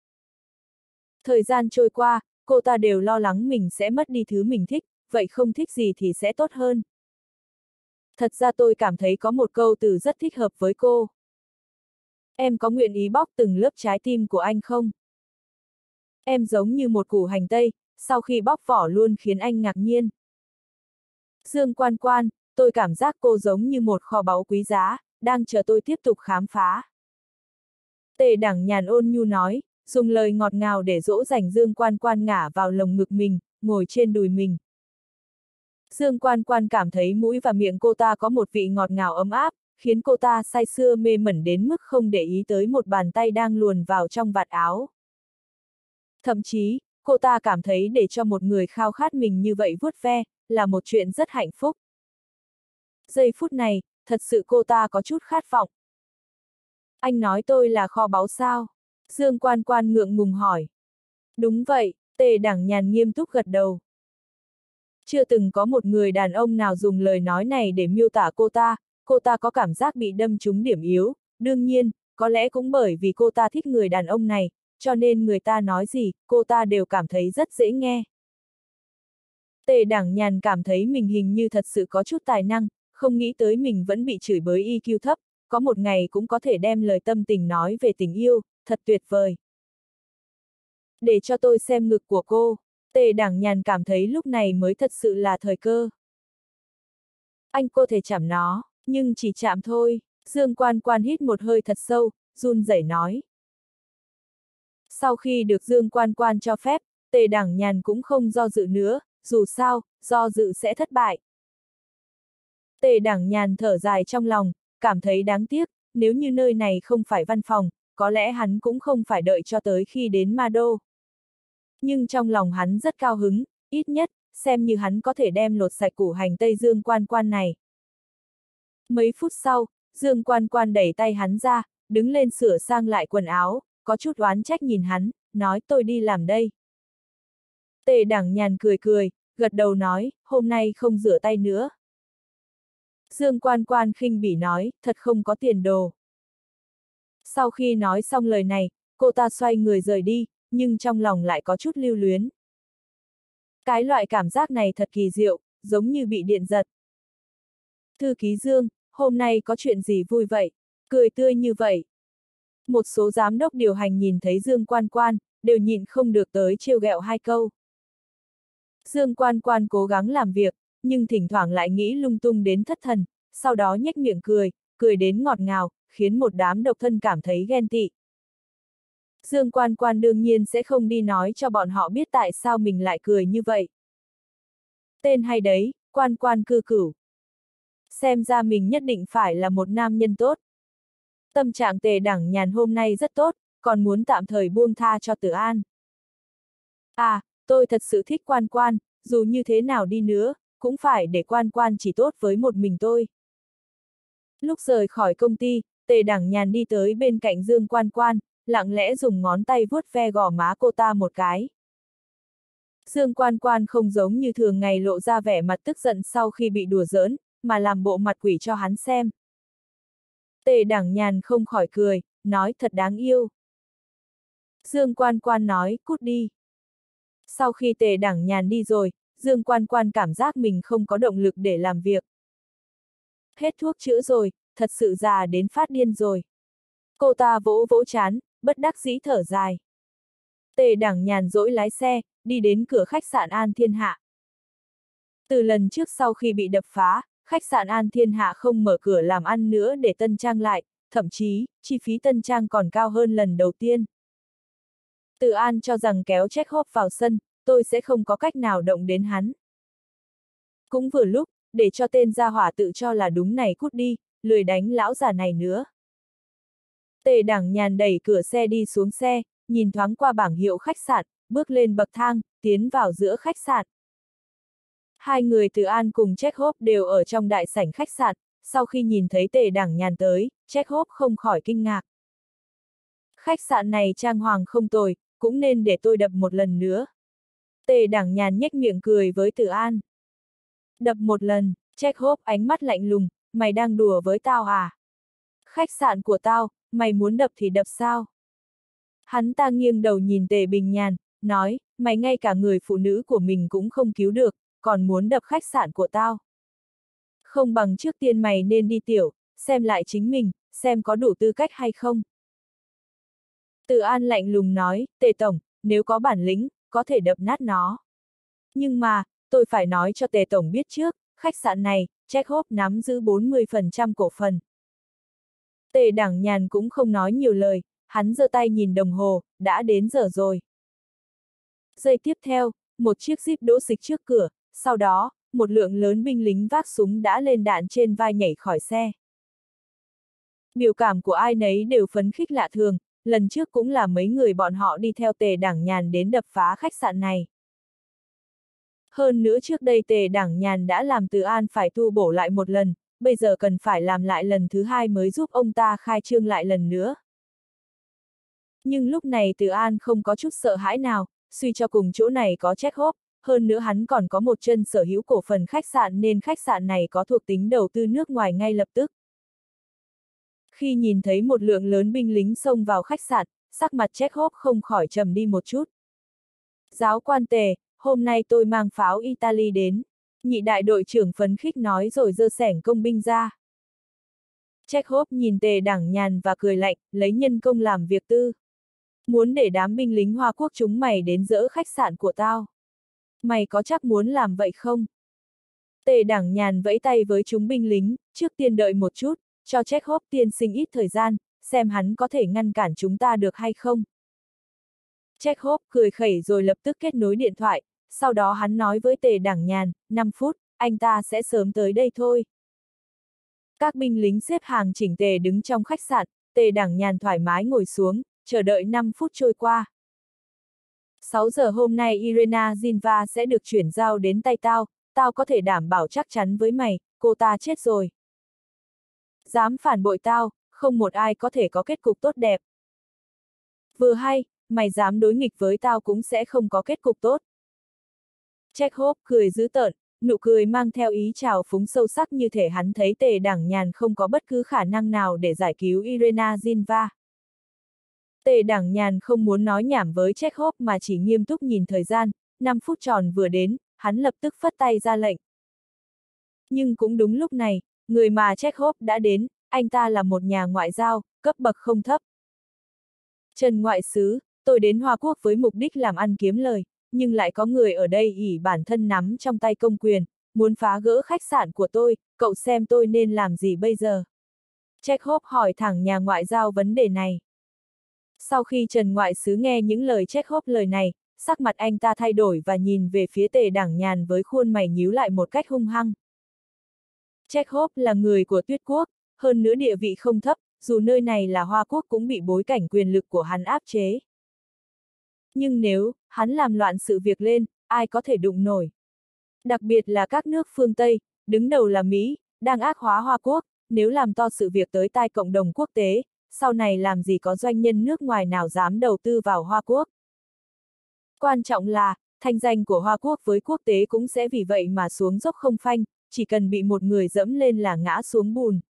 Thời gian trôi qua, cô ta đều lo lắng mình sẽ mất đi thứ mình thích, vậy không thích gì thì sẽ tốt hơn. Thật ra tôi cảm thấy có một câu từ rất thích hợp với cô. Em có nguyện ý bóc từng lớp trái tim của anh không? Em giống như một củ hành tây, sau khi bóc vỏ luôn khiến anh ngạc nhiên. Dương quan quan, tôi cảm giác cô giống như một kho báu quý giá, đang chờ tôi tiếp tục khám phá. Tề đẳng nhàn ôn nhu nói, dùng lời ngọt ngào để dỗ dành Dương quan quan ngả vào lồng ngực mình, ngồi trên đùi mình. Dương quan quan cảm thấy mũi và miệng cô ta có một vị ngọt ngào ấm áp, khiến cô ta say sưa mê mẩn đến mức không để ý tới một bàn tay đang luồn vào trong vạt áo. Thậm chí, cô ta cảm thấy để cho một người khao khát mình như vậy vuốt ve, là một chuyện rất hạnh phúc. Giây phút này, thật sự cô ta có chút khát vọng. Anh nói tôi là kho báu sao? Dương quan quan ngượng ngùng hỏi. Đúng vậy, tề đẳng nhàn nghiêm túc gật đầu. Chưa từng có một người đàn ông nào dùng lời nói này để miêu tả cô ta, cô ta có cảm giác bị đâm trúng điểm yếu, đương nhiên, có lẽ cũng bởi vì cô ta thích người đàn ông này, cho nên người ta nói gì, cô ta đều cảm thấy rất dễ nghe. Tề đảng nhàn cảm thấy mình hình như thật sự có chút tài năng, không nghĩ tới mình vẫn bị chửi bới IQ thấp, có một ngày cũng có thể đem lời tâm tình nói về tình yêu, thật tuyệt vời. Để cho tôi xem ngực của cô, tề đảng nhàn cảm thấy lúc này mới thật sự là thời cơ. Anh cô thể chạm nó, nhưng chỉ chạm thôi, Dương Quan Quan hít một hơi thật sâu, run rẩy nói. Sau khi được Dương Quan Quan cho phép, tề đảng nhàn cũng không do dự nữa, dù sao, do dự sẽ thất bại. Tề đảng nhàn thở dài trong lòng, cảm thấy đáng tiếc, nếu như nơi này không phải văn phòng, có lẽ hắn cũng không phải đợi cho tới khi đến Ma Đô. Nhưng trong lòng hắn rất cao hứng, ít nhất, xem như hắn có thể đem lột sạch củ hành Tây Dương quan quan này. Mấy phút sau, Dương quan quan đẩy tay hắn ra, đứng lên sửa sang lại quần áo, có chút oán trách nhìn hắn, nói tôi đi làm đây. Tề đẳng nhàn cười cười, gật đầu nói, hôm nay không rửa tay nữa. Dương quan quan khinh bỉ nói, thật không có tiền đồ. Sau khi nói xong lời này, cô ta xoay người rời đi, nhưng trong lòng lại có chút lưu luyến. Cái loại cảm giác này thật kỳ diệu, giống như bị điện giật. Thư ký Dương, hôm nay có chuyện gì vui vậy? Cười tươi như vậy. Một số giám đốc điều hành nhìn thấy Dương Quan Quan, đều nhịn không được tới trêu ghẹo hai câu. Dương Quan Quan cố gắng làm việc, nhưng thỉnh thoảng lại nghĩ lung tung đến thất thần, sau đó nhếch miệng cười, cười đến ngọt ngào, khiến một đám độc thân cảm thấy ghen tị. Dương Quan Quan đương nhiên sẽ không đi nói cho bọn họ biết tại sao mình lại cười như vậy. Tên hay đấy, Quan Quan cư cửu. Xem ra mình nhất định phải là một nam nhân tốt. Tâm trạng tề đẳng nhàn hôm nay rất tốt, còn muốn tạm thời buông tha cho tử an. À, tôi thật sự thích quan quan, dù như thế nào đi nữa, cũng phải để quan quan chỉ tốt với một mình tôi. Lúc rời khỏi công ty, tề đẳng nhàn đi tới bên cạnh Dương Quan Quan, lặng lẽ dùng ngón tay vuốt ve gò má cô ta một cái. Dương Quan Quan không giống như thường ngày lộ ra vẻ mặt tức giận sau khi bị đùa giỡn, mà làm bộ mặt quỷ cho hắn xem. Tề Đảng nhàn không khỏi cười, nói thật đáng yêu. Dương Quan Quan nói, cút đi. Sau khi tề Đảng nhàn đi rồi, Dương Quan Quan cảm giác mình không có động lực để làm việc. Hết thuốc chữa rồi, thật sự già đến phát điên rồi. Cô ta vỗ vỗ chán, bất đắc dĩ thở dài. Tề Đảng nhàn dỗi lái xe, đi đến cửa khách sạn An Thiên Hạ. Từ lần trước sau khi bị đập phá, khách sạn An Thiên Hạ không mở cửa làm ăn nữa để tân trang lại, thậm chí, chi phí tân trang còn cao hơn lần đầu tiên. Tự An cho rằng kéo Chekhov vào sân, tôi sẽ không có cách nào động đến hắn. Cũng vừa lúc, để cho tên gia hỏa tự cho là đúng này cút đi, lười đánh lão già này nữa. Tề đẳng nhàn đẩy cửa xe đi xuống xe, nhìn thoáng qua bảng hiệu khách sạn, bước lên bậc thang, tiến vào giữa khách sạn. Hai người từ An cùng Chekhov đều ở trong đại sảnh khách sạn, sau khi nhìn thấy tề đảng nhàn tới, Chekhov không khỏi kinh ngạc. Khách sạn này trang hoàng không tồi, cũng nên để tôi đập một lần nữa. Tề đảng nhàn nhếch miệng cười với Từ An. Đập một lần, Chekhov ánh mắt lạnh lùng, mày đang đùa với tao à? Khách sạn của tao, mày muốn đập thì đập sao? Hắn ta nghiêng đầu nhìn Tề Bình Nhàn, nói, mày ngay cả người phụ nữ của mình cũng không cứu được, còn muốn đập khách sạn của tao. Không bằng trước tiên mày nên đi tiểu, xem lại chính mình, xem có đủ tư cách hay không. Từ An lạnh lùng nói, Tề Tổng, nếu có bản lĩnh, có thể đập nát nó. Nhưng mà, tôi phải nói cho Tề Tổng biết trước, khách sạn này, Chekhov nắm giữ 40% cổ phần. Tề đẳng nhàn cũng không nói nhiều lời, hắn giơ tay nhìn đồng hồ, đã đến giờ rồi. Giây tiếp theo, một chiếc jeep đỗ xịch trước cửa, sau đó, một lượng lớn binh lính vác súng đã lên đạn trên vai nhảy khỏi xe. Biểu cảm của ai nấy đều phấn khích lạ thường, lần trước cũng là mấy người bọn họ đi theo tề đảng nhàn đến đập phá khách sạn này. Hơn nữa trước đây tề đảng nhàn đã làm từ an phải tu bổ lại một lần, bây giờ cần phải làm lại lần thứ hai mới giúp ông ta khai trương lại lần nữa. Nhưng lúc này từ an không có chút sợ hãi nào, suy cho cùng chỗ này có chết hốp, hơn nữa hắn còn có một chân sở hữu cổ phần khách sạn nên khách sạn này có thuộc tính đầu tư nước ngoài ngay lập tức. Khi nhìn thấy một lượng lớn binh lính xông vào khách sạn, sắc mặt Chekhov không khỏi trầm đi một chút. Giáo quan tề, hôm nay tôi mang pháo Italy đến. Nhị đại đội trưởng phấn khích nói rồi dơ sẻng công binh ra. Chekhov nhìn tề đẳng nhàn và cười lạnh, lấy nhân công làm việc tư. Muốn để đám binh lính Hoa Quốc chúng mày đến dỡ khách sạn của tao. Mày có chắc muốn làm vậy không? Tề đẳng nhàn vẫy tay với chúng binh lính, trước tiên đợi một chút, cho Chekhov tiên sinh ít thời gian, xem hắn có thể ngăn cản chúng ta được hay không. Chekhov cười khẩy rồi lập tức kết nối điện thoại, sau đó hắn nói với tề đẳng nhàn, 5 phút, anh ta sẽ sớm tới đây thôi. Các binh lính xếp hàng chỉnh tề đứng trong khách sạn, tề đẳng nhàn thoải mái ngồi xuống, chờ đợi 5 phút trôi qua. 6 giờ hôm nay Irena Zinva sẽ được chuyển giao đến tay tao, tao có thể đảm bảo chắc chắn với mày, cô ta chết rồi. Dám phản bội tao, không một ai có thể có kết cục tốt đẹp. Vừa hay, mày dám đối nghịch với tao cũng sẽ không có kết cục tốt. Chekhov cười dữ tợn, nụ cười mang theo ý chào phúng sâu sắc như thể hắn thấy tề đẳng nhàn không có bất cứ khả năng nào để giải cứu Irena Zinva. Tề Đảng nhàn không muốn nói nhảm với Chekhov mà chỉ nghiêm túc nhìn thời gian, 5 phút tròn vừa đến, hắn lập tức phất tay ra lệnh. Nhưng cũng đúng lúc này, người mà Chekhov đã đến, anh ta là một nhà ngoại giao, cấp bậc không thấp. Trần Ngoại Sứ, tôi đến Hoa Quốc với mục đích làm ăn kiếm lời, nhưng lại có người ở đây ỉ bản thân nắm trong tay công quyền, muốn phá gỡ khách sạn của tôi, cậu xem tôi nên làm gì bây giờ? Chekhov hỏi thẳng nhà ngoại giao vấn đề này. Sau khi Trần Ngoại Sứ nghe những lời Chekhov lời này, sắc mặt anh ta thay đổi và nhìn về phía tề đảng nhàn với khuôn mày nhíu lại một cách hung hăng. Chekhov là người của tuyết quốc, hơn nữa địa vị không thấp, dù nơi này là Hoa Quốc cũng bị bối cảnh quyền lực của hắn áp chế. Nhưng nếu, hắn làm loạn sự việc lên, ai có thể đụng nổi. Đặc biệt là các nước phương Tây, đứng đầu là Mỹ, đang ác hóa Hoa Quốc, nếu làm to sự việc tới tai cộng đồng quốc tế, sau này làm gì có doanh nhân nước ngoài nào dám đầu tư vào Hoa Quốc. Quan trọng là, thanh danh của Hoa Quốc với quốc tế cũng sẽ vì vậy mà xuống dốc không phanh, chỉ cần bị một người dẫm lên là ngã xuống bùn.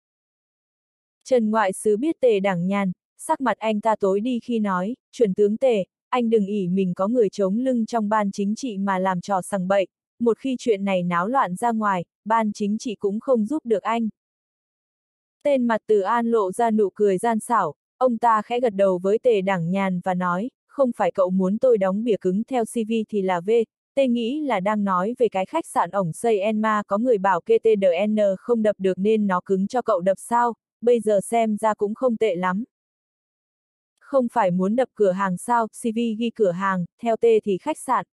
Trần Ngoại Sứ biết tề đảng nhàn, sắc mặt anh ta tối đi khi nói, chuẩn tướng tề, anh đừng ỉ mình có người chống lưng trong ban chính trị mà làm trò sằng bậy, một khi chuyện này náo loạn ra ngoài, ban chính trị cũng không giúp được anh. Tên mặt từ an lộ ra nụ cười gian xảo, ông ta khẽ gật đầu với tề đảng nhàn và nói, không phải cậu muốn tôi đóng bìa cứng theo CV thì là V, tê nghĩ là đang nói về cái khách sạn ổng xây Enma có người bảo KTDN không đập được nên nó cứng cho cậu đập sao, bây giờ xem ra cũng không tệ lắm. Không phải muốn đập cửa hàng sao, CV ghi cửa hàng, theo T thì khách sạn.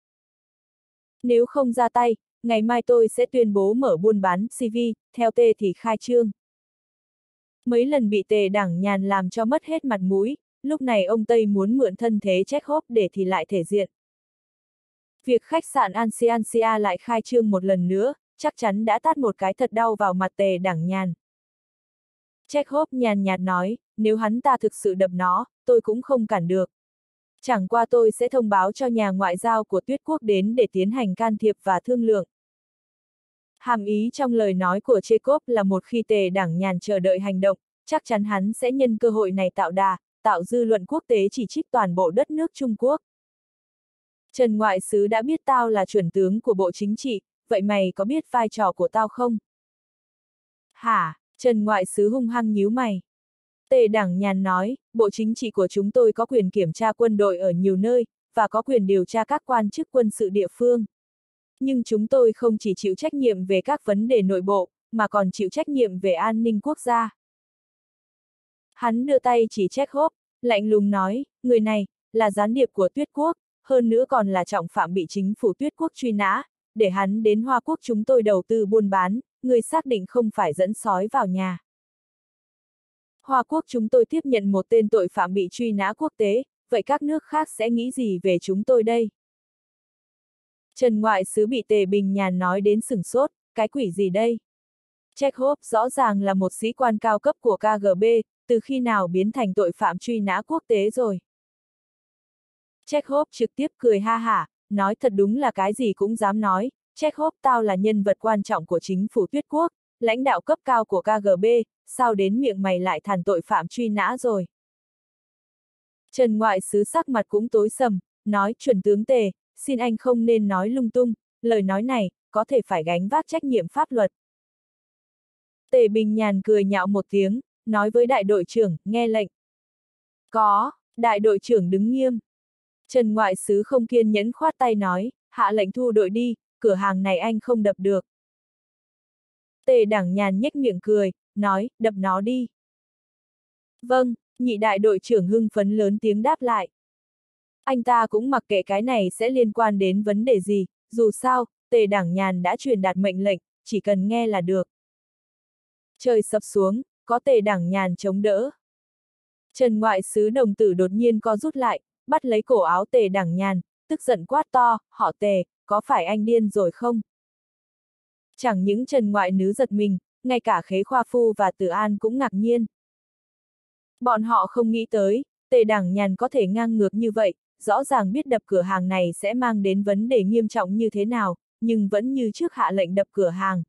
Nếu không ra tay, ngày mai tôi sẽ tuyên bố mở buôn bán CV, theo T thì khai trương. Mấy lần bị tề đảng nhàn làm cho mất hết mặt mũi, lúc này ông Tây muốn mượn thân thế check hốp để thì lại thể diện. Việc khách sạn Ansiancia lại khai trương một lần nữa, chắc chắn đã tát một cái thật đau vào mặt tề đảng nhàn. Chekhov nhàn nhạt nói, nếu hắn ta thực sự đập nó, tôi cũng không cản được. Chẳng qua tôi sẽ thông báo cho nhà ngoại giao của tuyết quốc đến để tiến hành can thiệp và thương lượng. Hàm ý trong lời nói của Chekhov là một khi tề đảng nhàn chờ đợi hành động, chắc chắn hắn sẽ nhân cơ hội này tạo đà, tạo dư luận quốc tế chỉ trích toàn bộ đất nước Trung Quốc. Trần Ngoại Sứ đã biết tao là chuẩn tướng của Bộ Chính trị, vậy mày có biết vai trò của tao không? Hả? Trần Ngoại Sứ hung hăng nhíu mày. Tề Đảng Nhàn nói, Bộ Chính trị của chúng tôi có quyền kiểm tra quân đội ở nhiều nơi, và có quyền điều tra các quan chức quân sự địa phương. Nhưng chúng tôi không chỉ chịu trách nhiệm về các vấn đề nội bộ, mà còn chịu trách nhiệm về an ninh quốc gia. Hắn đưa tay chỉ trách hốp, lạnh lùng nói, người này, là gián điệp của tuyết quốc, hơn nữa còn là trọng phạm bị chính phủ tuyết quốc truy nã, để hắn đến Hoa Quốc chúng tôi đầu tư buôn bán, người xác định không phải dẫn sói vào nhà. Hoa Quốc chúng tôi tiếp nhận một tên tội phạm bị truy nã quốc tế, vậy các nước khác sẽ nghĩ gì về chúng tôi đây? Trần Ngoại Sứ bị Tề Bình Nhàn nói đến sừng sốt, cái quỷ gì đây? Chekhov rõ ràng là một sĩ quan cao cấp của KGB, từ khi nào biến thành tội phạm truy nã quốc tế rồi? Chekhov trực tiếp cười ha hả, nói thật đúng là cái gì cũng dám nói, Chekhov tao là nhân vật quan trọng của chính phủ tuyết quốc, lãnh đạo cấp cao của KGB, sao đến miệng mày lại thàn tội phạm truy nã rồi. Trần Ngoại Sứ sắc mặt cũng tối sầm, nói chuẩn tướng tề, xin anh không nên nói lung tung, lời nói này, có thể phải gánh vác trách nhiệm pháp luật. Tề Bình Nhàn cười nhạo một tiếng, nói với đại đội trưởng, nghe lệnh. Có, đại đội trưởng đứng nghiêm. Trần Ngoại Sứ không kiên nhẫn khoát tay nói, hạ lệnh thu đội đi, cửa hàng này anh không đập được. Tề đảng nhàn nhếch miệng cười, nói, đập nó đi. Vâng, nhị đại đội trưởng hưng phấn lớn tiếng đáp lại. Anh ta cũng mặc kệ cái này sẽ liên quan đến vấn đề gì, dù sao, tề đảng nhàn đã truyền đạt mệnh lệnh, chỉ cần nghe là được. Trời sập xuống, có tề đảng nhàn chống đỡ. Trần ngoại sứ đồng tử đột nhiên co rút lại, bắt lấy cổ áo tề đảng nhàn, tức giận quát to, họ tề, có phải anh điên rồi không? Chẳng những Trần Ngoại nứ giật mình, ngay cả Khế Khoa Phu và Tử An cũng ngạc nhiên. Bọn họ không nghĩ tới, tề đảng nhàn có thể ngang ngược như vậy, rõ ràng biết đập cửa hàng này sẽ mang đến vấn đề nghiêm trọng như thế nào, nhưng vẫn như trước hạ lệnh đập cửa hàng.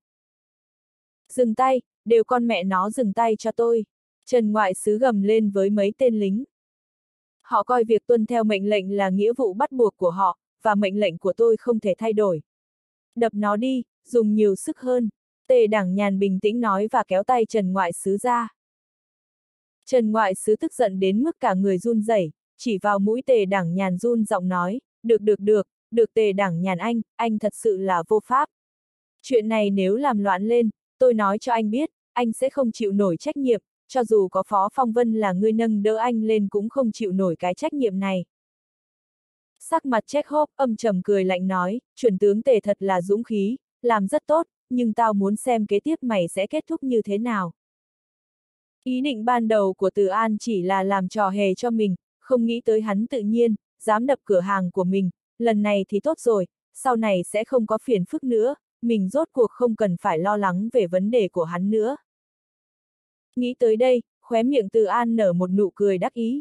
Dừng tay, đều con mẹ nó dừng tay cho tôi. Trần Ngoại Sứ gầm lên với mấy tên lính. Họ coi việc tuân theo mệnh lệnh là nghĩa vụ bắt buộc của họ, và mệnh lệnh của tôi không thể thay đổi. Đập nó đi, dùng nhiều sức hơn. Tề đảng nhàn bình tĩnh nói và kéo tay Trần Ngoại Sứ ra. Trần Ngoại Sứ tức giận đến mức cả người run rẩy, chỉ vào mũi tề đảng nhàn run giọng nói, được được được, được tề đảng nhàn anh, anh thật sự là vô pháp. Chuyện này nếu làm loạn lên, tôi nói cho anh biết, anh sẽ không chịu nổi trách nhiệm, cho dù có Phó Phong Vân là người nâng đỡ anh lên cũng không chịu nổi cái trách nhiệm này. Sắc mặt Chekhov âm trầm cười lạnh nói, chuẩn tướng tề thật là dũng khí, làm rất tốt, nhưng tao muốn xem kế tiếp mày sẽ kết thúc như thế nào. Ý định ban đầu của Từ An chỉ là làm trò hề cho mình, không nghĩ tới hắn tự nhiên, dám đập cửa hàng của mình, lần này thì tốt rồi, sau này sẽ không có phiền phức nữa, mình rốt cuộc không cần phải lo lắng về vấn đề của hắn nữa. Nghĩ tới đây, khóe miệng Từ An nở một nụ cười đắc ý.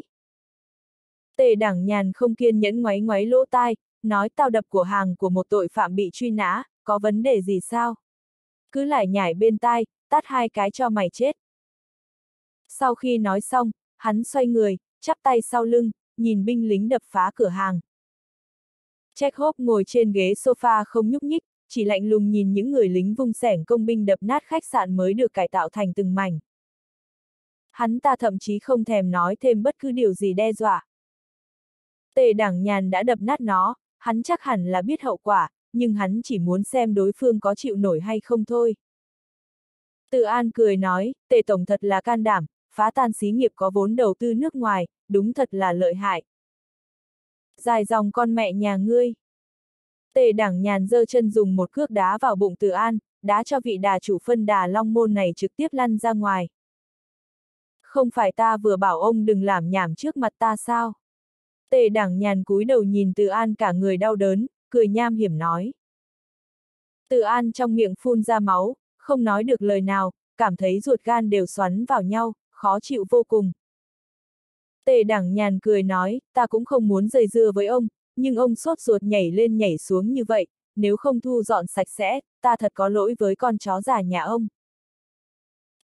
Tề đảng nhàn không kiên nhẫn ngoáy ngoáy lỗ tai, nói tao đập của hàng của một tội phạm bị truy nã, có vấn đề gì sao? Cứ lại nhảy bên tai, tát hai cái cho mày chết. Sau khi nói xong, hắn xoay người, chắp tay sau lưng, nhìn binh lính đập phá cửa hàng. Chekhov ngồi trên ghế sofa không nhúc nhích, chỉ lạnh lùng nhìn những người lính vung sẻng công binh đập nát khách sạn mới được cải tạo thành từng mảnh. Hắn ta thậm chí không thèm nói thêm bất cứ điều gì đe dọa. Tề đảng nhàn đã đập nát nó, hắn chắc hẳn là biết hậu quả, nhưng hắn chỉ muốn xem đối phương có chịu nổi hay không thôi. Tự An cười nói, tề tổng thật là can đảm, phá tan xí nghiệp có vốn đầu tư nước ngoài, đúng thật là lợi hại. Dài dòng con mẹ nhà ngươi. Tề đảng nhàn dơ chân dùng một cước đá vào bụng Từ An, đá cho vị đà chủ phân đà long môn này trực tiếp lăn ra ngoài. Không phải ta vừa bảo ông đừng làm nhảm trước mặt ta sao? Tề đảng nhàn cúi đầu nhìn Từ An cả người đau đớn, cười nham hiểm nói. Từ An trong miệng phun ra máu, không nói được lời nào, cảm thấy ruột gan đều xoắn vào nhau, khó chịu vô cùng. Tề đảng nhàn cười nói, ta cũng không muốn dây dưa với ông, nhưng ông sốt ruột nhảy lên nhảy xuống như vậy, nếu không thu dọn sạch sẽ, ta thật có lỗi với con chó già nhà ông.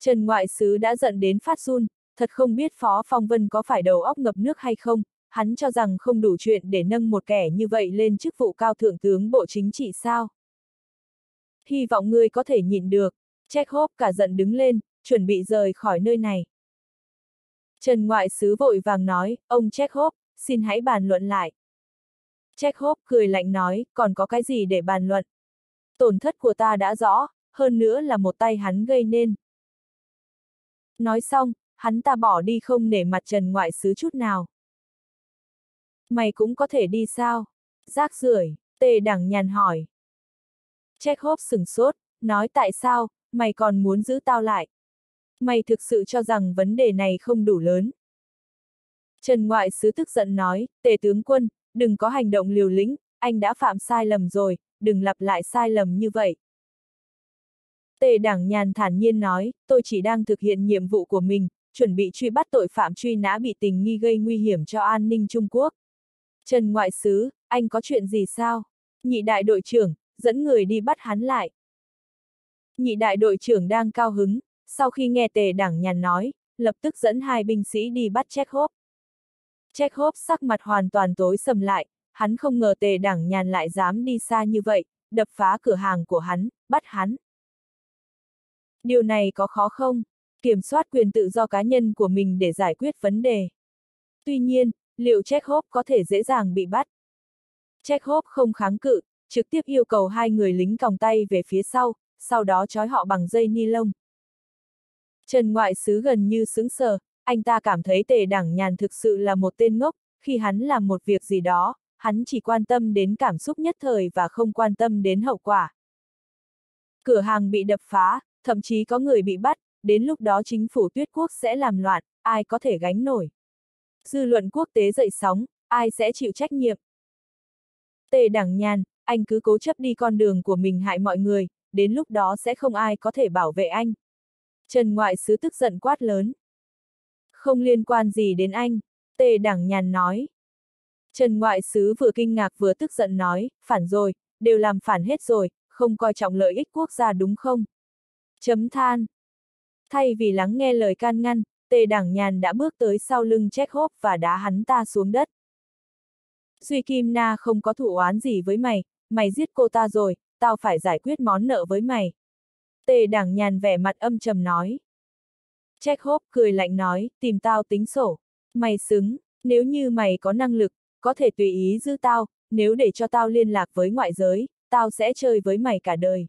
Trần Ngoại Sứ đã giận đến phát run, thật không biết Phó Phong Vân có phải đầu óc ngập nước hay không, hắn cho rằng không đủ chuyện để nâng một kẻ như vậy lên chức vụ cao thượng tướng bộ chính trị sao. Hy vọng ngươi có thể nhịn được, Chekhov cả giận đứng lên, chuẩn bị rời khỏi nơi này. Trần Ngoại Sứ vội vàng nói, ông Chekhov, xin hãy bàn luận lại. Chekhov cười lạnh nói, còn có cái gì để bàn luận? Tổn thất của ta đã rõ, hơn nữa là một tay hắn gây nên. Nói xong, hắn ta bỏ đi không nể mặt Trần Ngoại Sứ chút nào. Mày cũng có thể đi sao? Rác rưởi, tề đẳng nhàn hỏi. Chekhov sửng sốt, nói tại sao, mày còn muốn giữ tao lại? Mày thực sự cho rằng vấn đề này không đủ lớn. Trần Ngoại Sứ tức giận nói, tề tướng quân, đừng có hành động liều lĩnh, anh đã phạm sai lầm rồi, đừng lặp lại sai lầm như vậy. Tề đảng nhàn thản nhiên nói, tôi chỉ đang thực hiện nhiệm vụ của mình, chuẩn bị truy bắt tội phạm truy nã bị tình nghi gây nguy hiểm cho an ninh Trung Quốc. Trần Ngoại Sứ, anh có chuyện gì sao? Nhị đại đội trưởng, dẫn người đi bắt hắn lại. Nhị đại đội trưởng đang cao hứng, sau khi nghe tề đảng nhàn nói, lập tức dẫn hai binh sĩ đi bắt Chekhov. Chekhov sắc mặt hoàn toàn tối sầm lại, hắn không ngờ tề đảng nhàn lại dám đi xa như vậy, đập phá cửa hàng của hắn, bắt hắn. Điều này có khó không? Kiểm soát quyền tự do cá nhân của mình để giải quyết vấn đề. Tuy nhiên, liệu Chekhov có thể dễ dàng bị bắt? Chekhov không kháng cự, trực tiếp yêu cầu hai người lính còng tay về phía sau, sau đó trói họ bằng dây ni lông. Trần Ngoại Sứ gần như sững sờ, anh ta cảm thấy tề đảng nhàn thực sự là một tên ngốc, khi hắn làm một việc gì đó, hắn chỉ quan tâm đến cảm xúc nhất thời và không quan tâm đến hậu quả. Cửa hàng bị đập phá, thậm chí có người bị bắt, đến lúc đó chính phủ tuyết quốc sẽ làm loạn, ai có thể gánh nổi. Dư luận quốc tế dậy sóng, ai sẽ chịu trách nhiệm. Tề đảng nhàn, anh cứ cố chấp đi con đường của mình hại mọi người, đến lúc đó sẽ không ai có thể bảo vệ anh. Trần Ngoại Sứ tức giận quát lớn. Không liên quan gì đến anh, Tề Đảng Nhàn nói. Trần Ngoại Sứ vừa kinh ngạc vừa tức giận nói, phản rồi, đều làm phản hết rồi, không coi trọng lợi ích quốc gia đúng không? Chấm than. Thay vì lắng nghe lời can ngăn, Tề Đảng Nhàn đã bước tới sau lưng Chekhov và đá hắn ta xuống đất. Duy Kim Na không có thủ oán gì với mày, mày giết cô ta rồi, tao phải giải quyết món nợ với mày. Tề đảng nhàn vẻ mặt âm trầm nói. Chekhov cười lạnh nói, tìm tao tính sổ. Mày xứng, nếu như mày có năng lực, có thể tùy ý giữ tao, nếu để cho tao liên lạc với ngoại giới, tao sẽ chơi với mày cả đời.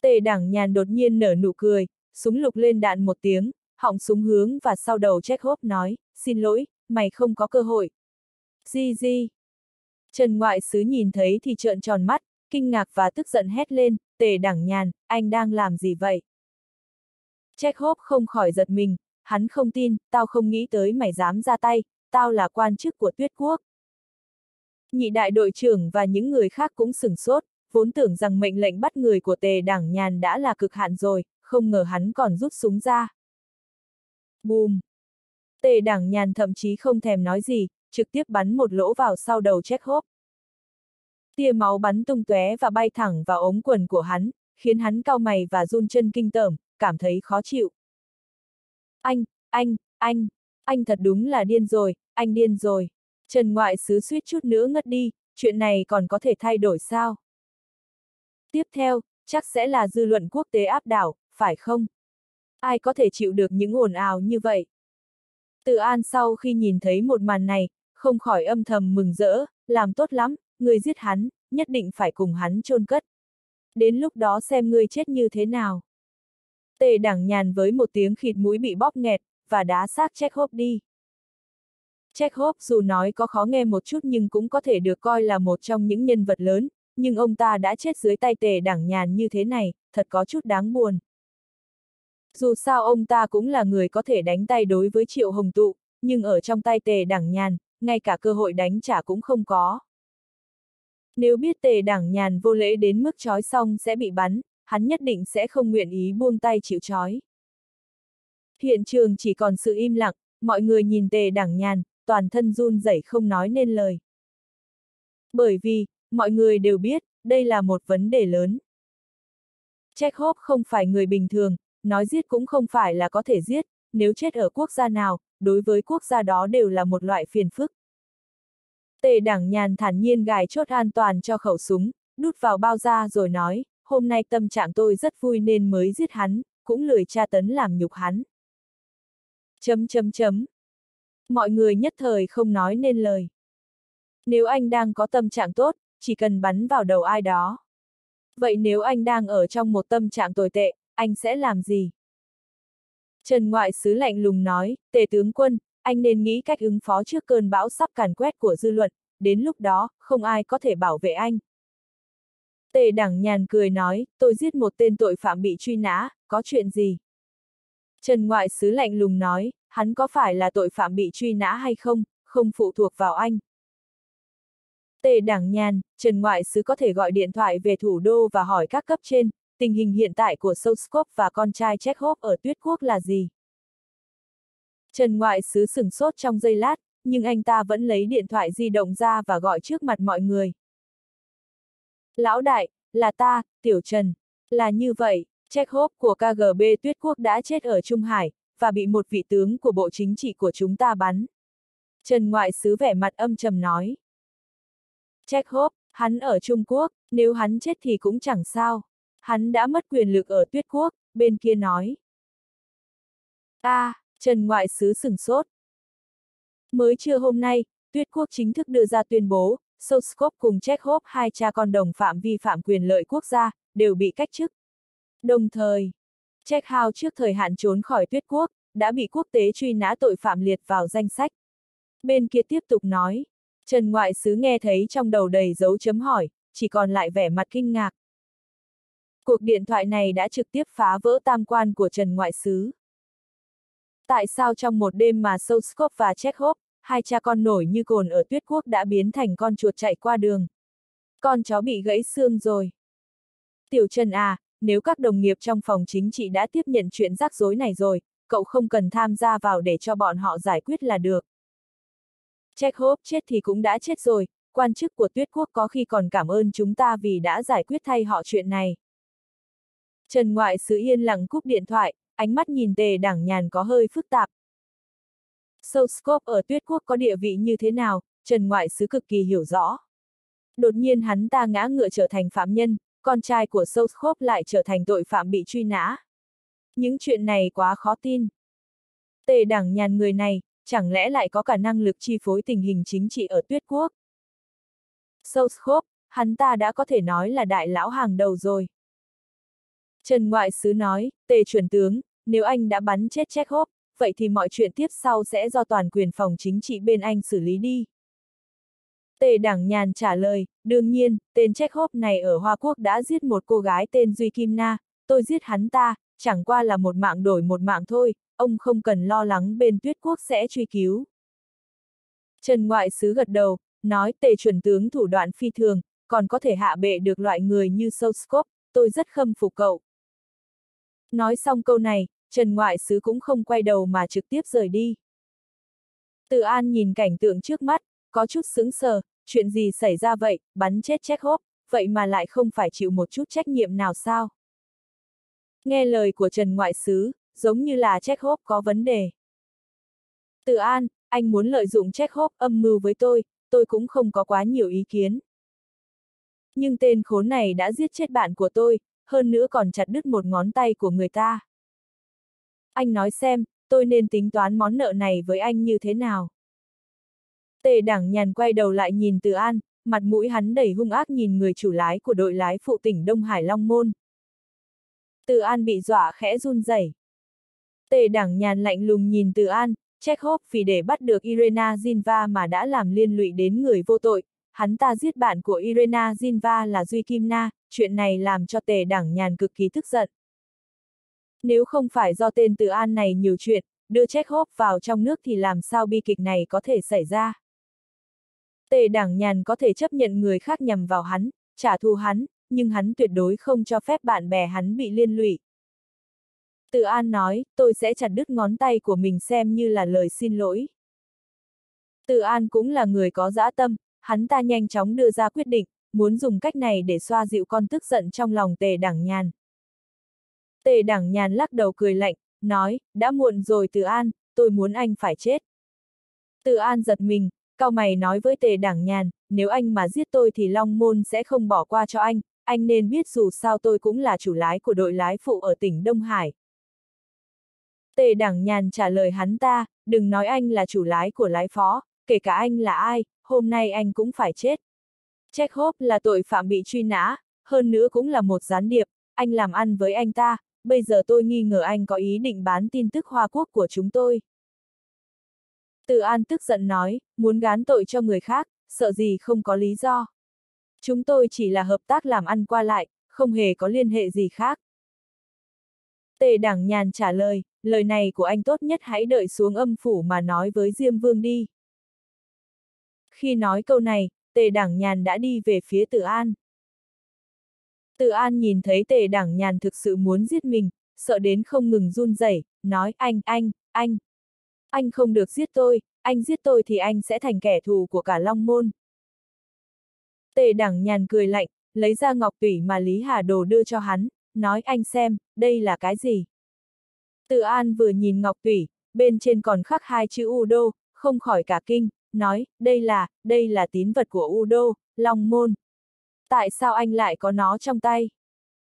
Tề đảng nhàn đột nhiên nở nụ cười, súng lục lên đạn một tiếng, họng súng hướng và sau đầu Chekhov nói, xin lỗi, mày không có cơ hội. Di di. Trần ngoại sứ nhìn thấy thì trợn tròn mắt, kinh ngạc và tức giận hét lên, tề đảng nhàn, anh đang làm gì vậy? Chekhov không khỏi giật mình, hắn không tin, tao không nghĩ tới mày dám ra tay, tao là quan chức của tuyết quốc. Nhị đại đội trưởng và những người khác cũng sửng sốt, vốn tưởng rằng mệnh lệnh bắt người của tề đảng nhàn đã là cực hạn rồi, không ngờ hắn còn rút súng ra. Bùm! Tề đảng nhàn thậm chí không thèm nói gì, trực tiếp bắn một lỗ vào sau đầu Chekhov. Tia máu bắn tung tóe và bay thẳng vào ống quần của hắn, khiến hắn cau mày và run chân kinh tởm, cảm thấy khó chịu. Anh, anh, anh, anh thật đúng là điên rồi, anh điên rồi. Trần ngoại sứ suýt chút nữa ngất đi, chuyện này còn có thể thay đổi sao? Tiếp theo, chắc sẽ là dư luận quốc tế áp đảo, phải không? Ai có thể chịu được những ồn ào như vậy? Tự an sau khi nhìn thấy một màn này, không khỏi âm thầm mừng rỡ, làm tốt lắm, người giết hắn, nhất định phải cùng hắn chôn cất. Đến lúc đó xem ngươi chết như thế nào. Tề đẳng nhàn với một tiếng khịt mũi bị bóp nghẹt, và đá xác Chekhov đi. Chekhov dù nói có khó nghe một chút nhưng cũng có thể được coi là một trong những nhân vật lớn, nhưng ông ta đã chết dưới tay tề đẳng nhàn như thế này, thật có chút đáng buồn. Dù sao ông ta cũng là người có thể đánh tay đối với Triệu Hồng Tụ, nhưng ở trong tay tề đẳng nhàn, ngay cả cơ hội đánh trả cũng không có. Nếu biết tề đảng nhàn vô lễ đến mức trói xong sẽ bị bắn, hắn nhất định sẽ không nguyện ý buông tay chịu trói. Hiện trường chỉ còn sự im lặng, mọi người nhìn tề đảng nhàn, toàn thân run rẩy không nói nên lời. Bởi vì, mọi người đều biết, đây là một vấn đề lớn. Chekhov không phải người bình thường, nói giết cũng không phải là có thể giết, nếu chết ở quốc gia nào, đối với quốc gia đó đều là một loại phiền phức. Tề đảng nhàn thản nhiên gài chốt an toàn cho khẩu súng, đút vào bao da rồi nói, hôm nay tâm trạng tôi rất vui nên mới giết hắn, cũng lười tra tấn làm nhục hắn. Chấm chấm chấm. Mọi người nhất thời không nói nên lời. Nếu anh đang có tâm trạng tốt, chỉ cần bắn vào đầu ai đó. Vậy nếu anh đang ở trong một tâm trạng tồi tệ, anh sẽ làm gì? Trần Ngoại Sứ lạnh lùng nói, tề tướng quân, anh nên nghĩ cách ứng phó trước cơn bão sắp càn quét của dư luận, đến lúc đó, không ai có thể bảo vệ anh. Tề đẳng nhàn cười nói, tôi giết một tên tội phạm bị truy nã, có chuyện gì? Trần Ngoại Sứ lạnh lùng nói, hắn có phải là tội phạm bị truy nã hay không, không phụ thuộc vào anh. Tề đảng nhàn, Trần Ngoại Sứ có thể gọi điện thoại về thủ đô và hỏi các cấp trên, tình hình hiện tại của Soskop và con trai Chekhov ở Tuyết Quốc là gì. Trần Ngoại Sứ sửng sốt trong giây lát, nhưng anh ta vẫn lấy điện thoại di động ra và gọi trước mặt mọi người. Lão đại, là ta, Tiểu Trần. Là như vậy, Chekhov của KGB Tuyết Quốc đã chết ở Trung Hải, và bị một vị tướng của bộ chính trị của chúng ta bắn. Trần Ngoại Sứ vẻ mặt âm trầm nói. Chekhov, hắn ở Trung Quốc, nếu hắn chết thì cũng chẳng sao. Hắn đã mất quyền lực ở Tuyết Quốc, bên kia nói. a à, Trần Ngoại Sứ sừng sốt. Mới trưa hôm nay, Tuyết Quốc chính thức đưa ra tuyên bố, Soskop cùng Chekhov hai cha con đồng phạm vi phạm quyền lợi quốc gia, đều bị cách chức. Đồng thời, Chekhov trước thời hạn trốn khỏi Tuyết Quốc, đã bị quốc tế truy nã tội phạm liệt vào danh sách. Bên kia tiếp tục nói, Trần Ngoại Sứ nghe thấy trong đầu đầy dấu chấm hỏi, chỉ còn lại vẻ mặt kinh ngạc. Cuộc điện thoại này đã trực tiếp phá vỡ tam quan của Trần Ngoại Sứ. Tại sao trong một đêm mà Soskop và Chekhov, hai cha con nổi như cồn ở tuyết quốc đã biến thành con chuột chạy qua đường? Con chó bị gãy xương rồi. Tiểu Trần à, nếu các đồng nghiệp trong phòng chính trị đã tiếp nhận chuyện rắc rối này rồi, cậu không cần tham gia vào để cho bọn họ giải quyết là được. Chekhov chết thì cũng đã chết rồi, quan chức của tuyết quốc có khi còn cảm ơn chúng ta vì đã giải quyết thay họ chuyện này. Trần Ngoại Sứ yên lặng cúp điện thoại, ánh mắt nhìn tề đảng nhàn có hơi phức tạp. Soskop ở tuyết quốc có địa vị như thế nào, Trần Ngoại Sứ cực kỳ hiểu rõ. Đột nhiên hắn ta ngã ngựa trở thành phạm nhân, con trai của Soskop lại trở thành tội phạm bị truy nã. Những chuyện này quá khó tin. Tề đảng nhàn người này, chẳng lẽ lại có cả năng lực chi phối tình hình chính trị ở tuyết quốc? Soskop, hắn ta đã có thể nói là đại lão hàng đầu rồi. Trần Ngoại Sứ nói, tề chuẩn tướng, nếu anh đã bắn chết Chekhov, vậy thì mọi chuyện tiếp sau sẽ do toàn quyền phòng chính trị bên anh xử lý đi. Tề Đảng Nhàn trả lời, đương nhiên, tên Chekhov này ở Hoa Quốc đã giết một cô gái tên Duy Kim Na, tôi giết hắn ta, chẳng qua là một mạng đổi một mạng thôi, ông không cần lo lắng bên tuyết quốc sẽ truy cứu. Trần Ngoại Sứ gật đầu, nói tề chuẩn tướng thủ đoạn phi thường, còn có thể hạ bệ được loại người như Soscop, tôi rất khâm phục cậu. Nói xong câu này, Trần Ngoại Sứ cũng không quay đầu mà trực tiếp rời đi. Từ An nhìn cảnh tượng trước mắt, có chút sững sờ, chuyện gì xảy ra vậy, bắn chết Chekhov, vậy mà lại không phải chịu một chút trách nhiệm nào sao? Nghe lời của Trần Ngoại Sứ, giống như là Chekhov có vấn đề. Từ An, anh muốn lợi dụng Chekhov âm mưu với tôi, tôi cũng không có quá nhiều ý kiến. Nhưng tên khốn này đã giết chết bạn của tôi, hơn nữa còn chặt đứt một ngón tay của người ta. Anh nói xem, tôi nên tính toán món nợ này với anh như thế nào? Tề đảng nhàn quay đầu lại nhìn Từ An, mặt mũi hắn đầy hung ác nhìn người chủ lái của đội lái phụ tỉnh Đông Hải Long Môn. Từ An bị dọa khẽ run rẩy. Tề đảng nhàn lạnh lùng nhìn Từ An, Chekhov vì để bắt được Irena Zinva mà đã làm liên lụy đến người vô tội, hắn ta giết bạn của Irena Zinva là Duy Kim Na, chuyện này làm cho tề đảng nhàn cực kỳ tức giận. Nếu không phải do tên Từ An này nhiều chuyện, đưa Chekhov vào trong nước thì làm sao bi kịch này có thể xảy ra. Tề đảng nhàn có thể chấp nhận người khác nhằm vào hắn, trả thù hắn, nhưng hắn tuyệt đối không cho phép bạn bè hắn bị liên lụy. Từ An nói, tôi sẽ chặt đứt ngón tay của mình xem như là lời xin lỗi. Từ An cũng là người có dã tâm, hắn ta nhanh chóng đưa ra quyết định, muốn dùng cách này để xoa dịu con tức giận trong lòng tề đảng nhàn. Tề đảng nhàn lắc đầu cười lạnh, nói, đã muộn rồi Từ An, tôi muốn anh phải chết. Từ An giật mình, cao mày nói với tề đảng nhàn, nếu anh mà giết tôi thì Long Môn sẽ không bỏ qua cho anh, anh nên biết dù sao tôi cũng là chủ lái của đội lái phụ ở tỉnh Đông Hải. Tề đảng nhàn trả lời hắn ta, đừng nói anh là chủ lái của lái phó, kể cả anh là ai, hôm nay anh cũng phải chết. Chekhov là tội phạm bị truy nã, hơn nữa cũng là một gián điệp, anh làm ăn với anh ta, bây giờ tôi nghi ngờ anh có ý định bán tin tức Hoa Quốc của chúng tôi. Từ An tức giận nói, muốn gán tội cho người khác, sợ gì không có lý do. Chúng tôi chỉ là hợp tác làm ăn qua lại, không hề có liên hệ gì khác. Tề đảng nhàn trả lời, lời này của anh tốt nhất hãy đợi xuống âm phủ mà nói với Diêm Vương đi. Khi nói câu này, tề đảng nhàn đã đi về phía Tử An. Tử An nhìn thấy tề đảng nhàn thực sự muốn giết mình, sợ đến không ngừng run rẩy, nói anh, anh, anh. Anh không được giết tôi, anh giết tôi thì anh sẽ thành kẻ thù của cả Long Môn. Tề đảng nhàn cười lạnh, lấy ra ngọc tủy mà Lý Hà Đồ đưa cho hắn, nói anh xem, đây là cái gì? Tự An vừa nhìn ngọc tủy, bên trên còn khắc hai chữ U đô, không khỏi cả kinh, nói, đây là, đây là tín vật của Udo, Long Môn. Tại sao anh lại có nó trong tay?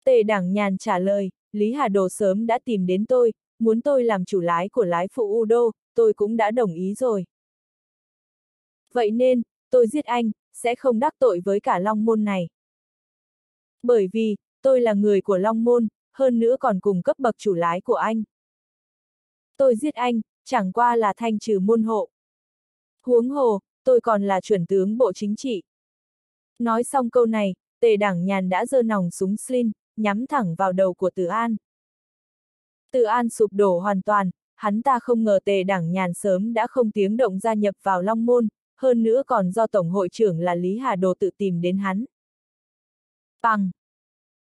Tề đảng nhàn trả lời, Lý Hà Đồ sớm đã tìm đến tôi, muốn tôi làm chủ lái của lái phụ Udo, tôi cũng đã đồng ý rồi. Vậy nên, tôi giết anh, sẽ không đắc tội với cả Long Môn này. Bởi vì, tôi là người của Long Môn, hơn nữa còn cùng cấp bậc chủ lái của anh. Tôi giết anh, chẳng qua là thanh trừ môn hộ. Huống hồ, tôi còn là chuẩn tướng bộ chính trị. Nói xong câu này, tề đảng nhàn đã giơ nòng súng Slin, nhắm thẳng vào đầu của Từ An. Từ An sụp đổ hoàn toàn, hắn ta không ngờ tề đảng nhàn sớm đã không tiếng động gia nhập vào Long Môn, hơn nữa còn do Tổng hội trưởng là Lý Hà Đồ tự tìm đến hắn. Bằng!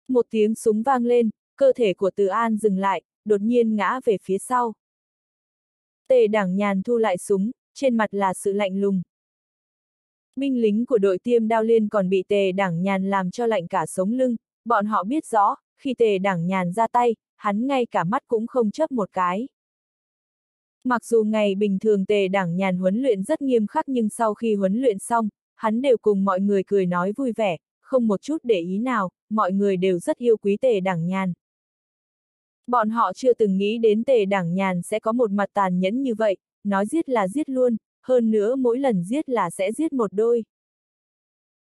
Một tiếng súng vang lên, cơ thể của Từ An dừng lại, đột nhiên ngã về phía sau. Tề đảng nhàn thu lại súng, trên mặt là sự lạnh lùng. Binh lính của đội tiêm đao liên còn bị tề đảng nhàn làm cho lạnh cả sống lưng, bọn họ biết rõ, khi tề đảng nhàn ra tay, hắn ngay cả mắt cũng không chấp một cái. Mặc dù ngày bình thường tề đảng nhàn huấn luyện rất nghiêm khắc nhưng sau khi huấn luyện xong, hắn đều cùng mọi người cười nói vui vẻ, không một chút để ý nào, mọi người đều rất yêu quý tề đảng nhàn. Bọn họ chưa từng nghĩ đến tề đảng nhàn sẽ có một mặt tàn nhẫn như vậy, nói giết là giết luôn, hơn nữa mỗi lần giết là sẽ giết một đôi.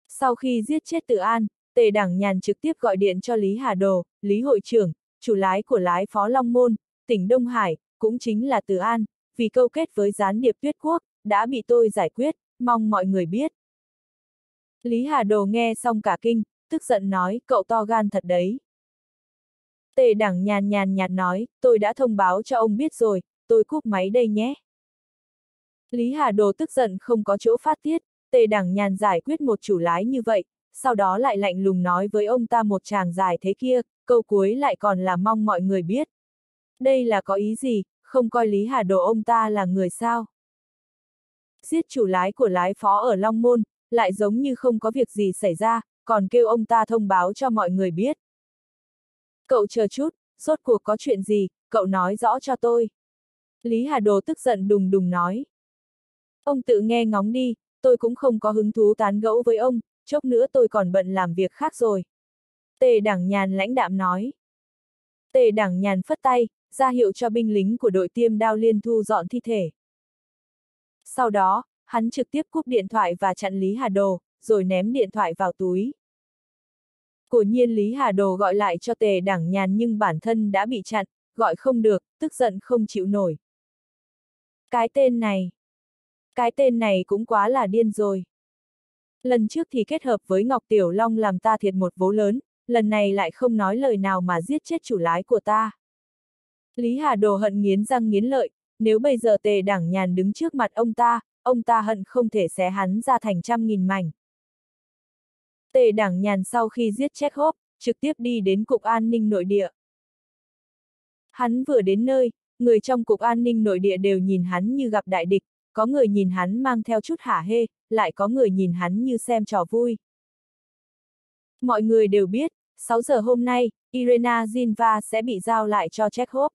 Sau khi giết chết tự an, tề đảng nhàn trực tiếp gọi điện cho Lý Hà Đồ, Lý Hội trưởng, chủ lái của lái Phó Long Môn, tỉnh Đông Hải, cũng chính là Từ An, vì câu kết với gián điệp tuyết quốc, đã bị tôi giải quyết, mong mọi người biết. Lý Hà Đồ nghe xong cả kinh, tức giận nói, cậu to gan thật đấy. Tề đẳng nhàn nhàn nhạt nói, tôi đã thông báo cho ông biết rồi, tôi cúp máy đây nhé. Lý Hà Đồ tức giận không có chỗ phát tiết, tề đẳng nhàn giải quyết một chủ lái như vậy, sau đó lại lạnh lùng nói với ông ta một chàng dài thế kia, câu cuối lại còn là mong mọi người biết. Đây là có ý gì, không coi Lý Hà Đồ ông ta là người sao? Giết chủ lái của lái phó ở Long Môn, lại giống như không có việc gì xảy ra, còn kêu ông ta thông báo cho mọi người biết. Cậu chờ chút, rốt cuộc có chuyện gì, cậu nói rõ cho tôi. Lý Hà Đồ tức giận đùng đùng nói. Ông tự nghe ngóng đi, tôi cũng không có hứng thú tán gẫu với ông, chốc nữa tôi còn bận làm việc khác rồi. Tề đảng nhàn lãnh đạm nói. Tề đảng nhàn phất tay, ra hiệu cho binh lính của đội tiêm đao liên thu dọn thi thể. Sau đó, hắn trực tiếp cúp điện thoại và chặn Lý Hà Đồ, rồi ném điện thoại vào túi. Của nhiên Lý Hà Đồ gọi lại cho tề đảng nhàn nhưng bản thân đã bị chặn, gọi không được, tức giận không chịu nổi. Cái tên này. Cái tên này cũng quá là điên rồi. Lần trước thì kết hợp với Ngọc Tiểu Long làm ta thiệt một vố lớn, lần này lại không nói lời nào mà giết chết chủ lái của ta. Lý Hà Đồ hận nghiến răng nghiến lợi, nếu bây giờ tề đảng nhàn đứng trước mặt ông ta, ông ta hận không thể xé hắn ra thành trăm nghìn mảnh. Tề đảng nhàn sau khi giết chết hốp, trực tiếp đi đến Cục An ninh Nội địa. Hắn vừa đến nơi, người trong Cục An ninh Nội địa đều nhìn hắn như gặp đại địch, có người nhìn hắn mang theo chút hả hê, lại có người nhìn hắn như xem trò vui. Mọi người đều biết, 6 giờ hôm nay, Irena Zinva sẽ bị giao lại cho Chekhov.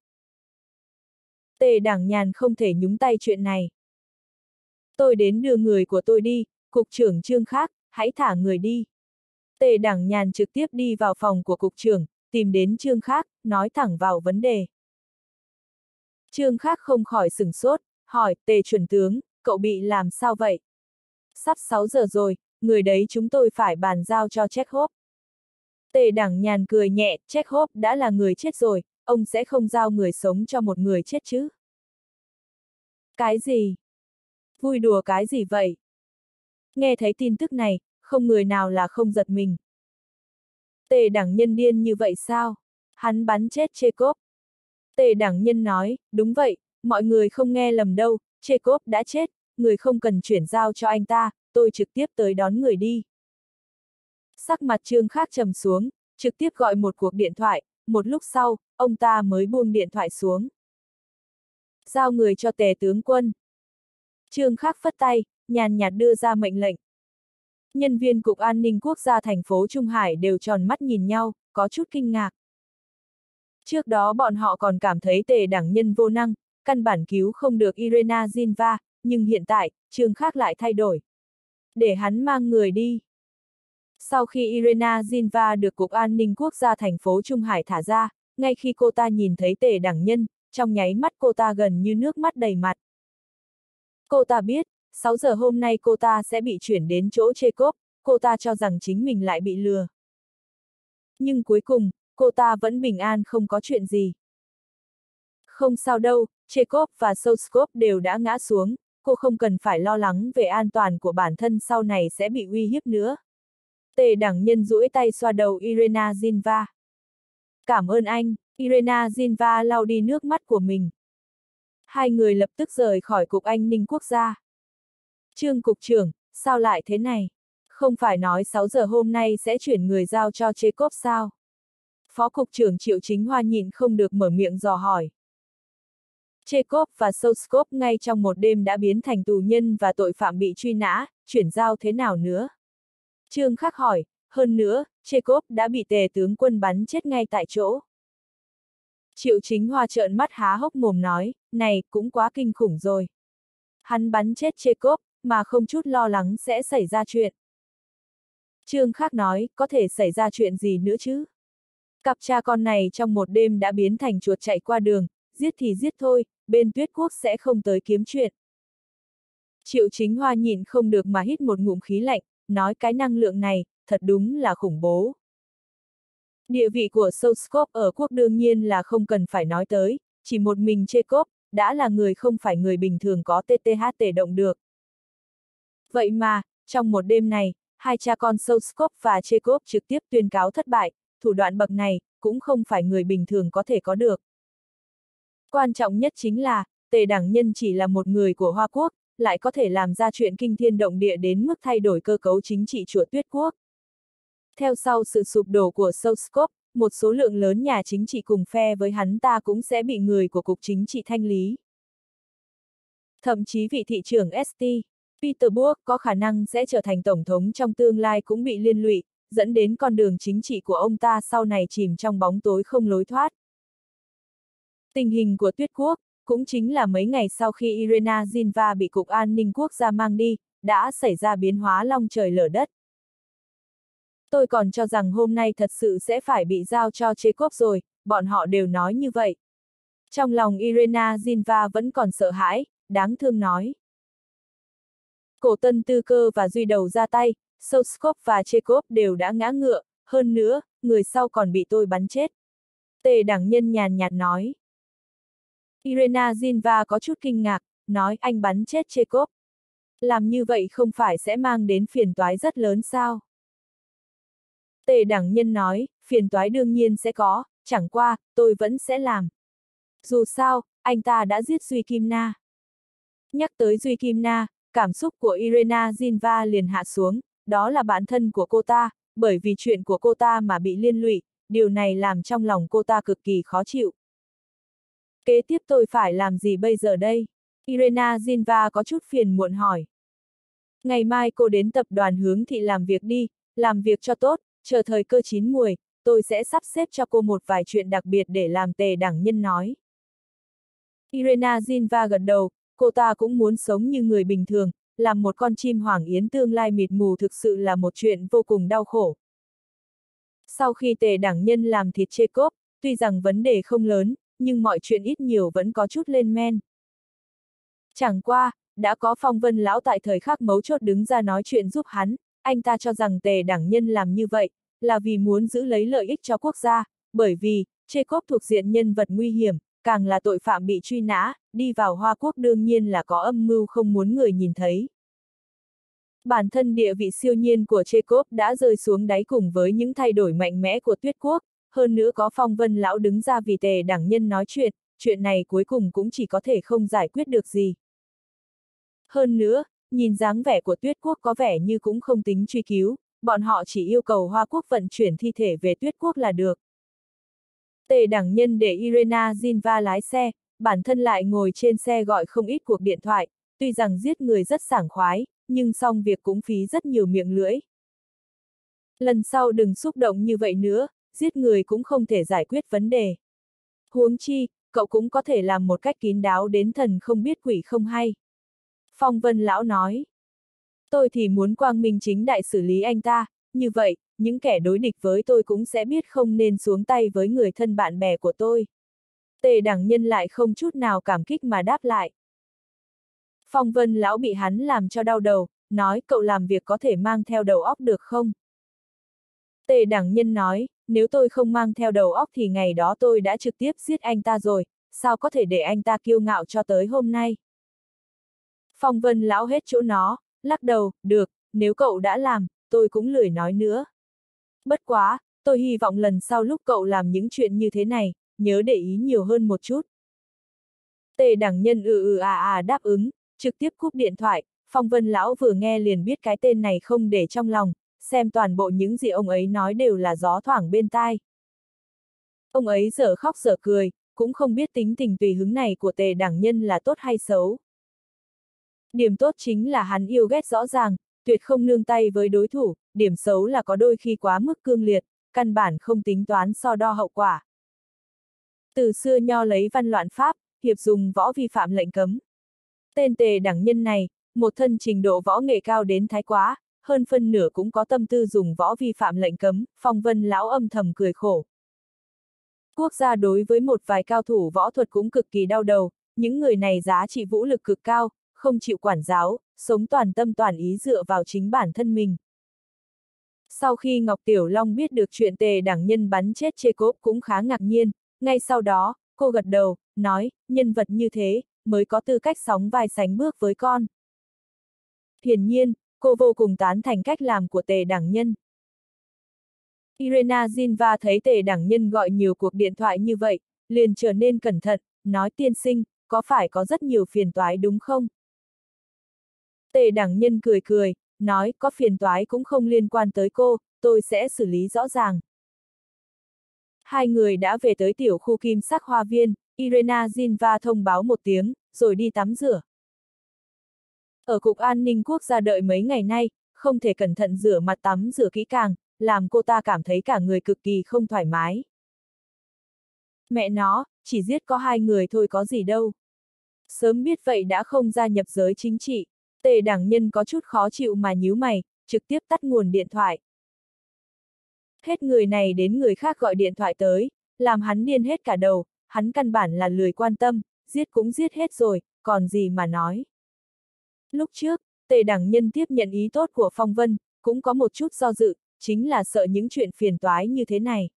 Tề đảng nhàn không thể nhúng tay chuyện này. Tôi đến đưa người của tôi đi, cục trưởng trương khác, hãy thả người đi. Tề đảng nhàn trực tiếp đi vào phòng của cục trưởng, tìm đến trương khác, nói thẳng vào vấn đề. Trương khác không khỏi sửng sốt, hỏi, tề chuẩn tướng, cậu bị làm sao vậy? Sắp 6 giờ rồi, người đấy chúng tôi phải bàn giao cho Chekhov. Tề đảng nhàn cười nhẹ, Chekhov đã là người chết rồi, ông sẽ không giao người sống cho một người chết chứ. Cái gì? Vui đùa cái gì vậy? Nghe thấy tin tức này, không người nào là không giật mình. Tề đảng nhân điên như vậy sao? Hắn bắn chết Chekhov. Tề đảng nhân nói, đúng vậy, mọi người không nghe lầm đâu, Chekhov đã chết, người không cần chuyển giao cho anh ta, tôi trực tiếp tới đón người đi. Sắc mặt trương khác trầm xuống, trực tiếp gọi một cuộc điện thoại, một lúc sau, ông ta mới buông điện thoại xuống. Giao người cho tề tướng quân. Trương Khắc phất tay, nhàn nhạt đưa ra mệnh lệnh. Nhân viên Cục An ninh Quốc gia thành phố Trung Hải đều tròn mắt nhìn nhau, có chút kinh ngạc. Trước đó bọn họ còn cảm thấy tề đảng nhân vô năng, căn bản cứu không được Irena Zinva, nhưng hiện tại, trường khác lại thay đổi. Để hắn mang người đi. Sau khi Irena Zinva được Cục An ninh Quốc gia thành phố Trung Hải thả ra, ngay khi cô ta nhìn thấy tề đảng nhân, trong nháy mắt cô ta gần như nước mắt đầy mặt. Cô ta biết, 6 giờ hôm nay cô ta sẽ bị chuyển đến chỗ chê cốp, cô ta cho rằng chính mình lại bị lừa. Nhưng cuối cùng, cô ta vẫn bình an không có chuyện gì. Không sao đâu, Chekhov và Soskov đều đã ngã xuống, cô không cần phải lo lắng về an toàn của bản thân sau này sẽ bị uy hiếp nữa. Tề đẳng nhân duỗi tay xoa đầu Irena Zinva. Cảm ơn anh, Irena Zinva lau đi nước mắt của mình. Hai người lập tức rời khỏi Cục An ninh Quốc gia. Trương Cục trưởng, sao lại thế này? Không phải nói 6 giờ hôm nay sẽ chuyển người giao cho Chekhov sao? Phó Cục trưởng Triệu Chính Hoa nhịn không được mở miệng dò hỏi. Chekhov và Soskov ngay trong một đêm đã biến thành tù nhân và tội phạm bị truy nã, chuyển giao thế nào nữa? Trương Khắc hỏi, hơn nữa, Chekhov đã bị tề tướng quân bắn chết ngay tại chỗ. Triệu chính hoa trợn mắt há hốc mồm nói, này, cũng quá kinh khủng rồi. Hắn bắn chết Chekhov, mà không chút lo lắng sẽ xảy ra chuyện. Trương Khắc nói, có thể xảy ra chuyện gì nữa chứ? Cặp cha con này trong một đêm đã biến thành chuột chạy qua đường, giết thì giết thôi, bên tuyết quốc sẽ không tới kiếm chuyện. Triệu chính hoa nhìn không được mà hít một ngụm khí lạnh, nói cái năng lượng này, thật đúng là khủng bố. Địa vị của Soulscope ở quốc đương nhiên là không cần phải nói tới, chỉ một mình Chekhov, đã là người không phải người bình thường có TTHT động được. Vậy mà, trong một đêm này, hai cha con Soskop và Chekhov trực tiếp tuyên cáo thất bại, thủ đoạn bậc này, cũng không phải người bình thường có thể có được. Quan trọng nhất chính là, tề đảng nhân chỉ là một người của Hoa Quốc, lại có thể làm ra chuyện kinh thiên động địa đến mức thay đổi cơ cấu chính trị chùa tuyết quốc. Theo sau sự sụp đổ của Soscope, một số lượng lớn nhà chính trị cùng phe với hắn ta cũng sẽ bị người của Cục Chính trị thanh lý. Thậm chí vị thị trưởng ST, Peterburg có khả năng sẽ trở thành tổng thống trong tương lai cũng bị liên lụy, dẫn đến con đường chính trị của ông ta sau này chìm trong bóng tối không lối thoát. Tình hình của tuyết quốc, cũng chính là mấy ngày sau khi Irena Zinva bị Cục An ninh Quốc gia mang đi, đã xảy ra biến hóa long trời lở đất. Tôi còn cho rằng hôm nay thật sự sẽ phải bị giao cho Chekhov rồi, bọn họ đều nói như vậy. Trong lòng Irena Zinva vẫn còn sợ hãi, đáng thương nói. Cổ tân tư cơ và duy đầu ra tay, Soskov và Chekhov đều đã ngã ngựa, hơn nữa, người sau còn bị tôi bắn chết. Tề đảng nhân nhàn nhạt nói. Irena Zinva có chút kinh ngạc, nói anh bắn chết Chekhov. Làm như vậy không phải sẽ mang đến phiền toái rất lớn sao? Tề đảng nhân nói, phiền toái đương nhiên sẽ có, chẳng qua, tôi vẫn sẽ làm. Dù sao, anh ta đã giết Duy Kim Na. Nhắc tới Duy Kim Na, cảm xúc của Irena Zinva liền hạ xuống, đó là bản thân của cô ta, bởi vì chuyện của cô ta mà bị liên lụy, điều này làm trong lòng cô ta cực kỳ khó chịu. Kế tiếp tôi phải làm gì bây giờ đây? Irena Zinva có chút phiền muộn hỏi. Ngày mai cô đến tập đoàn hướng thị làm việc đi, làm việc cho tốt, chờ thời cơ chín muồi, tôi sẽ sắp xếp cho cô một vài chuyện đặc biệt để làm tề đảng nhân nói. Irena Zinva gật đầu, cô ta cũng muốn sống như người bình thường, làm một con chim hoàng yến tương lai mịt mù thực sự là một chuyện vô cùng đau khổ. Sau khi tề đảng nhân làm thịt chê cốp, tuy rằng vấn đề không lớn, nhưng mọi chuyện ít nhiều vẫn có chút lên men. Chẳng qua, đã có phong vân lão tại thời khắc mấu chốt đứng ra nói chuyện giúp hắn, anh ta cho rằng tề đảng nhân làm như vậy, là vì muốn giữ lấy lợi ích cho quốc gia, bởi vì, chê cốp thuộc diện nhân vật nguy hiểm, càng là tội phạm bị truy nã, đi vào Hoa Quốc đương nhiên là có âm mưu không muốn người nhìn thấy. Bản thân địa vị siêu nhiên của Chekhov đã rơi xuống đáy cùng với những thay đổi mạnh mẽ của tuyết quốc, hơn nữa có phong vân lão đứng ra vì tề đảng nhân nói chuyện, chuyện này cuối cùng cũng chỉ có thể không giải quyết được gì. Hơn nữa, nhìn dáng vẻ của tuyết quốc có vẻ như cũng không tính truy cứu, bọn họ chỉ yêu cầu Hoa Quốc vận chuyển thi thể về tuyết quốc là được. Tề đảng nhân để Irena Zinva lái xe, bản thân lại ngồi trên xe gọi không ít cuộc điện thoại, tuy rằng giết người rất sảng khoái, nhưng xong việc cũng phí rất nhiều miệng lưỡi. Lần sau đừng xúc động như vậy nữa, giết người cũng không thể giải quyết vấn đề. Huống chi, cậu cũng có thể làm một cách kín đáo đến thần không biết quỷ không hay. Phong Vân Lão nói. Tôi thì muốn quang minh chính đại xử lý anh ta, như vậy, những kẻ đối địch với tôi cũng sẽ biết không nên xuống tay với người thân bạn bè của tôi. Tề đẳng nhân lại không chút nào cảm kích mà đáp lại. Phong vân lão bị hắn làm cho đau đầu, nói cậu làm việc có thể mang theo đầu óc được không? Tề đẳng nhân nói, nếu tôi không mang theo đầu óc thì ngày đó tôi đã trực tiếp giết anh ta rồi, sao có thể để anh ta kiêu ngạo cho tới hôm nay? Phong vân lão hết chỗ nó, lắc đầu, được, nếu cậu đã làm, tôi cũng lười nói nữa. Bất quá, tôi hy vọng lần sau lúc cậu làm những chuyện như thế này, nhớ để ý nhiều hơn một chút. Tề đẳng nhân ừ ừ à à đáp ứng, trực tiếp cúp điện thoại, phong vân lão vừa nghe liền biết cái tên này không để trong lòng, xem toàn bộ những gì ông ấy nói đều là gió thoảng bên tai. Ông ấy giờ khóc giờ cười, cũng không biết tính tình tùy hứng này của tề đảng nhân là tốt hay xấu. Điểm tốt chính là hắn yêu ghét rõ ràng, tuyệt không nương tay với đối thủ, điểm xấu là có đôi khi quá mức cương liệt, căn bản không tính toán so đo hậu quả. Từ xưa nho lấy văn loạn pháp, hiệp dùng võ vi phạm lệnh cấm. Tên tề đẳng nhân này, một thân trình độ võ nghệ cao đến thái quá, hơn phân nửa cũng có tâm tư dùng võ vi phạm lệnh cấm, phong vân lão âm thầm cười khổ. Quốc gia đối với một vài cao thủ võ thuật cũng cực kỳ đau đầu, những người này giá trị vũ lực cực cao, không chịu quản giáo, sống toàn tâm toàn ý dựa vào chính bản thân mình. Sau khi Ngọc Tiểu Long biết được chuyện tề đảng nhân bắn chết chê cốp cũng khá ngạc nhiên, ngay sau đó, cô gật đầu, nói, nhân vật như thế, mới có tư cách sóng vai sánh bước với con. Hiển nhiên, cô vô cùng tán thành cách làm của tề đảng nhân. Irena Zinva thấy tề đảng nhân gọi nhiều cuộc điện thoại như vậy, liền trở nên cẩn thận, nói tiên sinh, có phải có rất nhiều phiền toái đúng không? Tề đảng nhân cười cười, nói có phiền toái cũng không liên quan tới cô, tôi sẽ xử lý rõ ràng. Hai người đã về tới tiểu khu kim sắc hoa viên, Irena Zinva thông báo một tiếng, rồi đi tắm rửa. Ở Cục An ninh Quốc gia đợi mấy ngày nay, không thể cẩn thận rửa mặt tắm rửa kỹ càng, làm cô ta cảm thấy cả người cực kỳ không thoải mái. Mẹ nó, chỉ giết có hai người thôi có gì đâu. Sớm biết vậy đã không gia nhập giới chính trị, tề đảng nhân có chút khó chịu mà nhíu mày, trực tiếp tắt nguồn điện thoại. Hết người này đến người khác gọi điện thoại tới, làm hắn điên hết cả đầu, hắn căn bản là lười quan tâm, giết cũng giết hết rồi, còn gì mà nói. Lúc trước, tề đảng nhân tiếp nhận ý tốt của Phong Vân, cũng có một chút do dự, chính là sợ những chuyện phiền toái như thế này.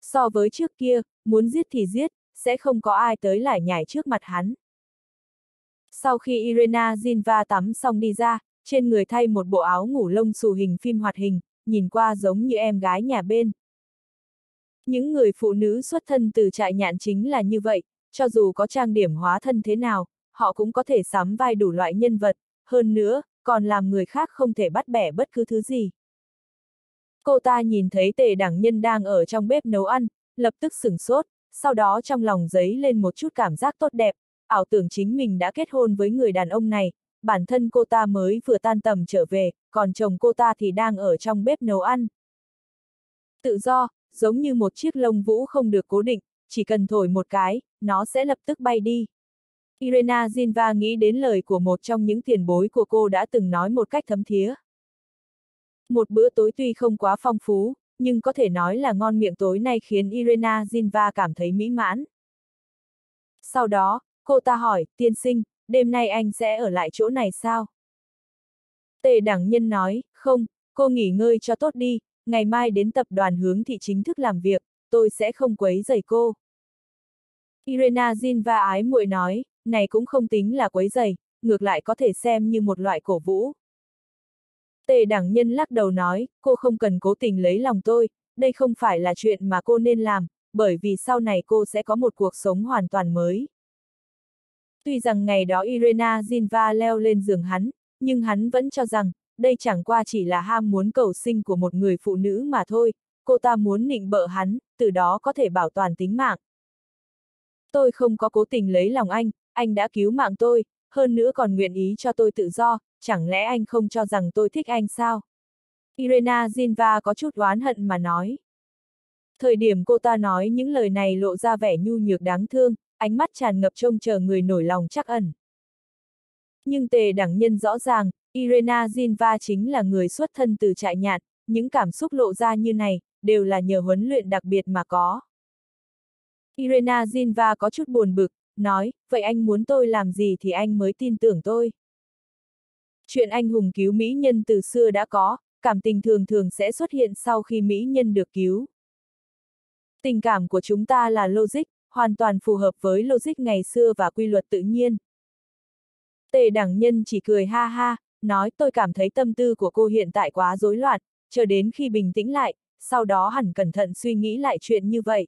So với trước kia, muốn giết thì giết, sẽ không có ai tới lại nhảy trước mặt hắn. Sau khi Irena Zinva tắm xong đi ra, trên người thay một bộ áo ngủ lông xù hình phim hoạt hình, nhìn qua giống như em gái nhà bên. Những người phụ nữ xuất thân từ trại nhạn chính là như vậy, cho dù có trang điểm hóa thân thế nào, họ cũng có thể sắm vai đủ loại nhân vật, hơn nữa, còn làm người khác không thể bắt bẻ bất cứ thứ gì. Cô ta nhìn thấy tề đảng nhân đang ở trong bếp nấu ăn, lập tức sửng sốt, sau đó trong lòng giấy lên một chút cảm giác tốt đẹp, ảo tưởng chính mình đã kết hôn với người đàn ông này, bản thân cô ta mới vừa tan tầm trở về, còn chồng cô ta thì đang ở trong bếp nấu ăn. Tự do, giống như một chiếc lông vũ không được cố định, chỉ cần thổi một cái, nó sẽ lập tức bay đi. Irena Zinva nghĩ đến lời của một trong những tiền bối của cô đã từng nói một cách thấm thía. Một bữa tối tuy không quá phong phú, nhưng có thể nói là ngon miệng tối nay khiến Irena Zinva cảm thấy mỹ mãn. Sau đó, cô ta hỏi, tiên sinh, đêm nay anh sẽ ở lại chỗ này sao? Tề đẳng nhân nói, không, cô nghỉ ngơi cho tốt đi, ngày mai đến tập đoàn hướng thị chính thức làm việc, tôi sẽ không quấy rầy cô. Irena Zinva ái muội nói, này cũng không tính là quấy giày, ngược lại có thể xem như một loại cổ vũ. Tề đẳng nhân lắc đầu nói, cô không cần cố tình lấy lòng tôi, đây không phải là chuyện mà cô nên làm, bởi vì sau này cô sẽ có một cuộc sống hoàn toàn mới. Tuy rằng ngày đó Irena Zinva leo lên giường hắn, nhưng hắn vẫn cho rằng, đây chẳng qua chỉ là ham muốn cầu sinh của một người phụ nữ mà thôi, cô ta muốn nịnh bợ hắn, từ đó có thể bảo toàn tính mạng. Tôi không có cố tình lấy lòng anh, anh đã cứu mạng tôi, hơn nữa còn nguyện ý cho tôi tự do, chẳng lẽ anh không cho rằng tôi thích anh sao? Irena Zinva có chút oán hận mà nói. Thời điểm cô ta nói những lời này lộ ra vẻ nhu nhược đáng thương, ánh mắt tràn ngập trông chờ người nổi lòng chắc ẩn. Nhưng tề đẳng nhân rõ ràng, Irena Zinva chính là người xuất thân từ trại nhạn, những cảm xúc lộ ra như này, đều là nhờ huấn luyện đặc biệt mà có. Irena Zinva có chút buồn bực, nói, vậy anh muốn tôi làm gì thì anh mới tin tưởng tôi. Chuyện anh hùng cứu mỹ nhân từ xưa đã có, cảm tình thường thường sẽ xuất hiện sau khi mỹ nhân được cứu. Tình cảm của chúng ta là logic, hoàn toàn phù hợp với logic ngày xưa và quy luật tự nhiên. Tề đẳng nhân chỉ cười ha ha, nói tôi cảm thấy tâm tư của cô hiện tại quá rối loạn, chờ đến khi bình tĩnh lại, sau đó hẳn cẩn thận suy nghĩ lại chuyện như vậy.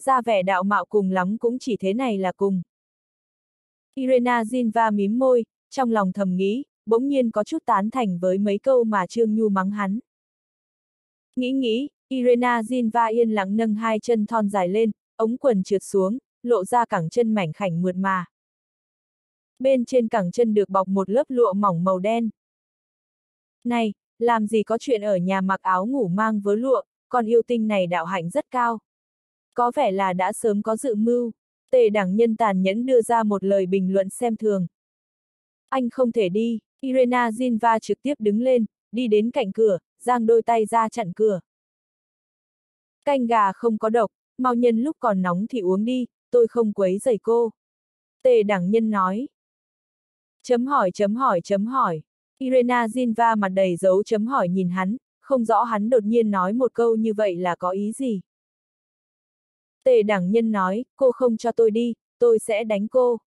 Ra vẻ đạo mạo cùng lắm cũng chỉ thế này là cùng. Irena Zinva mím môi, trong lòng thầm nghĩ, bỗng nhiên có chút tán thành với mấy câu mà Trương Nhu mắng hắn. Nghĩ nghĩ, Irena Zinva yên lặng nâng hai chân thon dài lên, ống quần trượt xuống, lộ ra cẳng chân mảnh khảnh mượt mà. Bên trên cẳng chân được bọc một lớp lụa mỏng màu đen. Này, làm gì có chuyện ở nhà mặc áo ngủ mang vớ lụa, còn yêu tinh này đạo hạnh rất cao. Có vẻ là đã sớm có dự mưu, tề đảng nhân tàn nhẫn đưa ra một lời bình luận xem thường. Anh không thể đi, Irena Zinva trực tiếp đứng lên, đi đến cạnh cửa, giang đôi tay ra chặn cửa. Canh gà không có độc, mau nhân lúc còn nóng thì uống đi, tôi không quấy giày cô. Tề đảng nhân nói. Chấm hỏi chấm hỏi chấm hỏi. Irena Zinva mặt đầy dấu chấm hỏi nhìn hắn, không rõ hắn đột nhiên nói một câu như vậy là có ý gì. Tề Đảng nhân nói, cô không cho tôi đi, tôi sẽ đánh cô.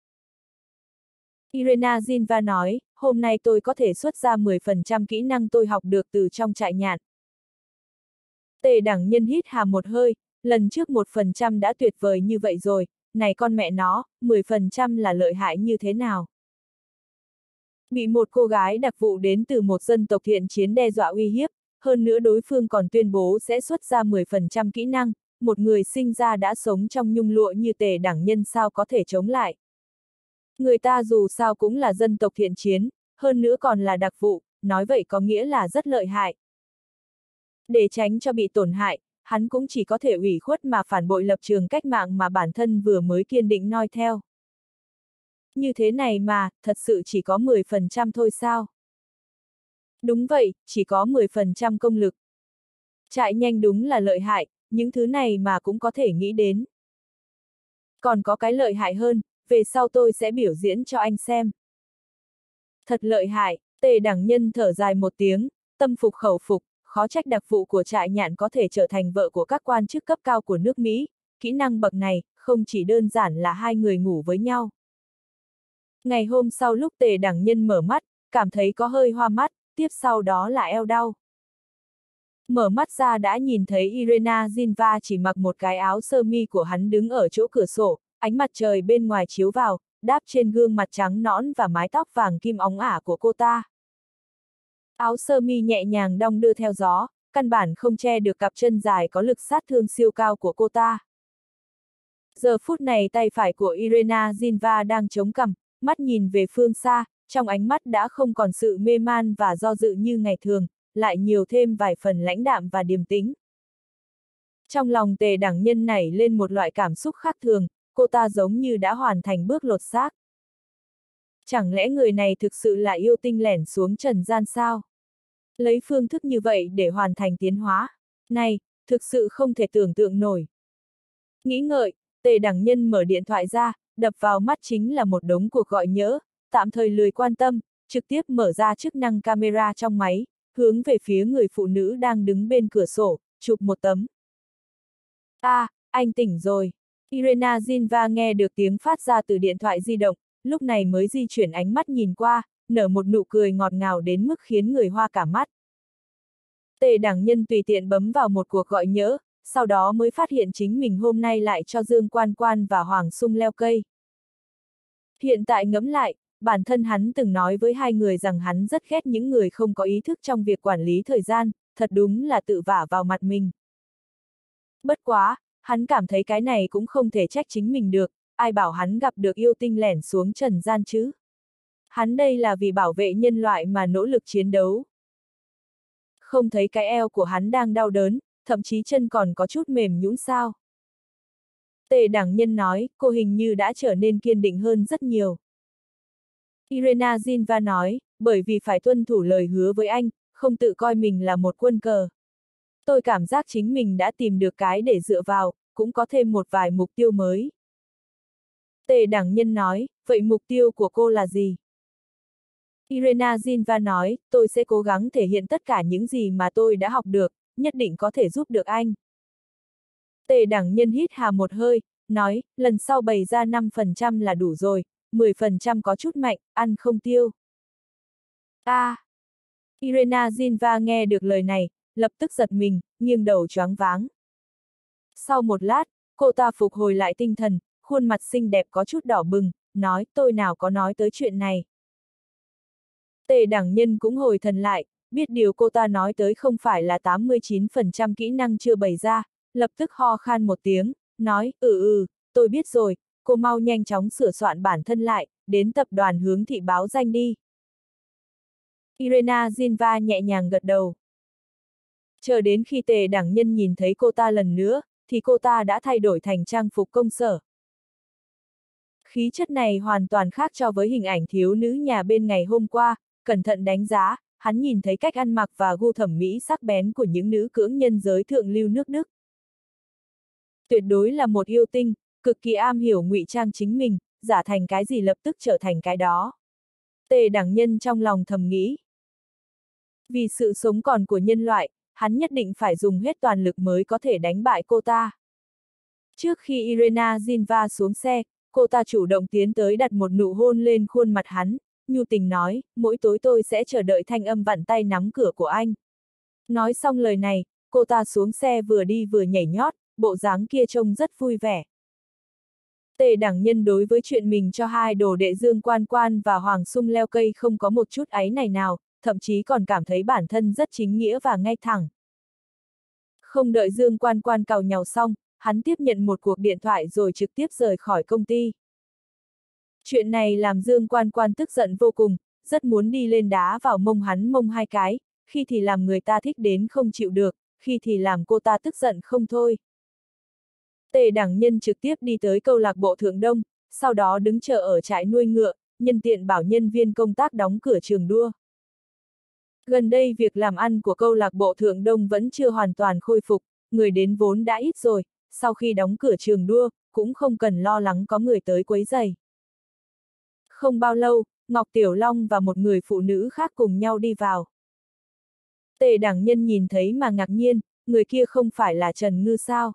Irena Zinva nói, hôm nay tôi có thể xuất ra 10% kỹ năng tôi học được từ trong trại nhạn. Tề đẳng nhân hít hà một hơi, lần trước một phần trăm đã tuyệt vời như vậy rồi, này con mẹ nó, 10% là lợi hại như thế nào? Bị một cô gái đặc vụ đến từ một dân tộc thiện chiến đe dọa uy hiếp, hơn nữa đối phương còn tuyên bố sẽ xuất ra 10% kỹ năng, một người sinh ra đã sống trong nhung lụa như tề đẳng nhân sao có thể chống lại. Người ta dù sao cũng là dân tộc thiện chiến, hơn nữa còn là đặc vụ, nói vậy có nghĩa là rất lợi hại. Để tránh cho bị tổn hại, hắn cũng chỉ có thể ủy khuất mà phản bội lập trường cách mạng mà bản thân vừa mới kiên định noi theo. Như thế này mà, thật sự chỉ có 10% thôi sao? Đúng vậy, chỉ có 10% công lực. Chạy nhanh đúng là lợi hại, những thứ này mà cũng có thể nghĩ đến. Còn có cái lợi hại hơn, về sau tôi sẽ biểu diễn cho anh xem. Thật lợi hại, tề đẳng nhân thở dài một tiếng, tâm phục khẩu phục, khó trách đặc vụ của trại nhạn có thể trở thành vợ của các quan chức cấp cao của nước Mỹ, kỹ năng bậc này, không chỉ đơn giản là hai người ngủ với nhau. Ngày hôm sau lúc tề đẳng nhân mở mắt, cảm thấy có hơi hoa mắt, tiếp sau đó là eo đau. Mở mắt ra đã nhìn thấy Irena Zinva chỉ mặc một cái áo sơ mi của hắn đứng ở chỗ cửa sổ, ánh mặt trời bên ngoài chiếu vào, đáp trên gương mặt trắng nõn và mái tóc vàng kim óng ả của cô ta. Áo sơ mi nhẹ nhàng đong đưa theo gió, căn bản không che được cặp chân dài có lực sát thương siêu cao của cô ta. Giờ phút này tay phải của Irena Zinva đang chống cằm, mắt nhìn về phương xa, trong ánh mắt đã không còn sự mê man và do dự như ngày thường, lại nhiều thêm vài phần lãnh đạm và điềm tĩnh. Trong lòng tề đẳng nhân nảy lên một loại cảm xúc khác thường, cô ta giống như đã hoàn thành bước lột xác. Chẳng lẽ người này thực sự là yêu tinh lẻn xuống trần gian sao? Lấy phương thức như vậy để hoàn thành tiến hóa. Này, thực sự không thể tưởng tượng nổi. Nghĩ ngợi, tề đẳng nhân mở điện thoại ra, đập vào mắt chính là một đống cuộc gọi nhớ, tạm thời lười quan tâm, trực tiếp mở ra chức năng camera trong máy, hướng về phía người phụ nữ đang đứng bên cửa sổ, chụp một tấm. a à, anh tỉnh rồi. Irena Zinva nghe được tiếng phát ra từ điện thoại di động, lúc này mới di chuyển ánh mắt nhìn qua, nở một nụ cười ngọt ngào đến mức khiến người hoa cả mắt. Tề đẳng nhân tùy tiện bấm vào một cuộc gọi nhớ, sau đó mới phát hiện chính mình hôm nay lại cho Dương Quan Quan và Hoàng Sung leo cây. Hiện tại ngẫm lại, bản thân hắn từng nói với hai người rằng hắn rất ghét những người không có ý thức trong việc quản lý thời gian, thật đúng là tự vả vào mặt mình. Bất quá, hắn cảm thấy cái này cũng không thể trách chính mình được, ai bảo hắn gặp được yêu tinh lẻn xuống trần gian chứ. Hắn đây là vì bảo vệ nhân loại mà nỗ lực chiến đấu. Không thấy cái eo của hắn đang đau đớn, thậm chí chân còn có chút mềm nhũn sao. Tề đẳng nhân nói, cô hình như đã trở nên kiên định hơn rất nhiều. Irena Zinva nói, bởi vì phải tuân thủ lời hứa với anh, không tự coi mình là một quân cờ. Tôi cảm giác chính mình đã tìm được cái để dựa vào, cũng có thêm một vài mục tiêu mới. Tề đẳng nhân nói, vậy mục tiêu của cô là gì? Irena Zinva nói, tôi sẽ cố gắng thể hiện tất cả những gì mà tôi đã học được, nhất định có thể giúp được anh. Tề đẳng nhân hít hà một hơi, nói, lần sau bày ra 5% là đủ rồi, 10% có chút mạnh, ăn không tiêu. A. À. Irena Zinva nghe được lời này, lập tức giật mình, nghiêng đầu choáng váng. Sau một lát, cô ta phục hồi lại tinh thần, khuôn mặt xinh đẹp có chút đỏ bừng, nói tôi nào có nói tới chuyện này. Tề đẳng nhân cũng hồi thần lại, biết điều cô ta nói tới không phải là 89% kỹ năng chưa bày ra, lập tức ho khan một tiếng, nói, ừ ừ, tôi biết rồi, cô mau nhanh chóng sửa soạn bản thân lại, đến tập đoàn hướng thị báo danh đi. Irena Zinva nhẹ nhàng gật đầu. Chờ đến khi tề đảng nhân nhìn thấy cô ta lần nữa, thì cô ta đã thay đổi thành trang phục công sở. Khí chất này hoàn toàn khác cho với hình ảnh thiếu nữ nhà bên ngày hôm qua, cẩn thận đánh giá, hắn nhìn thấy cách ăn mặc và gu thẩm mỹ sắc bén của những nữ cưỡng nhân giới thượng lưu nước Đức. Tuyệt đối là một yêu tinh, cực kỳ am hiểu ngụy trang chính mình, giả thành cái gì lập tức trở thành cái đó. Tề đẳng nhân trong lòng thầm nghĩ. Vì sự sống còn của nhân loại, hắn nhất định phải dùng hết toàn lực mới có thể đánh bại cô ta. Trước khi Irena Zinva xuống xe, cô ta chủ động tiến tới đặt một nụ hôn lên khuôn mặt hắn, nhu tình nói, mỗi tối tôi sẽ chờ đợi thanh âm vặn tay nắm cửa của anh. Nói xong lời này, cô ta xuống xe vừa đi vừa nhảy nhót, bộ dáng kia trông rất vui vẻ. Tề đảng nhân đối với chuyện mình cho hai đồ đệ Dương Quan Quan và Hoàng Sung leo cây không có một chút áy này nào, thậm chí còn cảm thấy bản thân rất chính nghĩa và ngay thẳng. Không đợi Dương Quan Quan cào nhào xong, hắn tiếp nhận một cuộc điện thoại rồi trực tiếp rời khỏi công ty. Chuyện này làm Dương Quan Quan tức giận vô cùng, rất muốn đi lên đá vào mông hắn mông hai cái, khi thì làm người ta thích đến không chịu được, khi thì làm cô ta tức giận không thôi. Tề Đảng nhân trực tiếp đi tới câu lạc bộ Thượng Đông, sau đó đứng chờ ở trại nuôi ngựa, nhân tiện bảo nhân viên công tác đóng cửa trường đua. Gần đây việc làm ăn của câu lạc bộ Thượng Đông vẫn chưa hoàn toàn khôi phục, người đến vốn đã ít rồi, sau khi đóng cửa trường đua, cũng không cần lo lắng có người tới quấy giày. Không bao lâu, Ngọc Tiểu Long và một người phụ nữ khác cùng nhau đi vào. Tề Đảng nhân nhìn thấy mà ngạc nhiên, người kia không phải là Trần Ngư sao?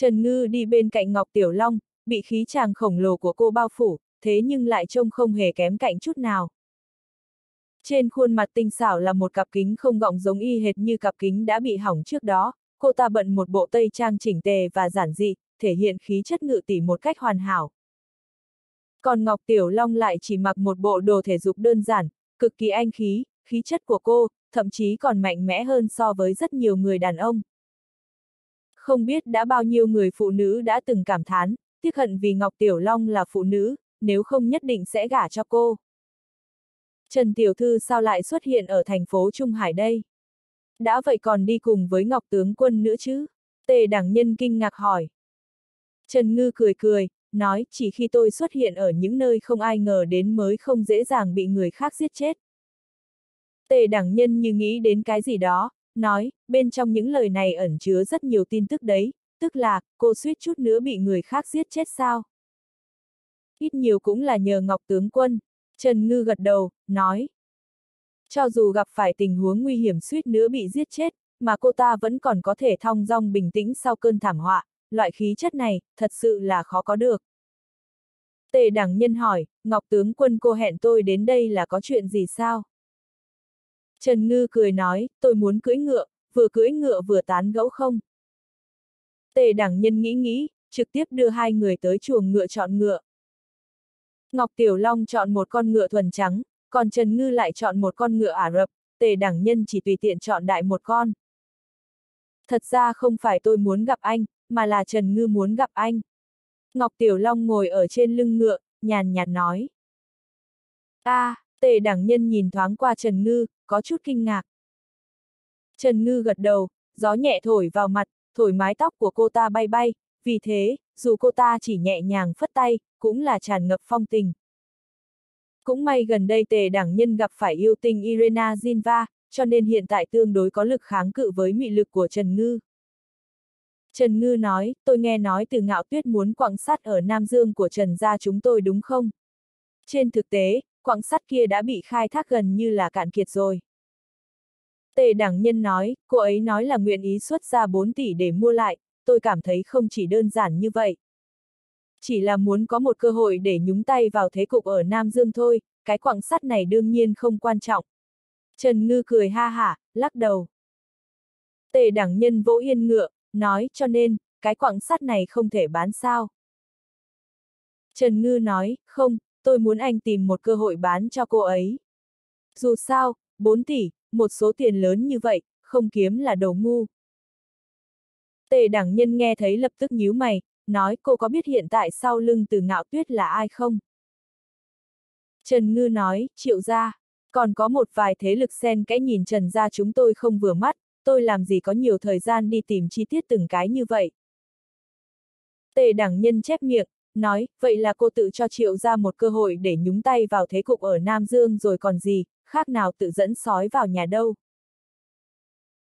Trần Ngư đi bên cạnh Ngọc Tiểu Long, bị khí chàng khổng lồ của cô bao phủ, thế nhưng lại trông không hề kém cạnh chút nào. Trên khuôn mặt tinh xảo là một cặp kính không gọng giống y hệt như cặp kính đã bị hỏng trước đó, cô ta bận một bộ tây trang chỉnh tề và giản dị, thể hiện khí chất ngự tỷ một cách hoàn hảo. Còn Ngọc Tiểu Long lại chỉ mặc một bộ đồ thể dục đơn giản, cực kỳ anh khí, khí chất của cô, thậm chí còn mạnh mẽ hơn so với rất nhiều người đàn ông. Không biết đã bao nhiêu người phụ nữ đã từng cảm thán, tiếc hận vì Ngọc Tiểu Long là phụ nữ, nếu không nhất định sẽ gả cho cô. Trần Tiểu Thư sao lại xuất hiện ở thành phố Trung Hải đây? Đã vậy còn đi cùng với Ngọc Tướng Quân nữa chứ? Tề đảng nhân kinh ngạc hỏi. Trần Ngư cười cười, nói chỉ khi tôi xuất hiện ở những nơi không ai ngờ đến mới không dễ dàng bị người khác giết chết. Tề đảng nhân như nghĩ đến cái gì đó, nói, bên trong những lời này ẩn chứa rất nhiều tin tức đấy, tức là, cô suýt chút nữa bị người khác giết chết sao? Ít nhiều cũng là nhờ Ngọc Tướng Quân. Trần Ngư gật đầu, nói. Cho dù gặp phải tình huống nguy hiểm suýt nữa bị giết chết, mà cô ta vẫn còn có thể thong dong bình tĩnh sau cơn thảm họa, loại khí chất này, thật sự là khó có được. Tề đẳng nhân hỏi, Ngọc tướng quân cô hẹn tôi đến đây là có chuyện gì sao? Trần Ngư cười nói, tôi muốn cưỡi ngựa, vừa cưỡi ngựa vừa tán gẫu không? Tề đẳng nhân nghĩ nghĩ, trực tiếp đưa hai người tới chuồng ngựa chọn ngựa. Ngọc Tiểu Long chọn một con ngựa thuần trắng, còn Trần Ngư lại chọn một con ngựa Ả Rập, tề đẳng nhân chỉ tùy tiện chọn đại một con. Thật ra không phải tôi muốn gặp anh, mà là Trần Ngư muốn gặp anh. Ngọc Tiểu Long ngồi ở trên lưng ngựa, nhàn nhạt nói. a à, tề đẳng nhân nhìn thoáng qua Trần Ngư, có chút kinh ngạc. Trần Ngư gật đầu, gió nhẹ thổi vào mặt, thổi mái tóc của cô ta bay bay, vì thế, dù cô ta chỉ nhẹ nhàng phất tay, cũng là tràn ngập phong tình. Cũng may gần đây tề đảng nhân gặp phải yêu tinh Irena Zinva, cho nên hiện tại tương đối có lực kháng cự với mị lực của Trần Ngư. Trần Ngư nói, tôi nghe nói từ ngạo tuyết muốn quặng sắt ở Nam Dương của Trần gia chúng tôi đúng không? Trên thực tế, quặng sắt kia đã bị khai thác gần như là cạn kiệt rồi. Tề đảng nhân nói, cô ấy nói là nguyện ý xuất ra 4 tỷ để mua lại, tôi cảm thấy không chỉ đơn giản như vậy. Chỉ là muốn có một cơ hội để nhúng tay vào thế cục ở Nam Dương thôi, cái quặng sắt này đương nhiên không quan trọng. Trần Ngư cười ha hả, lắc đầu. Tề đẳng nhân vỗ yên ngựa, nói cho nên, cái quặng sắt này không thể bán sao. Trần Ngư nói, không, tôi muốn anh tìm một cơ hội bán cho cô ấy. Dù sao, 4 tỷ, một số tiền lớn như vậy, không kiếm là đầu ngu. Tề đẳng nhân nghe thấy lập tức nhíu mày, nói cô có biết hiện tại sau lưng từ ngạo tuyết là ai không? Trần Ngư nói, triệu gia, còn có một vài thế lực xen kẽ nhìn Trần gia chúng tôi không vừa mắt, tôi làm gì có nhiều thời gian đi tìm chi tiết từng cái như vậy. Tề đẳng nhân chép miệng, nói, vậy là cô tự cho triệu ra một cơ hội để nhúng tay vào thế cục ở Nam Dương rồi còn gì, khác nào tự dẫn sói vào nhà đâu.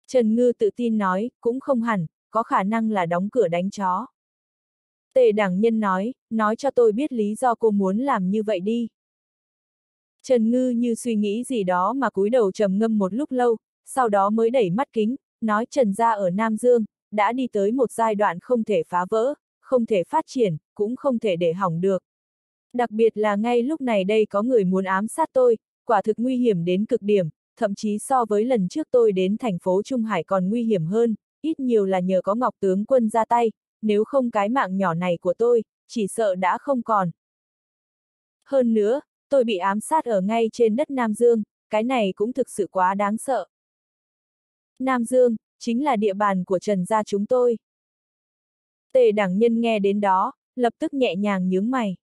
Trần Ngư tự tin nói, cũng không hẳn, có khả năng là đóng cửa đánh chó. Tề đẳng nhân nói, nói cho tôi biết lý do cô muốn làm như vậy đi. Trần Ngư như suy nghĩ gì đó mà cúi đầu trầm ngâm một lúc lâu, sau đó mới đẩy mắt kính, nói Trần gia ở Nam Dương, đã đi tới một giai đoạn không thể phá vỡ, không thể phát triển, cũng không thể để hỏng được. Đặc biệt là ngay lúc này đây có người muốn ám sát tôi, quả thực nguy hiểm đến cực điểm, thậm chí so với lần trước tôi đến thành phố Trung Hải còn nguy hiểm hơn, ít nhiều là nhờ có Ngọc tướng quân ra tay, nếu không cái mạng nhỏ này của tôi, chỉ sợ đã không còn. Hơn nữa, tôi bị ám sát ở ngay trên đất Nam Dương, cái này cũng thực sự quá đáng sợ. Nam Dương, chính là địa bàn của Trần gia chúng tôi. Tề đảng nhân nghe đến đó, lập tức nhẹ nhàng nhướng mày.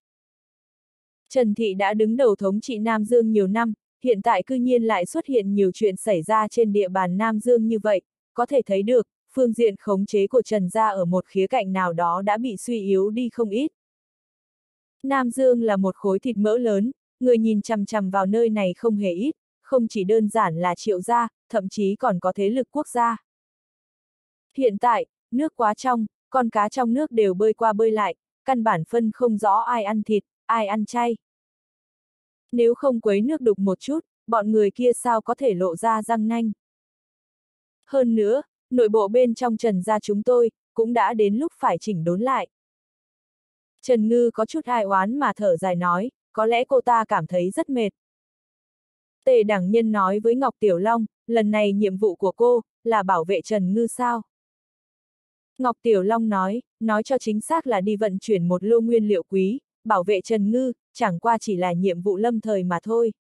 Trần Thị đã đứng đầu thống trị Nam Dương nhiều năm, hiện tại cư nhiên lại xuất hiện nhiều chuyện xảy ra trên địa bàn Nam Dương như vậy, có thể thấy được, phương diện khống chế của Trần Gia ở một khía cạnh nào đó đã bị suy yếu đi không ít. Nam Dương là một khối thịt mỡ lớn, người nhìn chằm chằm vào nơi này không hề ít, không chỉ đơn giản là triệu gia, thậm chí còn có thế lực quốc gia. Hiện tại, nước quá trong, con cá trong nước đều bơi qua bơi lại, căn bản phân không rõ ai ăn thịt, ai ăn chay. Nếu không quấy nước đục một chút, bọn người kia sao có thể lộ ra răng nanh. Hơn nữa, nội bộ bên trong Trần gia chúng tôi, cũng đã đến lúc phải chỉnh đốn lại. Trần Ngư có chút ai oán mà thở dài nói, có lẽ cô ta cảm thấy rất mệt. Tề đẳng nhân nói với Ngọc Tiểu Long, lần này nhiệm vụ của cô, là bảo vệ Trần Ngư sao? Ngọc Tiểu Long nói, nói cho chính xác là đi vận chuyển một lô nguyên liệu quý, bảo vệ Trần Ngư, chẳng qua chỉ là nhiệm vụ lâm thời mà thôi.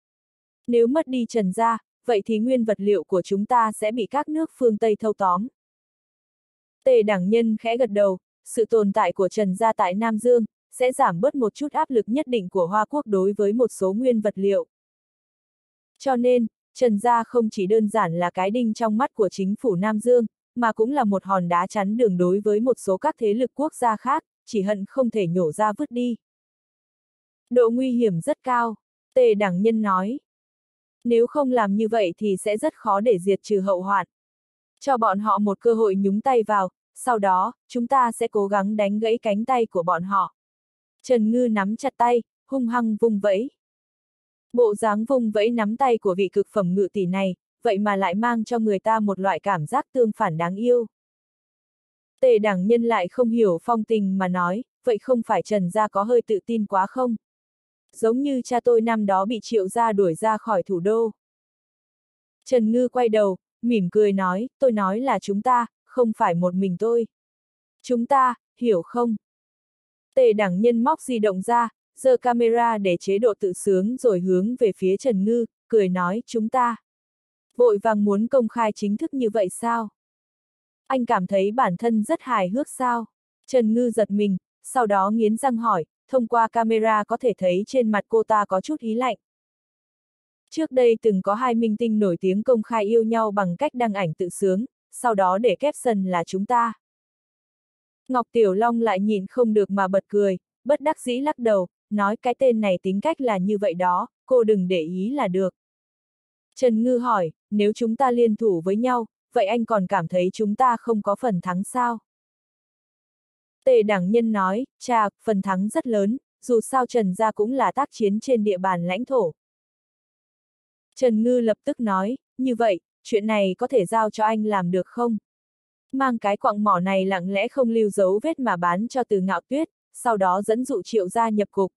Nếu mất đi Trần gia, vậy thì nguyên vật liệu của chúng ta sẽ bị các nước phương Tây thâu tóm. Tề Đảng nhân khẽ gật đầu, sự tồn tại của Trần gia tại Nam Dương, sẽ giảm bớt một chút áp lực nhất định của Hoa Quốc đối với một số nguyên vật liệu. Cho nên, Trần Gia không chỉ đơn giản là cái đinh trong mắt của chính phủ Nam Dương, mà cũng là một hòn đá chắn đường đối với một số các thế lực quốc gia khác, chỉ hận không thể nhổ ra vứt đi. Độ nguy hiểm rất cao, Tề Đẳng Nhân nói. Nếu không làm như vậy thì sẽ rất khó để diệt trừ hậu hoạn. Cho bọn họ một cơ hội nhúng tay vào, sau đó, chúng ta sẽ cố gắng đánh gãy cánh tay của bọn họ. Trần Ngư nắm chặt tay, hung hăng vung vẫy. Bộ dáng vung vẫy nắm tay của vị cực phẩm ngự tỷ này, vậy mà lại mang cho người ta một loại cảm giác tương phản đáng yêu. Tề đẳng nhân lại không hiểu phong tình mà nói, vậy không phải Trần Gia có hơi tự tin quá không? Giống như cha tôi năm đó bị triệu gia đuổi ra khỏi thủ đô. Trần Ngư quay đầu, mỉm cười nói, tôi nói là chúng ta, không phải một mình tôi. Chúng ta, hiểu không? Tề đẳng nhân móc di động ra, giơ camera để chế độ tự sướng rồi hướng về phía Trần Ngư, cười nói, chúng ta. Vội vàng muốn công khai chính thức như vậy sao? Anh cảm thấy bản thân rất hài hước sao? Trần Ngư giật mình, sau đó nghiến răng hỏi, thông qua camera có thể thấy trên mặt cô ta có chút ý lạnh. Trước đây từng có hai minh tinh nổi tiếng công khai yêu nhau bằng cách đăng ảnh tự sướng, sau đó để caption là chúng ta. Ngọc Tiểu Long lại nhìn không được mà bật cười, bất đắc dĩ lắc đầu, nói cái tên này tính cách là như vậy đó, cô đừng để ý là được. Trần Ngư hỏi, nếu chúng ta liên thủ với nhau, vậy anh còn cảm thấy chúng ta không có phần thắng sao? Tề đẳng nhân nói, cha, phần thắng rất lớn, dù sao Trần gia cũng là tác chiến trên địa bàn lãnh thổ. Trần Ngư lập tức nói, như vậy, chuyện này có thể giao cho anh làm được không? Mang cái quặng mỏ này lặng lẽ không lưu dấu vết mà bán cho từ ngạo tuyết, sau đó dẫn dụ triệu gia nhập cục.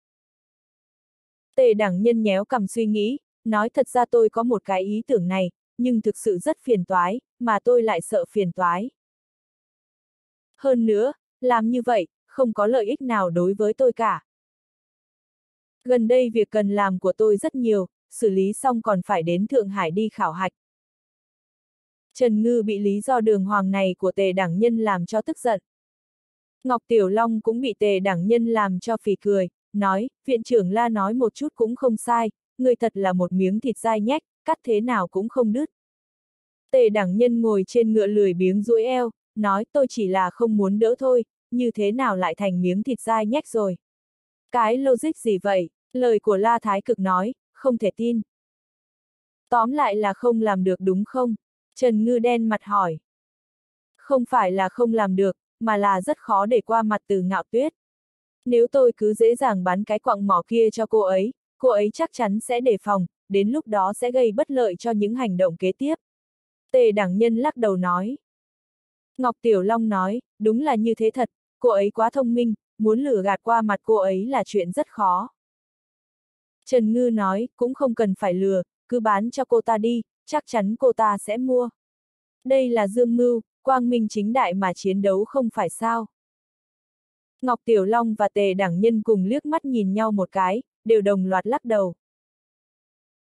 Tề đẳng nhân nhéo cầm suy nghĩ, nói thật ra tôi có một cái ý tưởng này, nhưng thực sự rất phiền toái, mà tôi lại sợ phiền toái. Hơn nữa, làm như vậy, không có lợi ích nào đối với tôi cả. Gần đây việc cần làm của tôi rất nhiều, xử lý xong còn phải đến Thượng Hải đi khảo hạch. Trần Ngư bị lý do đường hoàng này của tề đảng nhân làm cho tức giận. Ngọc Tiểu Long cũng bị tề đảng nhân làm cho phì cười, nói, viện trưởng la nói một chút cũng không sai, người thật là một miếng thịt dai nhách, cắt thế nào cũng không đứt. Tề đảng nhân ngồi trên ngựa lười biếng duỗi eo, nói tôi chỉ là không muốn đỡ thôi, như thế nào lại thành miếng thịt dai nhách rồi. Cái logic gì vậy, lời của La Thái Cực nói, không thể tin. Tóm lại là không làm được đúng không? Trần Ngư đen mặt hỏi. Không phải là không làm được, mà là rất khó để qua mặt từ ngạo tuyết. Nếu tôi cứ dễ dàng bắn cái quặng mỏ kia cho cô ấy, cô ấy chắc chắn sẽ đề phòng, đến lúc đó sẽ gây bất lợi cho những hành động kế tiếp. Tề đẳng nhân lắc đầu nói. Ngọc Tiểu Long nói, đúng là như thế thật, cô ấy quá thông minh, muốn lừa gạt qua mặt cô ấy là chuyện rất khó. Trần Ngư nói, cũng không cần phải lừa, cứ bán cho cô ta đi, chắc chắn cô ta sẽ mua. Đây là dương mưu, quang minh chính đại mà chiến đấu không phải sao. Ngọc Tiểu Long và Tề Đảng Nhân cùng liếc mắt nhìn nhau một cái, đều đồng loạt lắc đầu.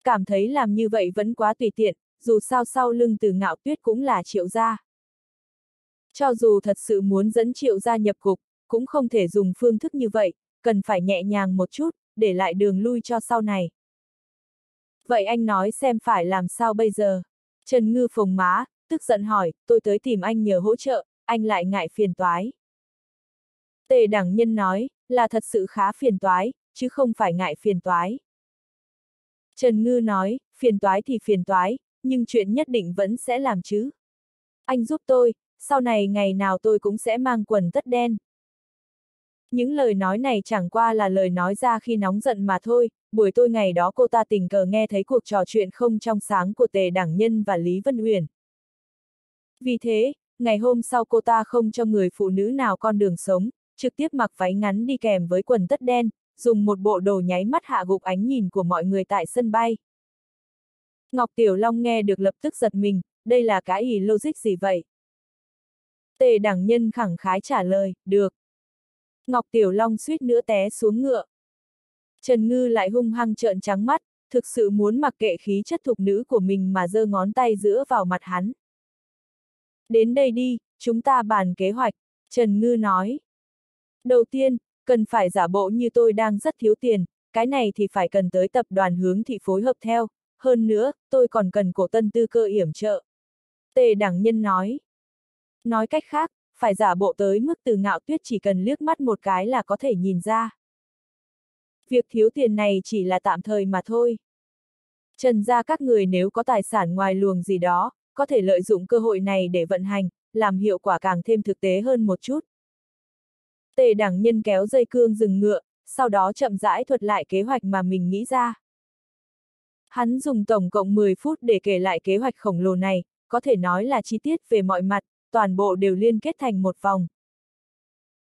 Cảm thấy làm như vậy vẫn quá tùy tiện, dù sao sau lưng từ ngạo tuyết cũng là triệu gia. Cho dù thật sự muốn dẫn triệu gia nhập cục, cũng không thể dùng phương thức như vậy, cần phải nhẹ nhàng một chút, để lại đường lui cho sau này. Vậy anh nói xem phải làm sao bây giờ? Trần Ngư phồng má, tức giận hỏi, tôi tới tìm anh nhờ hỗ trợ, anh lại ngại phiền toái. Tề đẳng nhân nói, là thật sự khá phiền toái, chứ không phải ngại phiền toái. Trần Ngư nói, phiền toái thì phiền toái, nhưng chuyện nhất định vẫn sẽ làm chứ. Anh giúp tôi, sau này ngày nào tôi cũng sẽ mang quần tất đen. Những lời nói này chẳng qua là lời nói ra khi nóng giận mà thôi, buổi tôi ngày đó cô ta tình cờ nghe thấy cuộc trò chuyện không trong sáng của Tề Đảng Nhân và Lý Vân Huyền. Vì thế, ngày hôm sau cô ta không cho người phụ nữ nào con đường sống, trực tiếp mặc váy ngắn đi kèm với quần tất đen, dùng một bộ đồ nháy mắt hạ gục ánh nhìn của mọi người tại sân bay. Ngọc Tiểu Long nghe được lập tức giật mình, đây là cái ý logic gì vậy? Tề đẳng nhân khẳng khái trả lời, được. Ngọc Tiểu Long suýt nữa té xuống ngựa. Trần Ngư lại hung hăng trợn trắng mắt, thực sự muốn mặc kệ khí chất thục nữ của mình mà giơ ngón tay giữa vào mặt hắn. Đến đây đi, chúng ta bàn kế hoạch, Trần Ngư nói. Đầu tiên, cần phải giả bộ như tôi đang rất thiếu tiền, cái này thì phải cần tới tập đoàn hướng thị phối hợp theo, hơn nữa, tôi còn cần cổ tân tư cơ yểm trợ. Tề đẳng nhân nói. Nói cách khác, phải giả bộ tới mức từ ngạo tuyết chỉ cần liếc mắt một cái là có thể nhìn ra. Việc thiếu tiền này chỉ là tạm thời mà thôi. Trần ra các người nếu có tài sản ngoài luồng gì đó, có thể lợi dụng cơ hội này để vận hành, làm hiệu quả càng thêm thực tế hơn một chút. Tề Đảng nhân kéo dây cương dừng ngựa, sau đó chậm rãi thuật lại kế hoạch mà mình nghĩ ra. Hắn dùng tổng cộng 10 phút để kể lại kế hoạch khổng lồ này, có thể nói là chi tiết về mọi mặt, toàn bộ đều liên kết thành một vòng.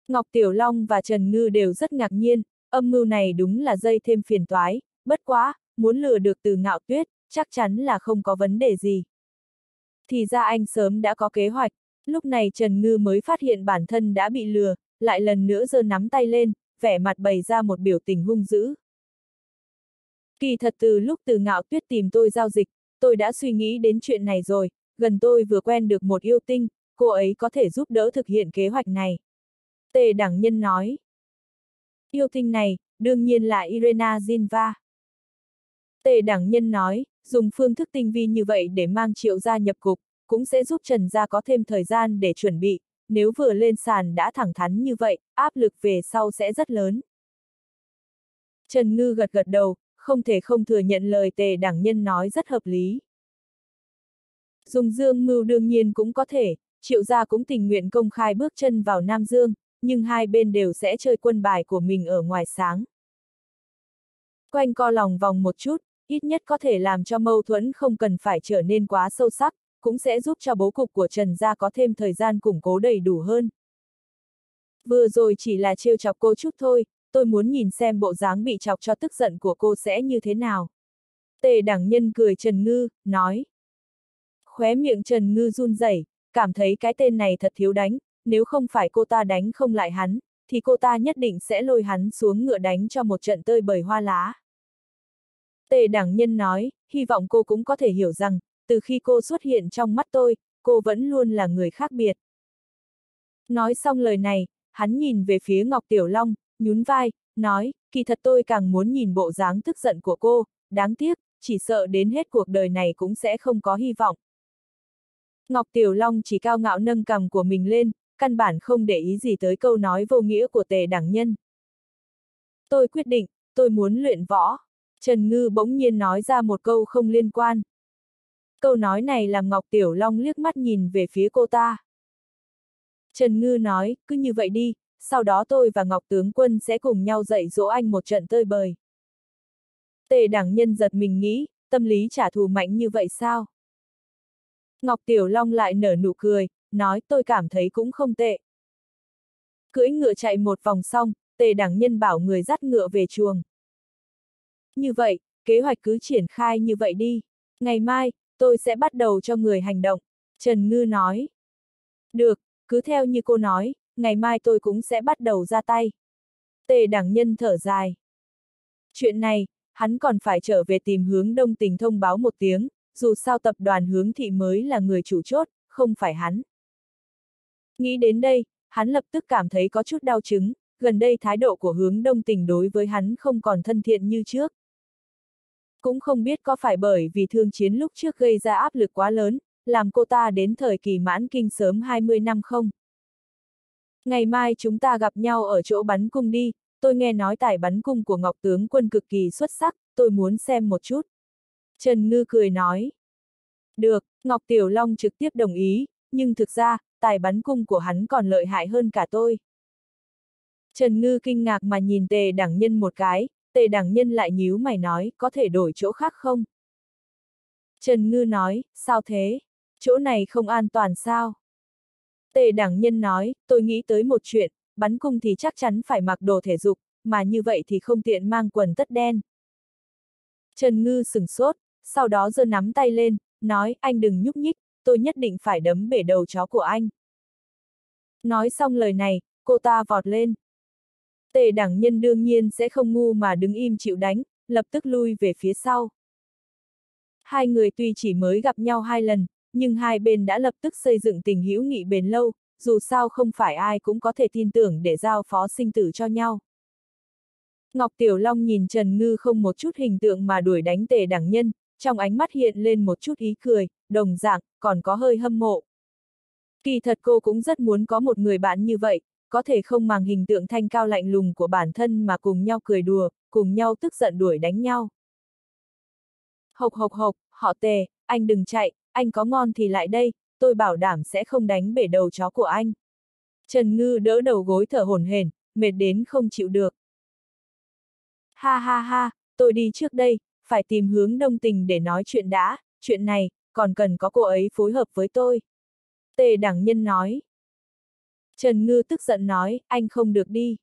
Ngọc Tiểu Long và Trần Ngư đều rất ngạc nhiên, âm mưu này đúng là dây thêm phiền toái, bất quá, muốn lừa được từ ngạo tuyết, chắc chắn là không có vấn đề gì. Thì ra anh sớm đã có kế hoạch, lúc này Trần Ngư mới phát hiện bản thân đã bị lừa, lại lần nữa giơ nắm tay lên, vẻ mặt bày ra một biểu tình hung dữ. Kỳ thật từ lúc từ ngạo tuyết tìm tôi giao dịch, tôi đã suy nghĩ đến chuyện này rồi, gần tôi vừa quen được một yêu tinh, cô ấy có thể giúp đỡ thực hiện kế hoạch này. Tề đẳng nhân nói. Yêu tinh này, đương nhiên là Irena Zinva. Tề đẳng nhân nói, dùng phương thức tinh vi như vậy để mang triệu gia nhập cục, cũng sẽ giúp Trần gia có thêm thời gian để chuẩn bị, nếu vừa lên sàn đã thẳng thắn như vậy, áp lực về sau sẽ rất lớn. Trần Ngư gật gật đầu, không thể không thừa nhận lời tề đẳng nhân nói rất hợp lý. Dùng dương mưu đương nhiên cũng có thể, triệu gia cũng tình nguyện công khai bước chân vào Nam Dương, nhưng hai bên đều sẽ chơi quân bài của mình ở ngoài sáng. Quanh co lòng vòng một chút, ít nhất có thể làm cho mâu thuẫn không cần phải trở nên quá sâu sắc, cũng sẽ giúp cho bố cục của Trần Gia có thêm thời gian củng cố đầy đủ hơn. Vừa rồi chỉ là trêu chọc cô chút thôi, tôi muốn nhìn xem bộ dáng bị chọc cho tức giận của cô sẽ như thế nào. Tề đẳng nhân cười Trần Ngư, nói. Khóe miệng Trần Ngư run rẩy, cảm thấy cái tên này thật thiếu đánh, nếu không phải cô ta đánh không lại hắn, thì cô ta nhất định sẽ lôi hắn xuống ngựa đánh cho một trận tơi bời hoa lá. Tề đẳng nhân nói, hy vọng cô cũng có thể hiểu rằng, từ khi cô xuất hiện trong mắt tôi, cô vẫn luôn là người khác biệt. Nói xong lời này, hắn nhìn về phía Ngọc Tiểu Long, nhún vai, nói, kỳ thật tôi càng muốn nhìn bộ dáng tức giận của cô, đáng tiếc, chỉ sợ đến hết cuộc đời này cũng sẽ không có hy vọng. Ngọc Tiểu Long chỉ cao ngạo nâng cầm của mình lên, căn bản không để ý gì tới câu nói vô nghĩa của tề đẳng nhân. Tôi quyết định, tôi muốn luyện võ. Trần Ngư bỗng nhiên nói ra một câu không liên quan. Câu nói này làm Ngọc Tiểu Long liếc mắt nhìn về phía cô ta. Trần Ngư nói, cứ như vậy đi, sau đó tôi và Ngọc Tướng Quân sẽ cùng nhau dạy dỗ anh một trận tơi bời. Tề đảng nhân giật mình nghĩ, tâm lý trả thù mạnh như vậy sao? Ngọc Tiểu Long lại nở nụ cười, nói tôi cảm thấy cũng không tệ. Cưỡi ngựa chạy một vòng xong, tề đảng nhân bảo người dắt ngựa về chuồng. Như vậy, kế hoạch cứ triển khai như vậy đi. Ngày mai, tôi sẽ bắt đầu cho người hành động. Trần Ngư nói. Được, cứ theo như cô nói, ngày mai tôi cũng sẽ bắt đầu ra tay. Tề đảng nhân thở dài. Chuyện này, hắn còn phải trở về tìm hướng đông tình thông báo một tiếng, dù sao tập đoàn hướng thị mới là người chủ chốt, không phải hắn. Nghĩ đến đây, hắn lập tức cảm thấy có chút đau chứng, gần đây thái độ của hướng đông tình đối với hắn không còn thân thiện như trước. Cũng không biết có phải bởi vì thương chiến lúc trước gây ra áp lực quá lớn, làm cô ta đến thời kỳ mãn kinh sớm 20 năm không? Ngày mai chúng ta gặp nhau ở chỗ bắn cung đi, tôi nghe nói tài bắn cung của Ngọc Tướng quân cực kỳ xuất sắc, tôi muốn xem một chút. Trần Ngư cười nói. Được, Ngọc Tiểu Long trực tiếp đồng ý, nhưng thực ra, tài bắn cung của hắn còn lợi hại hơn cả tôi. Trần Ngư kinh ngạc mà nhìn tề đẳng nhân một cái, tề đẳng nhân lại nhíu mày nói, có thể đổi chỗ khác không? Trần Ngư nói, sao thế? Chỗ này không an toàn sao? Tề đẳng nhân nói, tôi nghĩ tới một chuyện, bắn cung thì chắc chắn phải mặc đồ thể dục, mà như vậy thì không tiện mang quần tất đen. Trần Ngư sừng sốt, sau đó giơ nắm tay lên, nói, anh đừng nhúc nhích, tôi nhất định phải đấm bể đầu chó của anh. Nói xong lời này, cô ta vọt lên. Tề Đảng nhân đương nhiên sẽ không ngu mà đứng im chịu đánh, lập tức lui về phía sau. Hai người tuy chỉ mới gặp nhau hai lần, nhưng hai bên đã lập tức xây dựng tình hữu nghị bền lâu, dù sao không phải ai cũng có thể tin tưởng để giao phó sinh tử cho nhau. Ngọc Tiểu Long nhìn Trần Ngư không một chút hình tượng mà đuổi đánh tề Đảng nhân, trong ánh mắt hiện lên một chút ý cười, đồng dạng, còn có hơi hâm mộ. Kỳ thật cô cũng rất muốn có một người bạn như vậy, có thể không màng hình tượng thanh cao lạnh lùng của bản thân mà cùng nhau cười đùa, cùng nhau tức giận đuổi đánh nhau. Hộc hộc hộc, họ tề, anh đừng chạy, anh có ngon thì lại đây, tôi bảo đảm sẽ không đánh bể đầu chó của anh. Trần Ngư đỡ đầu gối thở hổn hển, mệt đến không chịu được. Ha ha ha, tôi đi trước đây, phải tìm hướng đông tình để nói chuyện đã, chuyện này, còn cần có cô ấy phối hợp với tôi. Tề đẳng nhân nói. Trần Ngư tức giận nói, anh không được đi.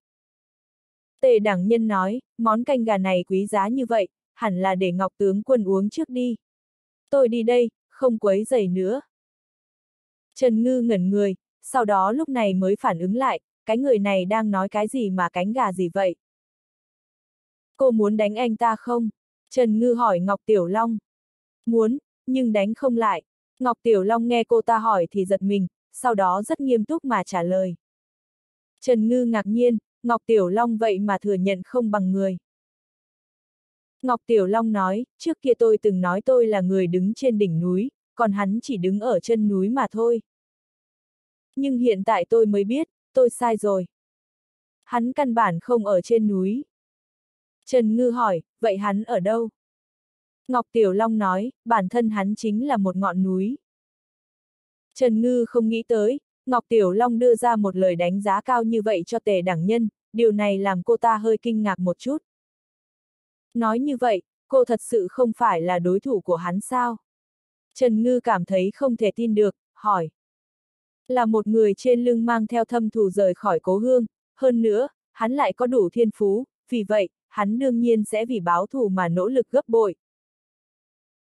Tề đẳng nhân nói, món canh gà này quý giá như vậy, hẳn là để Ngọc Tướng quân uống trước đi. Tôi đi đây, không quấy giày nữa. Trần Ngư ngẩn người, sau đó lúc này mới phản ứng lại, cái người này đang nói cái gì mà cánh gà gì vậy? Cô muốn đánh anh ta không? Trần Ngư hỏi Ngọc Tiểu Long. Muốn, nhưng đánh không lại. Ngọc Tiểu Long nghe cô ta hỏi thì giật mình, sau đó rất nghiêm túc mà trả lời. Trần Ngư ngạc nhiên, Ngọc Tiểu Long vậy mà thừa nhận không bằng người. Ngọc Tiểu Long nói, trước kia tôi từng nói tôi là người đứng trên đỉnh núi, còn hắn chỉ đứng ở chân núi mà thôi. Nhưng hiện tại tôi mới biết, tôi sai rồi. Hắn căn bản không ở trên núi. Trần Ngư hỏi, vậy hắn ở đâu? Ngọc Tiểu Long nói, bản thân hắn chính là một ngọn núi. Trần Ngư không nghĩ tới, Ngọc Tiểu Long đưa ra một lời đánh giá cao như vậy cho tề đẳng nhân, điều này làm cô ta hơi kinh ngạc một chút. Nói như vậy, cô thật sự không phải là đối thủ của hắn sao? Trần Ngư cảm thấy không thể tin được, hỏi. Là một người trên lưng mang theo thâm thù rời khỏi cố hương, hơn nữa, hắn lại có đủ thiên phú, vì vậy, hắn đương nhiên sẽ vì báo thù mà nỗ lực gấp bội.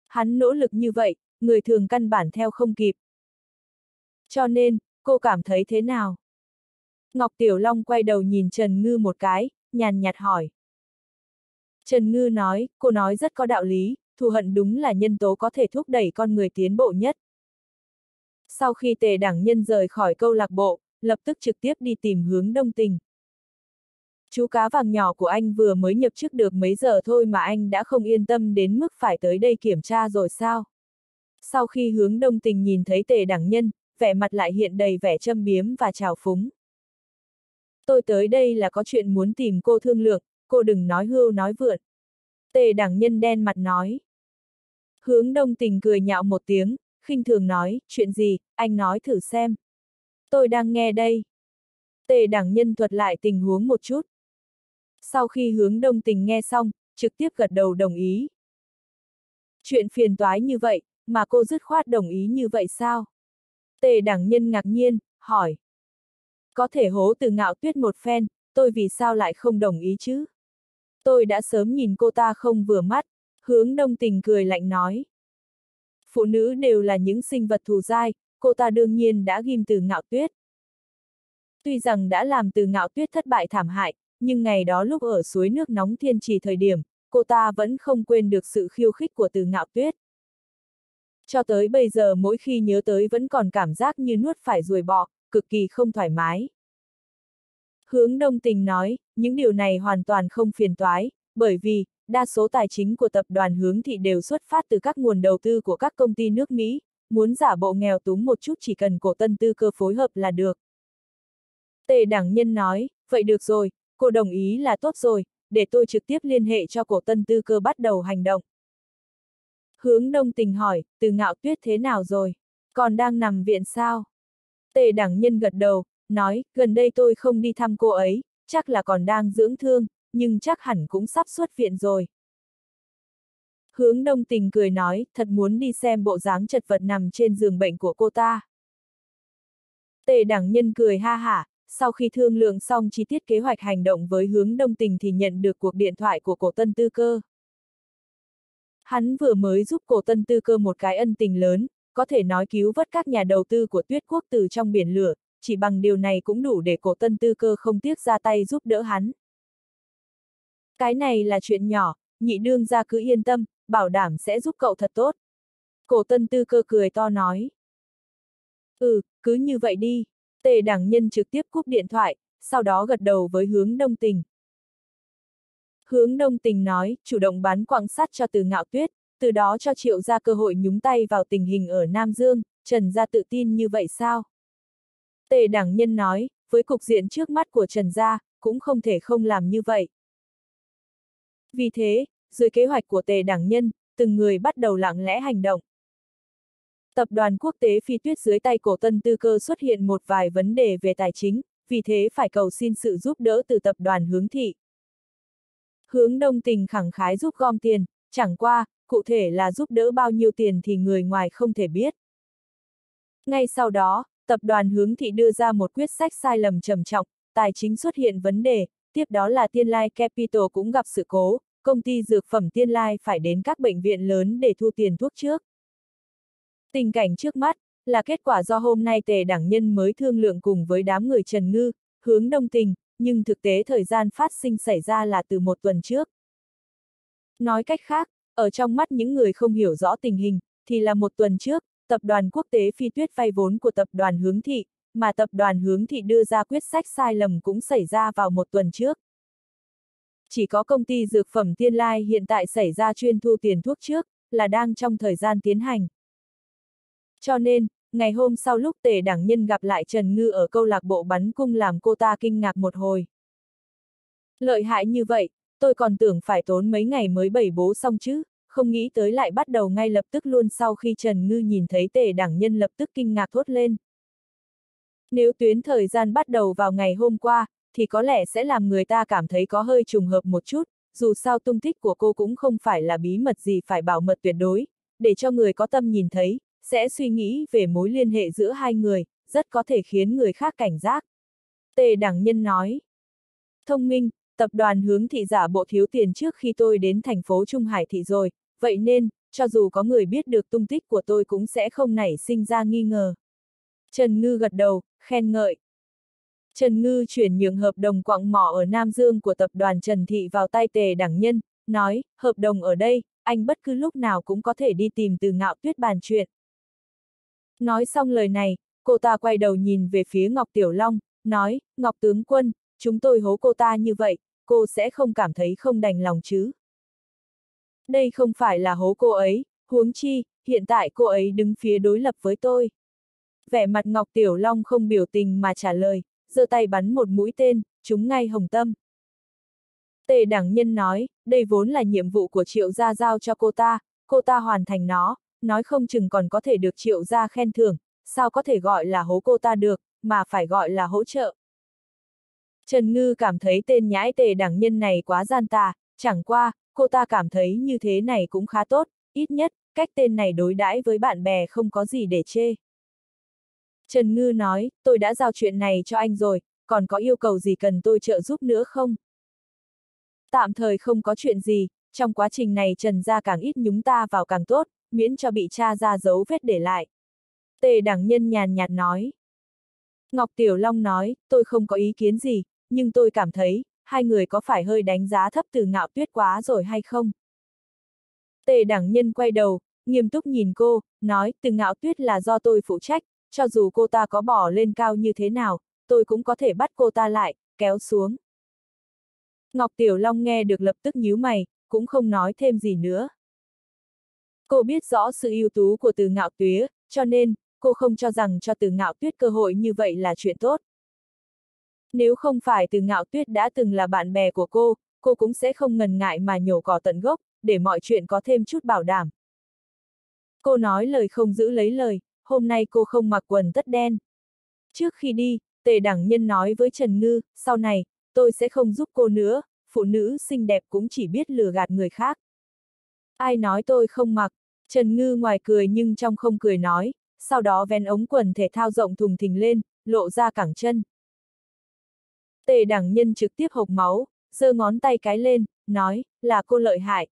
Hắn nỗ lực như vậy, người thường căn bản theo không kịp. Cho nên, cô cảm thấy thế nào? Ngọc Tiểu Long quay đầu nhìn Trần Ngư một cái, nhàn nhạt hỏi. Trần Ngư nói, cô nói rất có đạo lý, thù hận đúng là nhân tố có thể thúc đẩy con người tiến bộ nhất. Sau khi tề đảng nhân rời khỏi câu lạc bộ, lập tức trực tiếp đi tìm hướng đông tình. Chú cá vàng nhỏ của anh vừa mới nhập chức được mấy giờ thôi mà anh đã không yên tâm đến mức phải tới đây kiểm tra rồi sao? Sau khi hướng đông tình nhìn thấy tề đảng nhân, vẻ mặt lại hiện đầy vẻ châm biếm và trào phúng. Tôi tới đây là có chuyện muốn tìm cô thương lượng, cô đừng nói hưu nói vượn. Tề đảng nhân đen mặt nói. Hướng đông tình cười nhạo một tiếng, khinh thường nói, chuyện gì, anh nói thử xem. Tôi đang nghe đây. Tề đảng nhân thuật lại tình huống một chút. Sau khi hướng đông tình nghe xong, trực tiếp gật đầu đồng ý. Chuyện phiền toái như vậy, mà cô dứt khoát đồng ý như vậy sao? Tề đảng nhân ngạc nhiên, hỏi. Có thể hố từ ngạo tuyết một phen, tôi vì sao lại không đồng ý chứ? Tôi đã sớm nhìn cô ta không vừa mắt, hướng đông tình cười lạnh nói. Phụ nữ đều là những sinh vật thù dai, cô ta đương nhiên đã ghim từ ngạo tuyết. Tuy rằng đã làm từ ngạo tuyết thất bại thảm hại, nhưng ngày đó lúc ở suối nước nóng thiên trì thời điểm, cô ta vẫn không quên được sự khiêu khích của từ ngạo tuyết. Cho tới bây giờ mỗi khi nhớ tới vẫn còn cảm giác như nuốt phải ruồi bọ, cực kỳ không thoải mái. Hướng đông tình nói, những điều này hoàn toàn không phiền toái, bởi vì, đa số tài chính của tập đoàn hướng thị đều xuất phát từ các nguồn đầu tư của các công ty nước Mỹ, muốn giả bộ nghèo túng một chút chỉ cần cổ tân tư cơ phối hợp là được. Tề đảng nhân nói, vậy được rồi, cô đồng ý là tốt rồi, để tôi trực tiếp liên hệ cho cổ tân tư cơ bắt đầu hành động. Hướng đông tình hỏi, từ ngạo tuyết thế nào rồi? Còn đang nằm viện sao? Tề đảng nhân gật đầu, nói, gần đây tôi không đi thăm cô ấy, chắc là còn đang dưỡng thương, nhưng chắc hẳn cũng sắp xuất viện rồi. Hướng đông tình cười nói, thật muốn đi xem bộ dáng chật vật nằm trên giường bệnh của cô ta. Tề đảng nhân cười ha hả, sau khi thương lượng xong chi tiết kế hoạch hành động với hướng đông tình thì nhận được cuộc điện thoại của cổ tân tư cơ. Hắn vừa mới giúp cổ tân tư cơ một cái ân tình lớn, có thể nói cứu vớt các nhà đầu tư của tuyết quốc từ trong biển lửa, chỉ bằng điều này cũng đủ để cổ tân tư cơ không tiếc ra tay giúp đỡ hắn. Cái này là chuyện nhỏ, nhị đương ra cứ yên tâm, bảo đảm sẽ giúp cậu thật tốt. Cổ tân tư cơ cười to nói. Ừ, cứ như vậy đi. Tề đảng nhân trực tiếp cúp điện thoại, sau đó gật đầu với hướng đông tình. Hướng đông tình nói, chủ động bán quặng sắt cho từ ngạo tuyết, từ đó cho triệu ra cơ hội nhúng tay vào tình hình ở Nam Dương, Trần Gia tự tin như vậy sao? Tề đảng nhân nói, với cục diện trước mắt của Trần Gia, cũng không thể không làm như vậy. Vì thế, dưới kế hoạch của tề đảng nhân, từng người bắt đầu lặng lẽ hành động. Tập đoàn quốc tế phi tuyết dưới tay cổ tân tư cơ xuất hiện một vài vấn đề về tài chính, vì thế phải cầu xin sự giúp đỡ từ tập đoàn hướng thị. Hướng đông tình khẳng khái giúp gom tiền, chẳng qua, cụ thể là giúp đỡ bao nhiêu tiền thì người ngoài không thể biết. Ngay sau đó, tập đoàn hướng thị đưa ra một quyết sách sai lầm trầm trọng, tài chính xuất hiện vấn đề, tiếp đó là Tiên Lai Capital cũng gặp sự cố, công ty dược phẩm Tiên Lai phải đến các bệnh viện lớn để thu tiền thuốc trước. Tình cảnh trước mắt, là kết quả do hôm nay tề đảng nhân mới thương lượng cùng với đám người Trần Ngư, hướng đông tình, nhưng thực tế thời gian phát sinh xảy ra là từ một tuần trước. Nói cách khác, ở trong mắt những người không hiểu rõ tình hình, thì là một tuần trước, tập đoàn quốc tế phi tuyết vay vốn của tập đoàn hướng thị, mà tập đoàn hướng thị đưa ra quyết sách sai lầm cũng xảy ra vào một tuần trước. Chỉ có công ty dược phẩm Tiên Lai hiện tại xảy ra chuyên thu tiền thuốc trước, là đang trong thời gian tiến hành. Cho nên, ngày hôm sau lúc tề đảng nhân gặp lại Trần Ngư ở câu lạc bộ bắn cung làm cô ta kinh ngạc một hồi. Lợi hại như vậy, tôi còn tưởng phải tốn mấy ngày mới bày bố xong chứ, không nghĩ tới lại bắt đầu ngay lập tức luôn sau khi Trần Ngư nhìn thấy tề đảng nhân lập tức kinh ngạc thốt lên. Nếu tuyến thời gian bắt đầu vào ngày hôm qua, thì có lẽ sẽ làm người ta cảm thấy có hơi trùng hợp một chút, dù sao tung tích của cô cũng không phải là bí mật gì phải bảo mật tuyệt đối, để cho người có tâm nhìn thấy, sẽ suy nghĩ về mối liên hệ giữa hai người, rất có thể khiến người khác cảnh giác. Tề Đảng Nhân nói. Thông minh, tập đoàn hướng thị giả bộ thiếu tiền trước khi tôi đến thành phố Trung Hải thị rồi, vậy nên, cho dù có người biết được tung tích của tôi cũng sẽ không nảy sinh ra nghi ngờ. Trần Ngư gật đầu, khen ngợi. Trần Ngư chuyển nhượng hợp đồng quặng mỏ ở Nam Dương của tập đoàn Trần Thị vào tay Tề Đảng Nhân, nói, hợp đồng ở đây, anh bất cứ lúc nào cũng có thể đi tìm từ ngạo tuyết bàn chuyện. Nói xong lời này, cô ta quay đầu nhìn về phía Ngọc Tiểu Long, nói, Ngọc Tướng Quân, chúng tôi hố cô ta như vậy, cô sẽ không cảm thấy không đành lòng chứ. Đây không phải là hố cô ấy, huống chi, hiện tại cô ấy đứng phía đối lập với tôi. Vẻ mặt Ngọc Tiểu Long không biểu tình mà trả lời, giơ tay bắn một mũi tên, chúng ngay hồng tâm. Tề Đảng nhân nói, đây vốn là nhiệm vụ của triệu gia giao cho cô ta, cô ta hoàn thành nó, nói không chừng còn có thể được triệu gia khen thưởng, sao có thể gọi là hố cô ta được, mà phải gọi là hỗ trợ. Trần Ngư cảm thấy tên nhãi tề đẳng nhân này quá gian tà, chẳng qua, cô ta cảm thấy như thế này cũng khá tốt, ít nhất, cách tên này đối đãi với bạn bè không có gì để chê. Trần Ngư nói, tôi đã giao chuyện này cho anh rồi, còn có yêu cầu gì cần tôi trợ giúp nữa không? Tạm thời không có chuyện gì, trong quá trình này Trần gia càng ít nhúng ta vào càng tốt, miễn cho bị cha ra dấu vết để lại. Tề đẳng nhân nhàn nhạt nói. Ngọc Tiểu Long nói, tôi không có ý kiến gì, nhưng tôi cảm thấy, hai người có phải hơi đánh giá thấp từ ngạo tuyết quá rồi hay không? Tề đẳng nhân quay đầu, nghiêm túc nhìn cô, nói, từ ngạo tuyết là do tôi phụ trách, cho dù cô ta có bỏ lên cao như thế nào, tôi cũng có thể bắt cô ta lại, kéo xuống. Ngọc Tiểu Long nghe được lập tức nhíu mày, cũng không nói thêm gì nữa. Cô biết rõ sự ưu tú của từ ngạo tuyết, cho nên, cô không cho rằng cho từ ngạo tuyết cơ hội như vậy là chuyện tốt. Nếu không phải từ ngạo tuyết đã từng là bạn bè của cô, cô cũng sẽ không ngần ngại mà nhổ cỏ tận gốc, để mọi chuyện có thêm chút bảo đảm. Cô nói lời không giữ lấy lời, hôm nay cô không mặc quần tất đen. Trước khi đi, tề đẳng nhân nói với Trần Ngư, sau này, tôi sẽ không giúp cô nữa, phụ nữ xinh đẹp cũng chỉ biết lừa gạt người khác. Ai nói tôi không mặc, Trần Ngư ngoài cười nhưng trong không cười nói, sau đó ven ống quần thể thao rộng thùng thình lên, lộ ra cẳng chân. Tề đẳng nhân trực tiếp hộc máu, giơ ngón tay cái lên, nói, là cô lợi hại.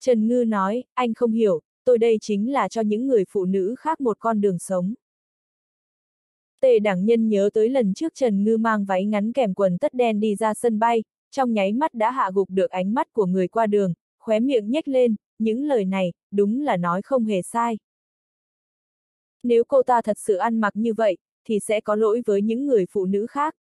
Trần Ngư nói, anh không hiểu, tôi đây chính là cho những người phụ nữ khác một con đường sống. Tề đẳng nhân nhớ tới lần trước Trần Ngư mang váy ngắn kèm quần tất đen đi ra sân bay, trong nháy mắt đã hạ gục được ánh mắt của người qua đường, khóe miệng nhếch lên, những lời này, đúng là nói không hề sai. Nếu cô ta thật sự ăn mặc như vậy, thì sẽ có lỗi với những người phụ nữ khác.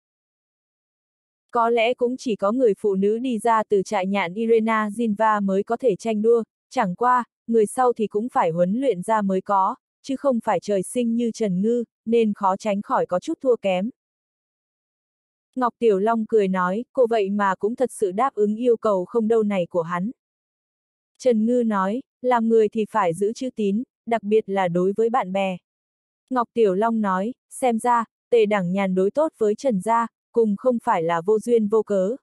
Có lẽ cũng chỉ có người phụ nữ đi ra từ trại nhạn Irena Zinva mới có thể tranh đua, chẳng qua, người sau thì cũng phải huấn luyện ra mới có, chứ không phải trời sinh như Trần Ngư, nên khó tránh khỏi có chút thua kém. Ngọc Tiểu Long cười nói, cô vậy mà cũng thật sự đáp ứng yêu cầu không đâu này của hắn. Trần Ngư nói, làm người thì phải giữ chữ tín, đặc biệt là đối với bạn bè. Ngọc Tiểu Long nói, xem ra, tề đẳng nhàn đối tốt với Trần Gia, cùng không phải là vô duyên vô cớ.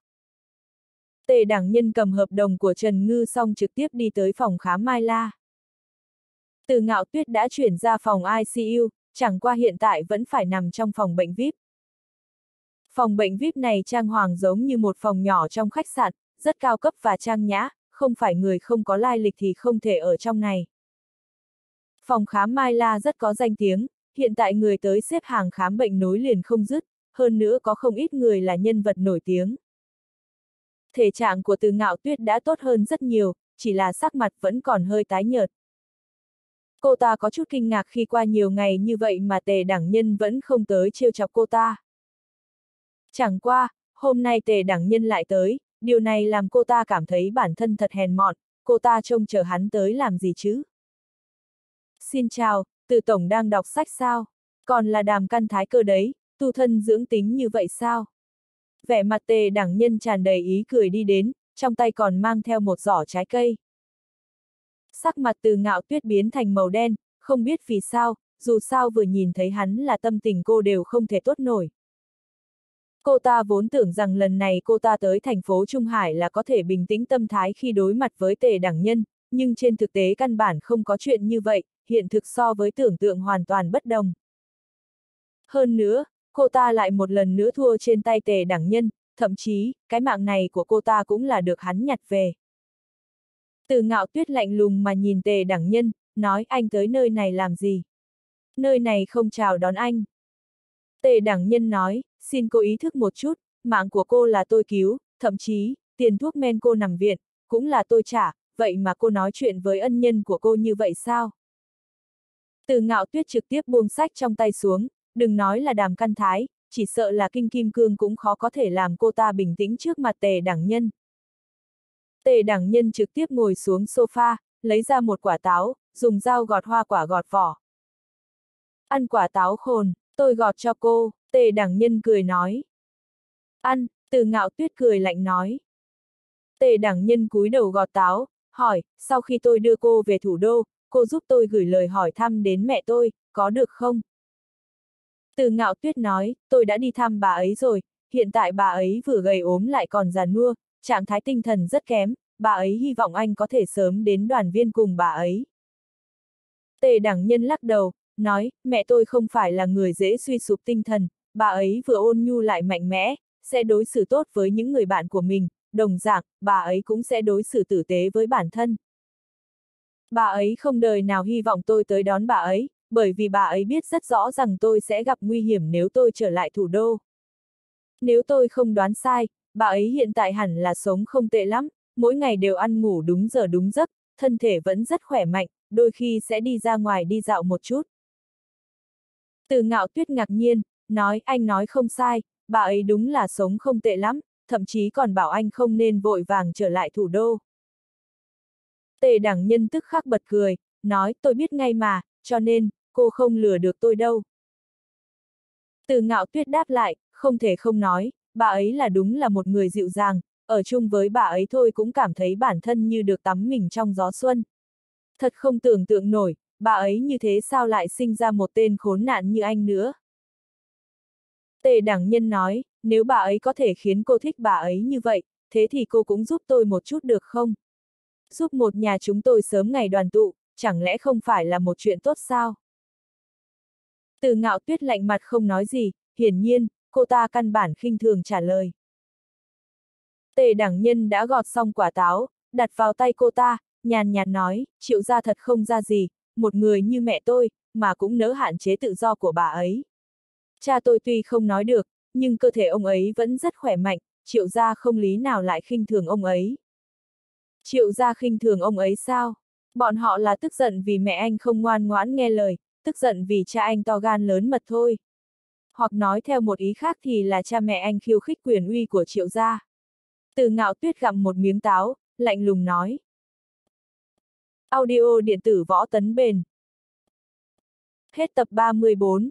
Tề đẳng nhân cầm hợp đồng của Trần Ngư xong trực tiếp đi tới phòng khám Mai La. Từ ngạo tuyết đã chuyển ra phòng ICU, chẳng qua hiện tại vẫn phải nằm trong phòng bệnh VIP. Phòng bệnh VIP này trang hoàng giống như một phòng nhỏ trong khách sạn, rất cao cấp và trang nhã, không phải người không có lai lịch thì không thể ở trong này. Phòng khám Mai La rất có danh tiếng, hiện tại người tới xếp hàng khám bệnh nối liền không dứt, hơn nữa có không ít người là nhân vật nổi tiếng. Thể trạng của từ ngạo tuyết đã tốt hơn rất nhiều, chỉ là sắc mặt vẫn còn hơi tái nhợt. Cô ta có chút kinh ngạc khi qua nhiều ngày như vậy mà tề Đảng nhân vẫn không tới trêu chọc cô ta. Chẳng qua, hôm nay tề Đảng nhân lại tới, điều này làm cô ta cảm thấy bản thân thật hèn mọn, cô ta trông chờ hắn tới làm gì chứ? Xin chào, từ tổng đang đọc sách sao? Còn là đàm căn thái cơ đấy, tu thân dưỡng tính như vậy sao? Vẻ mặt tề đẳng nhân tràn đầy ý cười đi đến, trong tay còn mang theo một giỏ trái cây. Sắc mặt từ ngạo tuyết biến thành màu đen, không biết vì sao, dù sao vừa nhìn thấy hắn là tâm tình cô đều không thể tốt nổi. Cô ta vốn tưởng rằng lần này cô ta tới thành phố Trung Hải là có thể bình tĩnh tâm thái khi đối mặt với tề đẳng nhân, nhưng trên thực tế căn bản không có chuyện như vậy, hiện thực so với tưởng tượng hoàn toàn bất đồng. Hơn nữa, cô ta lại một lần nữa thua trên tay tề đẳng nhân, thậm chí, cái mạng này của cô ta cũng là được hắn nhặt về. Từ ngạo tuyết lạnh lùng mà nhìn tề đẳng nhân, nói anh tới nơi này làm gì? Nơi này không chào đón anh. Tề đẳng nhân nói, xin cô ý thức một chút, mạng của cô là tôi cứu, thậm chí, tiền thuốc men cô nằm viện, cũng là tôi trả, vậy mà cô nói chuyện với ân nhân của cô như vậy sao? Từ ngạo tuyết trực tiếp buông sách trong tay xuống, đừng nói là đàm căn thái, chỉ sợ là kinh kim cương cũng khó có thể làm cô ta bình tĩnh trước mặt tề đẳng nhân. Tề đẳng nhân trực tiếp ngồi xuống sofa, lấy ra một quả táo, dùng dao gọt hoa quả gọt vỏ. Ăn quả táo khôn, tôi gọt cho cô, tề đẳng nhân cười nói. Ăn, từ ngạo tuyết cười lạnh nói. Tề đẳng nhân cúi đầu gọt táo, hỏi, sau khi tôi đưa cô về thủ đô, cô giúp tôi gửi lời hỏi thăm đến mẹ tôi, có được không? Từ ngạo tuyết nói, tôi đã đi thăm bà ấy rồi, hiện tại bà ấy vừa gầy ốm lại còn già nua, trạng thái tinh thần rất kém, bà ấy hy vọng anh có thể sớm đến đoàn viên cùng bà ấy. Tề đẳng nhân lắc đầu, nói, mẹ tôi không phải là người dễ suy sụp tinh thần, bà ấy vừa ôn nhu lại mạnh mẽ, sẽ đối xử tốt với những người bạn của mình, đồng dạng, bà ấy cũng sẽ đối xử tử tế với bản thân. Bà ấy không đời nào hy vọng tôi tới đón bà ấy, bởi vì bà ấy biết rất rõ rằng tôi sẽ gặp nguy hiểm nếu tôi trở lại thủ đô. Nếu tôi không đoán sai, bà ấy hiện tại hẳn là sống không tệ lắm, mỗi ngày đều ăn ngủ đúng giờ đúng giấc, thân thể vẫn rất khỏe mạnh, đôi khi sẽ đi ra ngoài đi dạo một chút. Từ ngạo tuyết ngạc nhiên, nói anh nói không sai, bà ấy đúng là sống không tệ lắm, thậm chí còn bảo anh không nên vội vàng trở lại thủ đô. Tề đẳng nhân tức khắc bật cười, nói tôi biết ngay mà, cho nên, cô không lừa được tôi đâu. Từ ngạo tuyết đáp lại, không thể không nói, bà ấy là đúng là một người dịu dàng, ở chung với bà ấy thôi cũng cảm thấy bản thân như được tắm mình trong gió xuân. Thật không tưởng tượng nổi, bà ấy như thế sao lại sinh ra một tên khốn nạn như anh nữa. Tề đẳng nhân nói, nếu bà ấy có thể khiến cô thích bà ấy như vậy, thế thì cô cũng giúp tôi một chút được không? Giúp một nhà chúng tôi sớm ngày đoàn tụ, chẳng lẽ không phải là một chuyện tốt sao? Từ ngạo tuyết lạnh mặt không nói gì, hiển nhiên, cô ta căn bản khinh thường trả lời. Tề đẳng nhân đã gọt xong quả táo, đặt vào tay cô ta, nhàn nhạt nói, triệu ra thật không ra gì, một người như mẹ tôi, mà cũng nỡ hạn chế tự do của bà ấy. Cha tôi tuy không nói được, nhưng cơ thể ông ấy vẫn rất khỏe mạnh, triệu gia không lý nào lại khinh thường ông ấy. Triệu gia khinh thường ông ấy sao? Bọn họ là tức giận vì mẹ anh không ngoan ngoãn nghe lời, tức giận vì cha anh to gan lớn mật thôi. Hoặc nói theo một ý khác thì là cha mẹ anh khiêu khích quyền uy của triệu gia. Từ ngạo tuyết gặm một miếng táo, lạnh lùng nói. Audio điện tử võ tấn bền. Hết tập 34